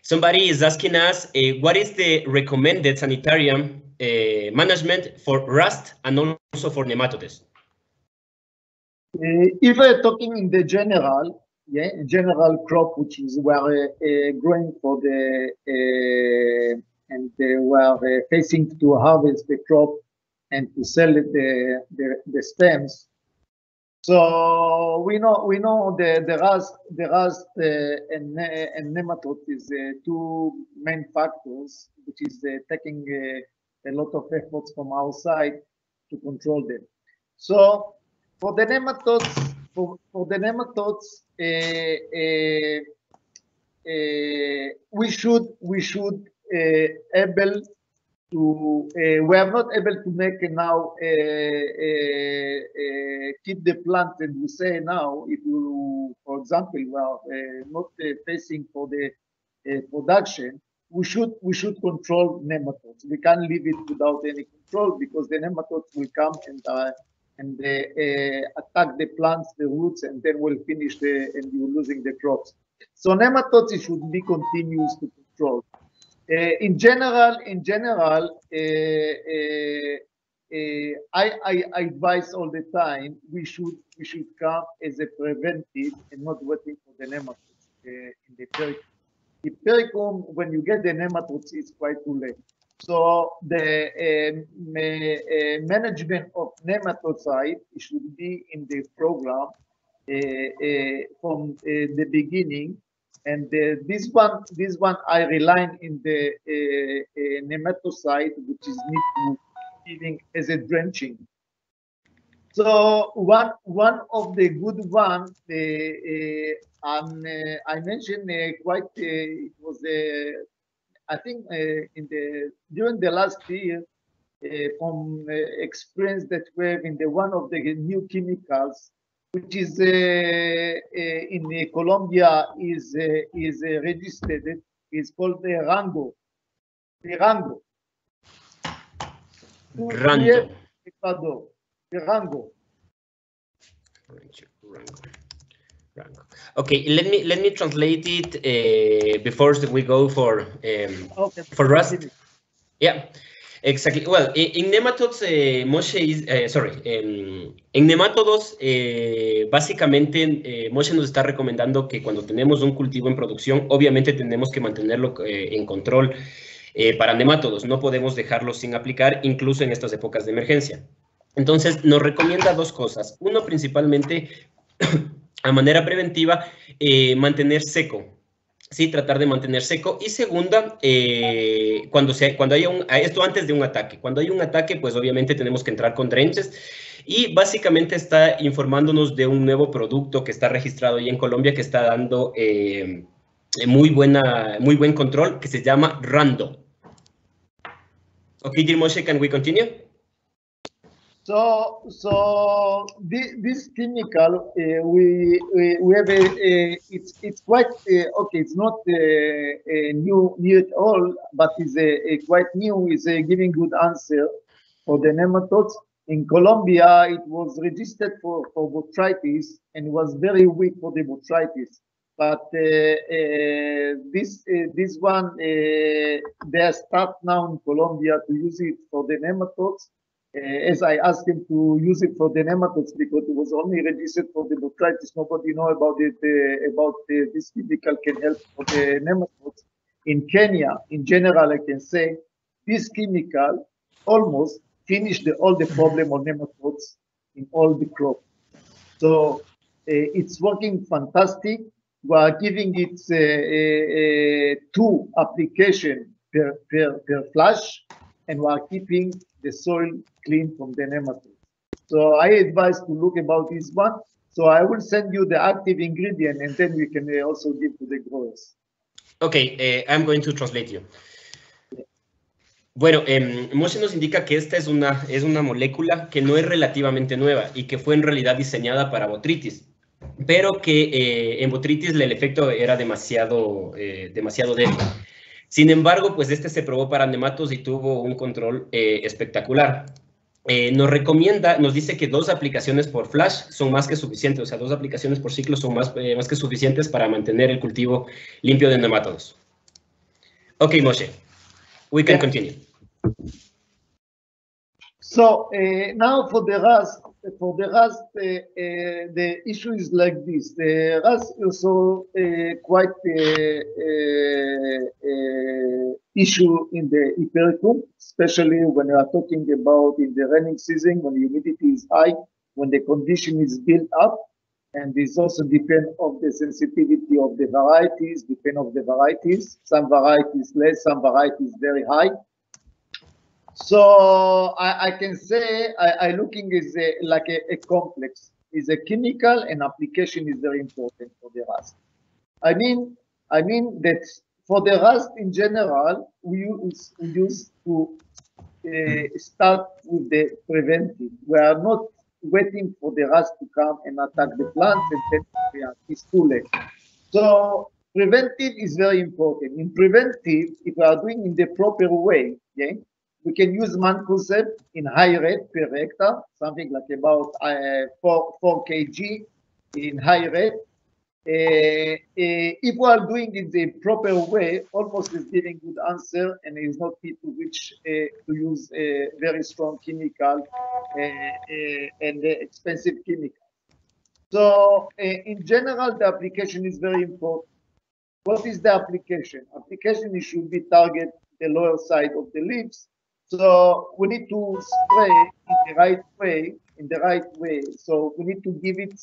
somebody is asking us, what is the recommended sanitarium uh, management for rust and also for nematodes? Uh, if we're talking in the general, yeah, general crop, which is we're uh, growing for the uh, and we're facing to harvest the crop and to sell the the, the stems. So we know we know the the rust the rust uh, and and nematode is uh, two main factors, which is uh, taking a lot of efforts from our side to control them. So for the nematodes, for, for the nematodes, uh, uh, uh, we should we should able to uh, we are not able to make now keep the plant and we say now if you for example we are not facing for the production we should we should control nematodes we can't leave it without any control because the nematodes will come and uh, and uh, uh, attack the plants the roots and then we'll finish the and you're losing the crops so nematodes should be continuous to control uh, in general, in general, uh, uh, I, I, I, advise all the time we should we should come as a preventive and not waiting for the nematodes in the pericum. The when you get the nematodes, it's quite too late. So the uh, management of nematocide should be in the program uh, uh, from the beginning and uh, this one, this one I rely in the uh, uh, which is need to giving as a drenching. So one one of the good one, uh, um, I mentioned quite it was I think in the during the last year from experience that we have in the one of the new chemicals which is uh, uh, in uh, Colombia is is registered is called the Rango. The Rango. Rango. Ecuador. The Rango. Rango. Okay, let me let me translate it uh, before we go for um, okay. for Rust. Yeah. Exactly. Well, in nematodes, eh, Moshe is, eh, sorry, en, nematodos, eh, básicamente Moshe nos está recomendando que cuando tenemos un cultivo en producción, obviamente tenemos que mantenerlo en control para nematodos. No podemos dejarlo sin aplicar, incluso en estas épocas de emergencia. Entonces, nos recomienda dos cosas. Uno, principalmente, a manera preventiva, mantener seco sí, tratar de mantener seco. Y segunda, eh, cuando, se, cuando haya un, esto antes de un ataque, cuando hay un ataque, pues obviamente tenemos que entrar con drenches. Y básicamente está informándonos de un nuevo producto que está registrado ahí en Colombia que está dando eh, muy, buena, muy buen control, que se llama Rando. Okay, Dirmoshe, can we continue? So, so this, this chemical, uh, we, we, we have a, a, it's it's quite uh, okay. It's not uh, a new new at all, but it's a, quite new. Is giving good answer for the nematodes. In Colombia, it was registered for for botrytis and was very weak for the botrytis. But uh, this this one, they start now in Colombia to use it for the nematodes uh, as I asked him to use it for the nematodes because it was only registered for the botrytis. Nobody know about it, uh, about uh, this chemical can help for the nematodes. In Kenya, in general, I can say this chemical almost finished the, all the problem of nematodes in all the crop. So it's working fantastic. We are giving it two application per, per, per flash and are keeping the soil clean from the nematodes. So I advise to look about this one. So I will send you the active ingredient and then we can uh, also give to the growers. Okay, uh, I'm going to translate you. Bueno, eh, Moshe nos indica que esta es una, es una molécula que no es relativamente nueva y que fue en realidad diseñada para botritis, pero que eh, en botritis el efecto era demasiado, eh, demasiado débil. Sin embargo, pues este se probó para nematos y tuvo un control eh, espectacular. Eh, nos recomienda, nos dice que dos aplicaciones por flash son más que suficientes, o sea, dos aplicaciones por ciclo son más, eh, más que suficientes para mantener el cultivo limpio de nematodos. Ok, Moshe, we can continue. So now for the Rust, for the Rust, uh, uh, the issue is like this. The Rust is also quite issue in the Hypericum, especially when you are talking about in the rainy season, when the humidity is high, when the condition is built up, and this also depend of the sensitivity of the varieties, depend of the varieties. Some varieties less, some varieties very high. So I, I can say I, I looking is a, like a, a, complex. Is a chemical and application is very important for the rust. I mean, I mean that for the rust in general, we use, we use to uh, start with the preventive. We are not waiting for the rust to come and attack the plants and then it's too late. So preventive is very important. In preventive, if we are doing in the proper way, yeah, we can use mancozeb in high rate per hectare, something like about uh, 4, 4 kg in high rate. Uh, uh, if we are doing it the proper way, almost is giving good answer and is not need to reach uh, to use a very strong chemical uh, and expensive chemical. So uh, in general, the application is very important. What is the application? Application should be target the lower side of the leaves. So we need to spray in the right way, in the right way. So we need to give it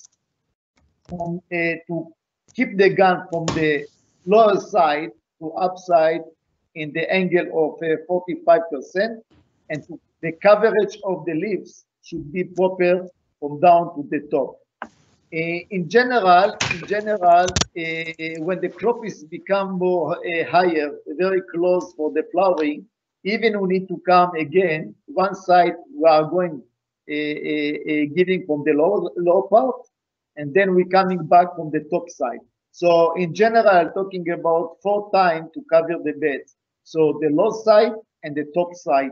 from, uh, to keep the gun from the lower side to upside in the angle of uh, 45% and to, the coverage of the leaves should be proper from down to the top. Uh, in general, in general, uh, when the crop is become more uh, higher, very close for the flowering, even we need to come again, one side we are going giving from the low lower part, and then we're coming back from the top side. So in general, talking about four times to cover the beds. So the low side and the top side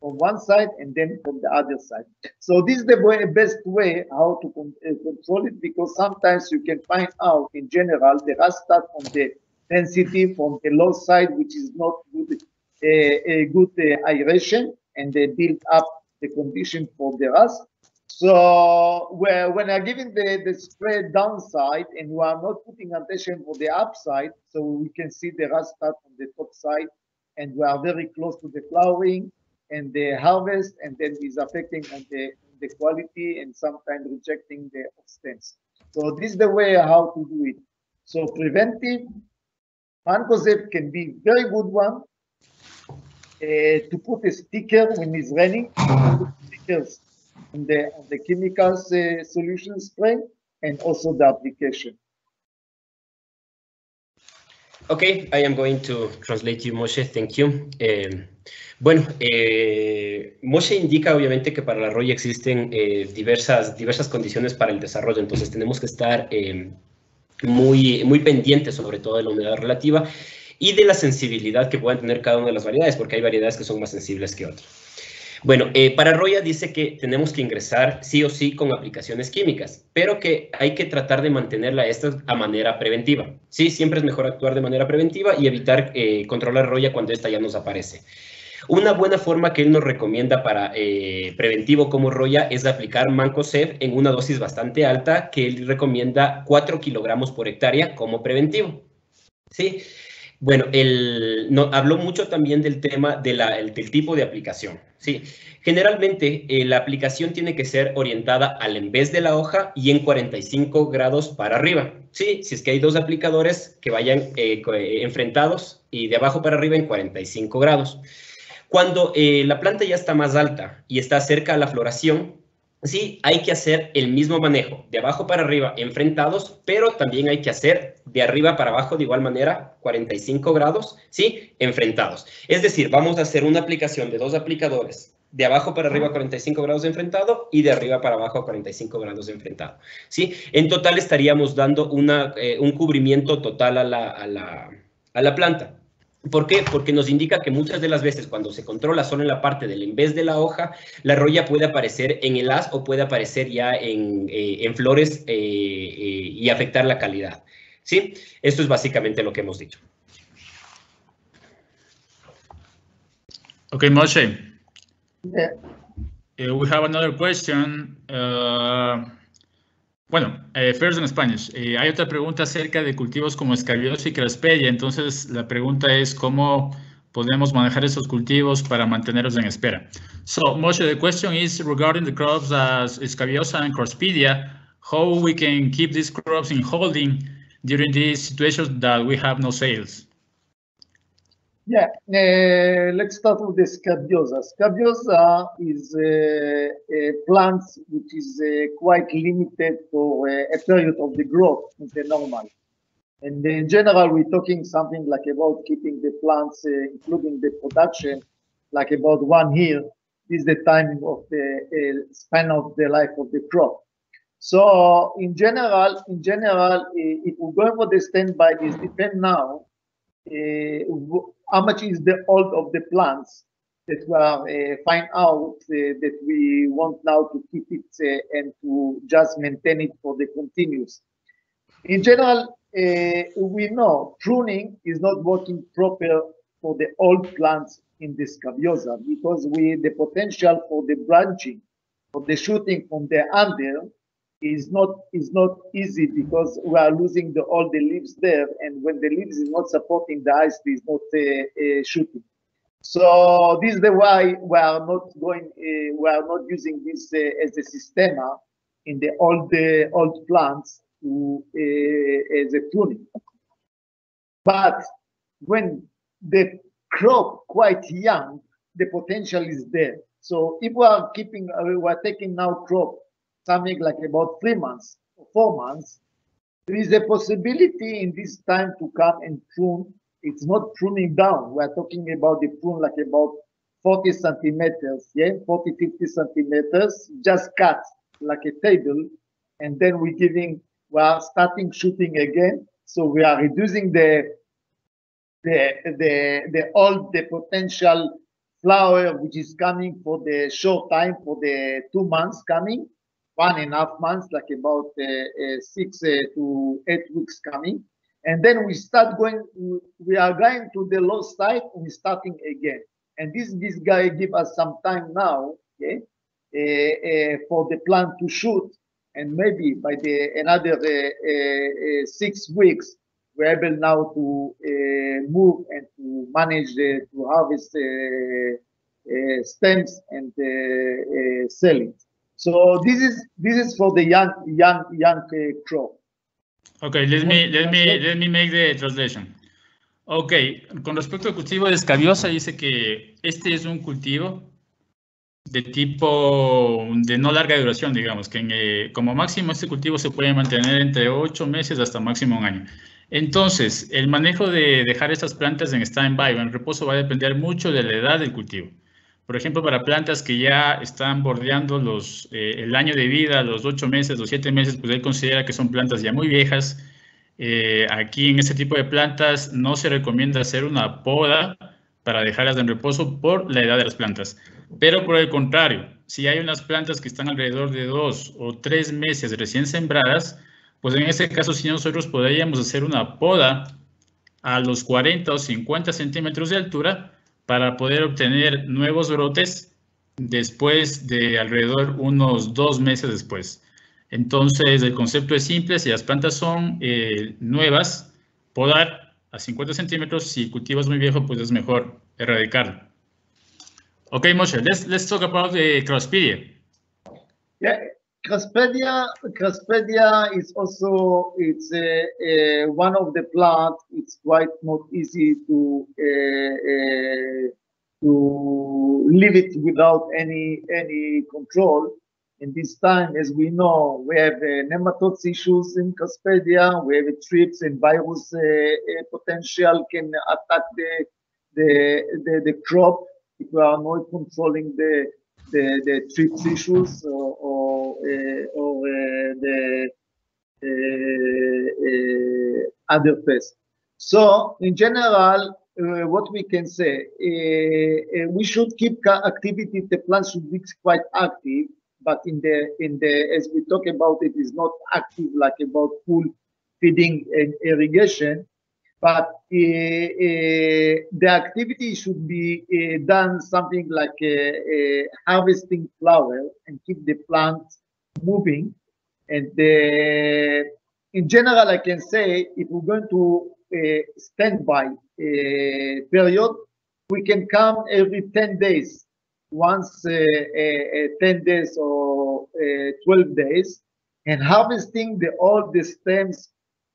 from one side and then from the other side. So this is the way, best way how to con uh, control it because sometimes you can find out in general the rust start from the density from the low side, which is not good, uh, a good uh, aeration, and they build up the condition for the rust. So where, when I'm giving the, the spray downside and we are not putting attention for the upside, so we can see the rust start on the top side and we are very close to the flowering and the harvest and then is affecting on the, the quality and sometimes rejecting the stems. So this is the way how to do it. So preventive, mancozeb can be very good one. Uh, to put a sticker when it's raining, stickers on the, on the chemicals uh, solution spray and also the application. Okay, I am going to translate you, Moshe. Thank you. Eh, bueno, eh, Moshe indica obviamente que para la roya existen eh, diversas, diversas condiciones para el desarrollo, entonces tenemos que estar muy, muy pendientes sobre todo de la humedad relativa y de la sensibilidad que puedan tener cada una de las variedades, porque hay variedades que son más sensibles que otras. Bueno, eh, para Roya dice que tenemos que ingresar sí o sí con aplicaciones químicas, pero que hay que tratar de mantenerla esta a manera preventiva. Sí, siempre es mejor actuar de manera preventiva y evitar eh, controlar Roya cuando esta ya nos aparece. Una buena forma que él nos recomienda para eh, preventivo como Roya es aplicar Mancozeb en una dosis bastante alta que él recomienda 4 kilogramos por hectárea como preventivo. Sí, bueno, él no, habló mucho también del tema de la, el, del tipo de aplicación. Sí, generalmente eh, la aplicación tiene que ser orientada al en vez de la hoja y en 45 grados para arriba. Sí, si es que hay dos aplicadores que vayan eh, eh, enfrentados y de abajo para arriba en 45 grados. Cuando la planta ya está más alta y está cerca a la floración, sí, hay que hacer el mismo manejo, de abajo para arriba, enfrentados, pero también hay que hacer de arriba para abajo de igual manera, 45 grados, sí, enfrentados. Es decir, vamos a hacer una aplicación de dos aplicadores, de abajo para arriba 45 grados enfrentado y de arriba para abajo 45 grados enfrentado. ¿sí? En total estaríamos dando una, eh, un cubrimiento total a la, a la, a la planta. ¿Por qué? Porque nos indica que muchas de las veces cuando se controla solo en la parte del en vez de la hoja, la roya puede aparecer en el as o puede aparecer ya en, eh, en flores eh, eh, y afectar la calidad. ¿Sí? Esto es básicamente lo que hemos dicho. Okay, Moshe. Yeah. Uh, we have another question. Uh, Bueno, eh, first en Spanish. Eh, hay otra pregunta acerca de cultivos como escabiosa y craspedia. Entonces, la pregunta es cómo podemos manejar esos cultivos para mantenerlos en espera. So, Moshe, the question is regarding the crops as escabiosa and craspedia, how we can keep these crops in holding during these situations that we have no sales. Yeah, uh, let's start with the scabiosa. Scabiosa is uh, a plant which is uh, quite limited for a period of the growth in the normal. And in general, we're talking something like about keeping the plants, including the production, like about one year, is the time of the uh, span of the life of the crop. So in general, in general, if we're going for the standby, it depends now uh, how much is the old of the plants that we are uh, find out uh, that we want now to keep it uh, and to just maintain it for the continuous. In general, uh, we know pruning is not working proper for the old plants in the scabiosa because we the potential for the branching, for the shooting from the under is not is not easy because we are losing the all the leaves there, and when the leaves is not supporting the ice, is not uh, uh, shooting. So this is the why we are not going, uh, we are not using this uh, as a systema in the old the old plants to, uh, as a pruning. But when the crop quite young, the potential is there. So if we are keeping, uh, we are taking now crop something like about three months or four months, there is a possibility in this time to come and prune. It's not pruning down. We're talking about the prune like about 40 centimeters, yeah, 40, 50 centimeters, just cut like a table. And then we're giving, we are starting shooting again. So we are reducing the, the, the, the all the potential flower which is coming for the short time for the two months coming one and a half months, like about uh, uh, six uh, to eight weeks coming. And then we start going, we are going to the low side and starting again. And this, this guy give us some time now, okay, for the plant to shoot. And maybe by the another six weeks, we're able now to uh, move and to manage uh, to harvest uh, stems and sell it. So this is this is for the young young young uh, crop. Okay, let me let me let me make the translation. Ok, con respecto al cultivo de escabiosa, dice que este es un cultivo de tipo de no larga duración, digamos, que eh, como máximo este cultivo se puede mantener entre 8 meses hasta máximo un año. Entonces, el manejo de dejar estas plantas en stand-by o en reposo va a depender mucho de la edad del cultivo. Por ejemplo, para plantas que ya están bordeando los, eh, el año de vida, los ocho meses, los siete meses, pues él considera que son plantas ya muy viejas. Eh, aquí en este tipo de plantas no se recomienda hacer una poda para dejarlas en reposo por la edad de las plantas. Pero por el contrario, si hay unas plantas que están alrededor de dos o tres meses recién sembradas, pues en ese caso sí nosotros podríamos hacer una poda a los 40 o 50 centímetros de altura para poder obtener nuevos brotes después de alrededor unos dos meses después. Entonces, el concepto es simple, si las plantas son eh, nuevas, podar a 50 centímetros, si cultivas muy viejo, pues es mejor erradicarlo. Ok, Moshe, let's, let's talk about the Crospedia. Yeah, Craspedia, Craspedia is also it's one of the plants. It's quite not easy to uh, to leave it without any any control. In this time, as we know, we have uh, nematodes issues in Craspedia. We have thrips and virus uh, potential can attack the, the the the crop if we are not controlling the the, the thrips issues or, or, uh, or uh, the uh, other pests. So in general, uh, what we can say, uh, uh, we should keep activity. The plant should be quite active, but in the in the as we talk about it is not active like about full feeding and irrigation but uh, uh, the activity should be uh, done something like harvesting flower and keep the plant moving. And in general, I can say if we're going to standby period, we can come every 10 days, once 10 days or 12 days, and harvesting the all the stems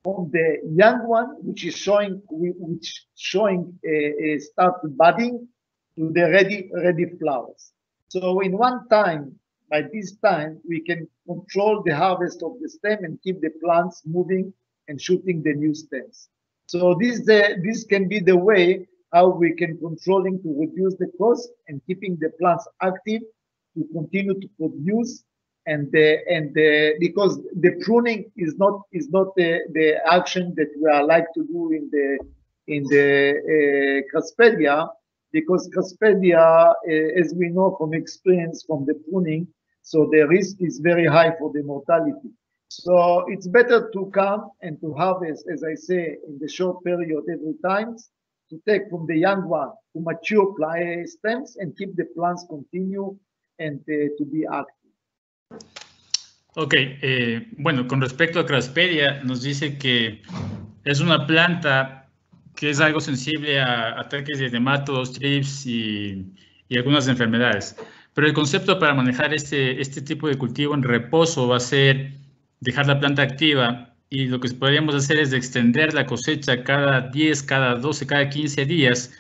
on the young one, which is showing which showing a, a start budding to the ready ready flowers. So in one time, by this time, we can control the harvest of the stem and keep the plants moving and shooting the new stems. So this the this can be the way how we can controlling to reduce the cost and keeping the plants active to continue to produce and the and the because the pruning is not is not the, the action that we are like to do in the in the uh, because Craspedia, uh, as we know from experience from the pruning, so the risk is very high for the mortality. So it's better to come and to harvest, as I say, in the short period every time, to take from the young one to mature stems and keep the plants continue and uh, to be active. Ok, eh, bueno, con respecto a Craspedia, nos dice que es una planta que es algo sensible a ataques de nematodos, trips y, y, algunas enfermedades. Pero el concepto para manejar este, este tipo de cultivo en reposo va a ser dejar la planta activa y lo que podríamos hacer es extender la cosecha cada 10, cada 12, cada 15 días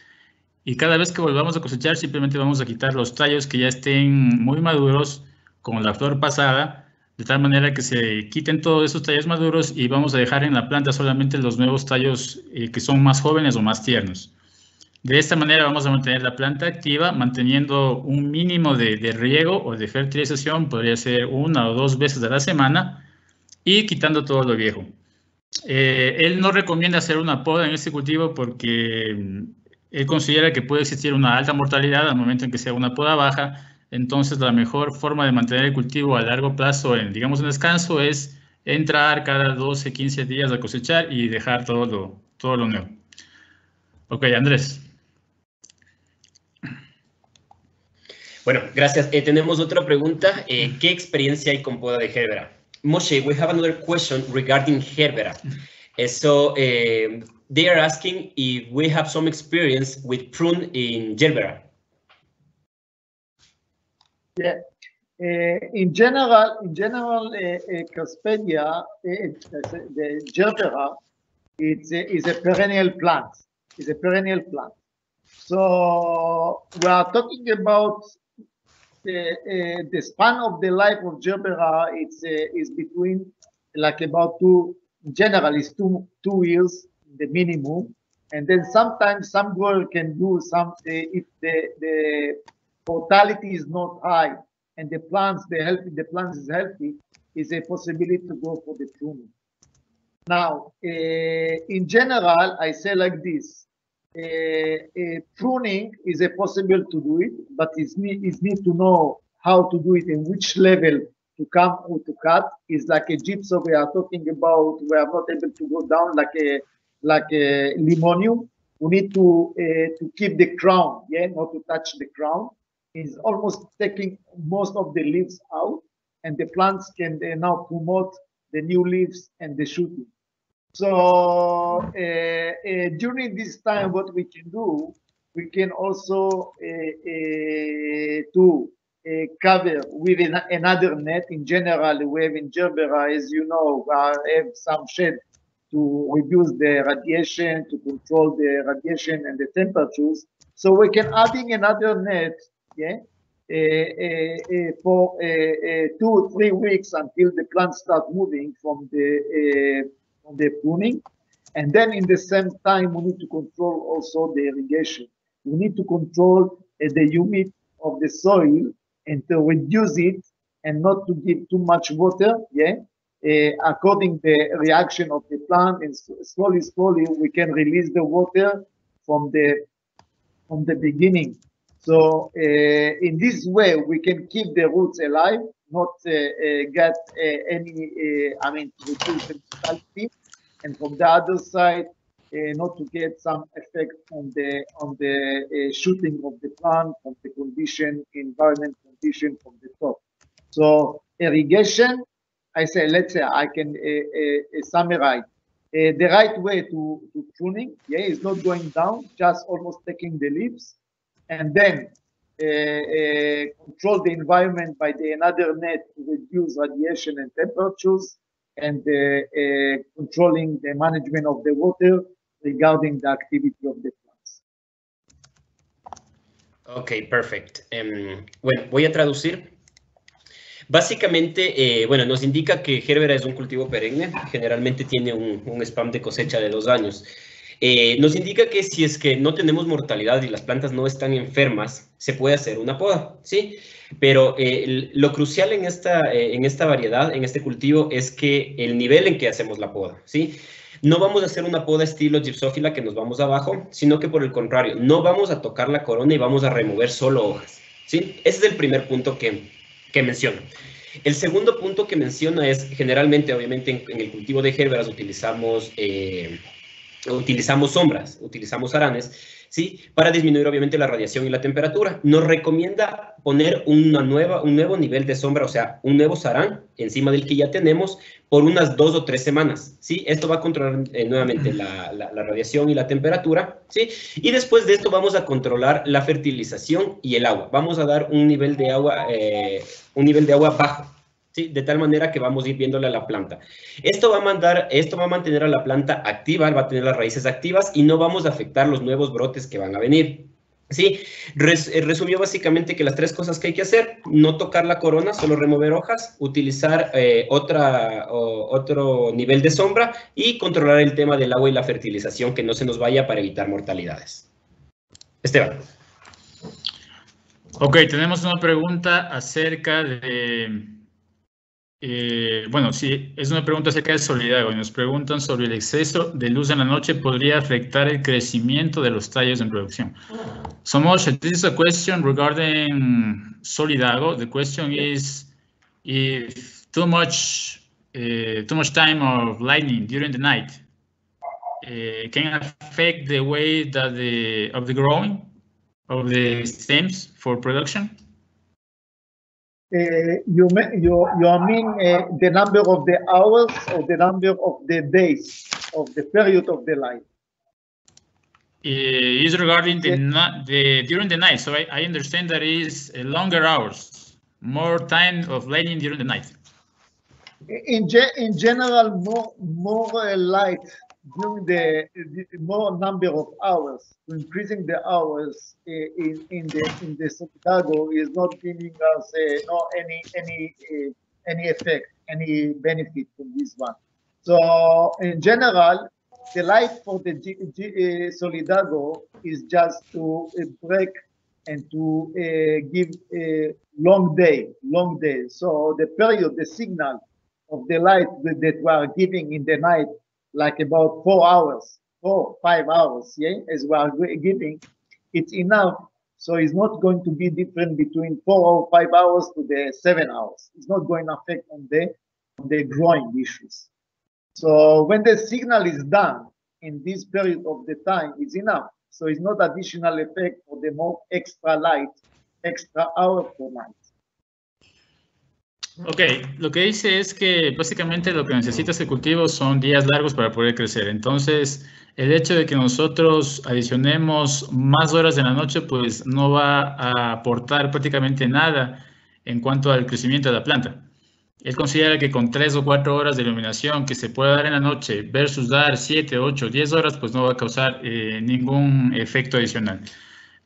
y cada vez que volvamos a cosechar simplemente vamos a quitar los tallos que ya estén muy maduros con la flor pasada de tal manera que se quiten todos esos tallos maduros y vamos a dejar en la planta solamente los nuevos tallos eh, que son más jóvenes o más tiernos. De esta manera vamos a mantener la planta activa, manteniendo un mínimo de, riego o de fertilización, podría ser una o dos veces a la semana, y quitando todo lo viejo. Eh, él no recomienda hacer una poda en este cultivo porque mm, él considera que puede existir una alta mortalidad al momento en que sea una poda baja, entonces, la mejor forma de mantener el cultivo a largo plazo, en, digamos, en descanso, es entrar cada 12, 15 días a cosechar y dejar todo lo, todo lo nuevo. Ok, Andrés. Bueno, gracias. Eh, tenemos otra pregunta. Eh, ¿Qué experiencia hay con poda de Gerbera? Moshe, we have another question regarding Gerbera. So, uh, they are asking if we have some experience with prune in Gerbera. Yeah. Uh, in general, in general, eh, eh, uh, uh, Caspedia, the Gerbera, it's a, is a perennial plant. It's a perennial plant. So we are talking about the, the span of the life of Gerbera. It's is between like about two. In general, is two two years the minimum, and then sometimes some girl can do some if the the mortality is not high and the plants, the healthy, the plants is healthy, is a possibility to go for the pruning. Now, uh, in general, I say like this, uh, uh, pruning is a possible to do it, but it's need, it's need to know how to do it and which level to come or to cut. Is like a gypsum we are talking about, we are not able to go down like a like a limonium. We need to to keep the crown, yeah, not to touch the crown is almost taking most of the leaves out and the plants can now promote the new leaves and the shooting. So uh, uh, during this time, what we can do, we can also uh, do cover with an, another net. In general, we have in Gerbera, as you know, we have some shade to reduce the radiation, to control the radiation and the temperatures. So we can adding another net yeah, uh, eh, eh, for eh, two or three weeks until the plants start moving from the from the pruning, and then in the same time we need to control also the irrigation. We need to control the humidity of the soil and to reduce it and not to give too much water. Yeah, uh, according the reaction of the plant, and slowly, slowly we can release the water from the from the beginning so uh, in this way, we can keep the roots alive, not uh, uh, get any, I mean, reduce and from the other side, not to get some effect on the on the shooting of the plant, from the condition, environment condition from the top. So irrigation, I say, let's say I can summarize. Uh, the right way to, to pruning, yeah, is not going down, just almost taking the leaves and then uh, uh, control the environment by the another net to reduce radiation and temperatures and uh, controlling the management of the water regarding the activity of the plants. Ok, perfect. Um, bueno, voy a traducir. Básicamente, eh, bueno, nos indica que Gerbera es un cultivo perenne, generalmente tiene un, un spam de cosecha de dos años. Eh, nos indica que si es que no tenemos mortalidad y las plantas no están enfermas, se puede hacer una poda, ¿sí? Pero eh, lo crucial en esta, eh, en esta variedad, en este cultivo, es que el nivel en que hacemos la poda, ¿sí? No vamos a hacer una poda estilo gypsófila que nos vamos abajo, sino que por el contrario, no vamos a tocar la corona y vamos a remover solo hojas, ¿sí? Ese es el primer punto que, que menciono. El segundo punto que menciona es, generalmente, obviamente, en, el cultivo de gérberas utilizamos, utilizamos sombras, utilizamos aranes, ¿sí? Para disminuir, obviamente, la radiación y la temperatura. Nos recomienda poner una nueva, un nuevo nivel de sombra, o sea, un nuevo sarán encima del que ya tenemos por unas dos o tres semanas, ¿sí? Esto va a controlar eh, nuevamente la, radiación y la temperatura, ¿sí? Y después de esto vamos a controlar la fertilización y el agua. Vamos a dar un nivel de agua, eh, un nivel de agua bajo, De tal manera que vamos a ir viéndole a la planta. Esto va a mandar, esto va a mantener a la planta activa, va a tener las raíces activas y no vamos a afectar los nuevos brotes que van a venir. Sí, eh, resumió básicamente que las tres cosas que hay que hacer, no tocar la corona, solo remover hojas, utilizar eh, otra, otro nivel de sombra y controlar el tema del agua y la fertilización, que no se nos vaya para evitar mortalidades. Esteban. Ok, tenemos una pregunta acerca de eh, bueno, sí, es una pregunta acerca del solidario. Nos preguntan sobre el exceso de luz en la noche podría afectar el crecimiento de los tallos en producción. So Moshe, this is a question regarding Solidago. The question is if too much uh, too much time of lightning during the night uh, can affect the way that the of the growing of the stems for production. Uh, you, you, you mean uh, the number of the hours or the number of the days of the period of the light? Uh, is regarding the, the during the night. So I, I understand that is longer hours, more time of lighting during the night. In, ge in general, more more light during the, the, more number of hours, increasing the hours eh, in, in the in the Solidago is not giving us uh, no any any uh, any effect, any benefit from this one. So in general, the light for the G, G, Solidago is just to break and to give a long day, long day. So the period, the signal of the light that we are giving in the night like about four hours, four, five hours, yeah, as we are giving, it's enough. So it's not going to be different between four or five hours to the seven hours. It's not going to affect on the, on the growing issues. So when the signal is done in this period of the time, it's enough. So it's not additional effect for the more extra light, extra hour per night. Ok, lo que dice es que básicamente lo que necesita este cultivo son días largos para poder crecer. Entonces, el hecho de que nosotros adicionemos más horas en la noche, pues no va a aportar prácticamente nada en cuanto al crecimiento de la planta. Él considera que con tres o cuatro horas de iluminación que se puede dar en la noche versus dar siete, ocho, diez horas, pues no va a causar eh, ningún efecto adicional.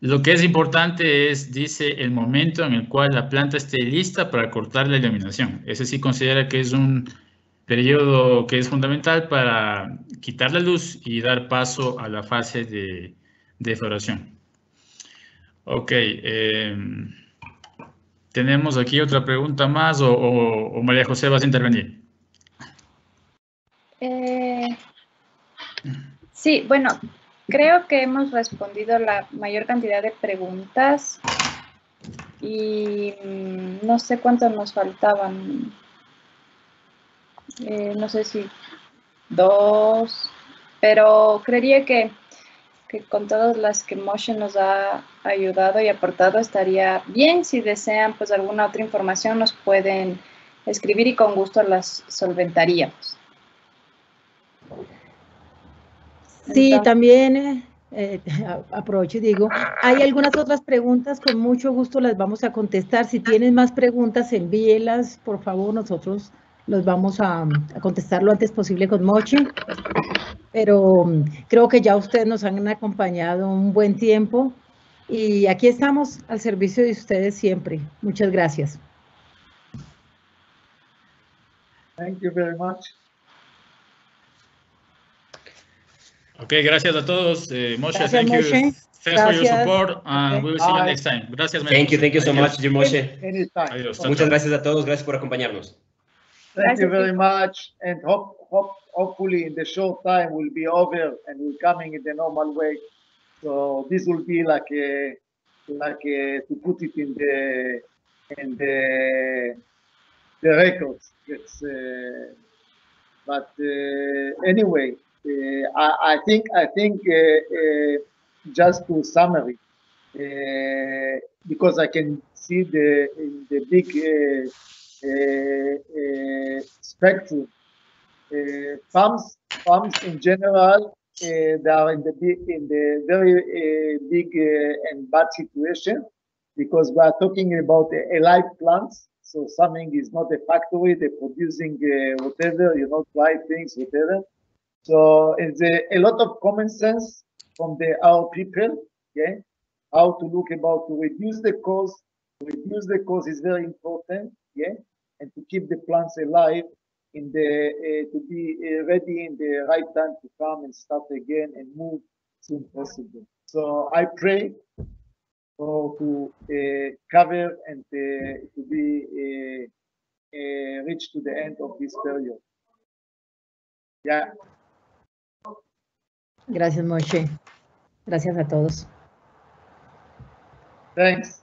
Lo que es importante es, dice, el momento en el cual la planta esté lista para cortar la iluminación. Ese sí considera que es un periodo que es fundamental para quitar la luz y dar paso a la fase de, de floración. Ok. Em, tenemos aquí otra pregunta más o, María José vas a intervenir. Eh, sí, bueno, Creo que hemos respondido la mayor cantidad de preguntas y mm, no sé cuántos nos faltaban. Eh, no sé si dos, pero creería que, que, con todas las que Moshe nos ha ayudado y aportado estaría bien. Si desean pues alguna otra información nos pueden escribir y con gusto las solventaríamos. Sí, también eh, eh aprovecho y digo, hay algunas otras preguntas, con mucho gusto las vamos a contestar. Si tienen más preguntas, envíelas, por favor, nosotros los vamos a, contestar lo antes posible con Mochi. Pero mm, creo que ya ustedes nos han acompañado un buen tiempo y aquí estamos al servicio de ustedes siempre. Muchas gracias. Thank you very much. Ok, gracias a todos. Uh, Moshe, Gracias, thank Moshe. you. Thanks for your Gracias. support and Okay. we will see you next time. Gracias, Thank you, thank you so much, dear Moshe. Anytime. Adiós. Muchas gracias a todos, gracias por acompañarnos. Thank you Gracias. very much, and hope, hope, hopefully in the short time will be over and we're coming in the normal way. So this will be like a, like a, to put it in the, in the, the records. It's, uh, but uh, anyway, I, I think, I think uh, uh, just to summary, uh, because I can see the the big uh, uh, uh, spectrum. Uh, farms, farms in general, uh, they are in the big, in the very uh, big uh, and bad situation because we are talking about a, live plants. So something is not a factory; they're producing uh, whatever, you know, dry things, whatever. So it's a, a lot of common sense from the our people, yeah, how to look about to reduce the cost. Reduce the cost is very important, yeah, and to keep the plants alive in the uh, to be uh, ready in the right time to come and start again and move soon possible. So I pray for to uh, cover and uh, to be uh, uh, reach to the end of this period. Yeah. Gracias, Moshe. Gracias a todos. Thanks.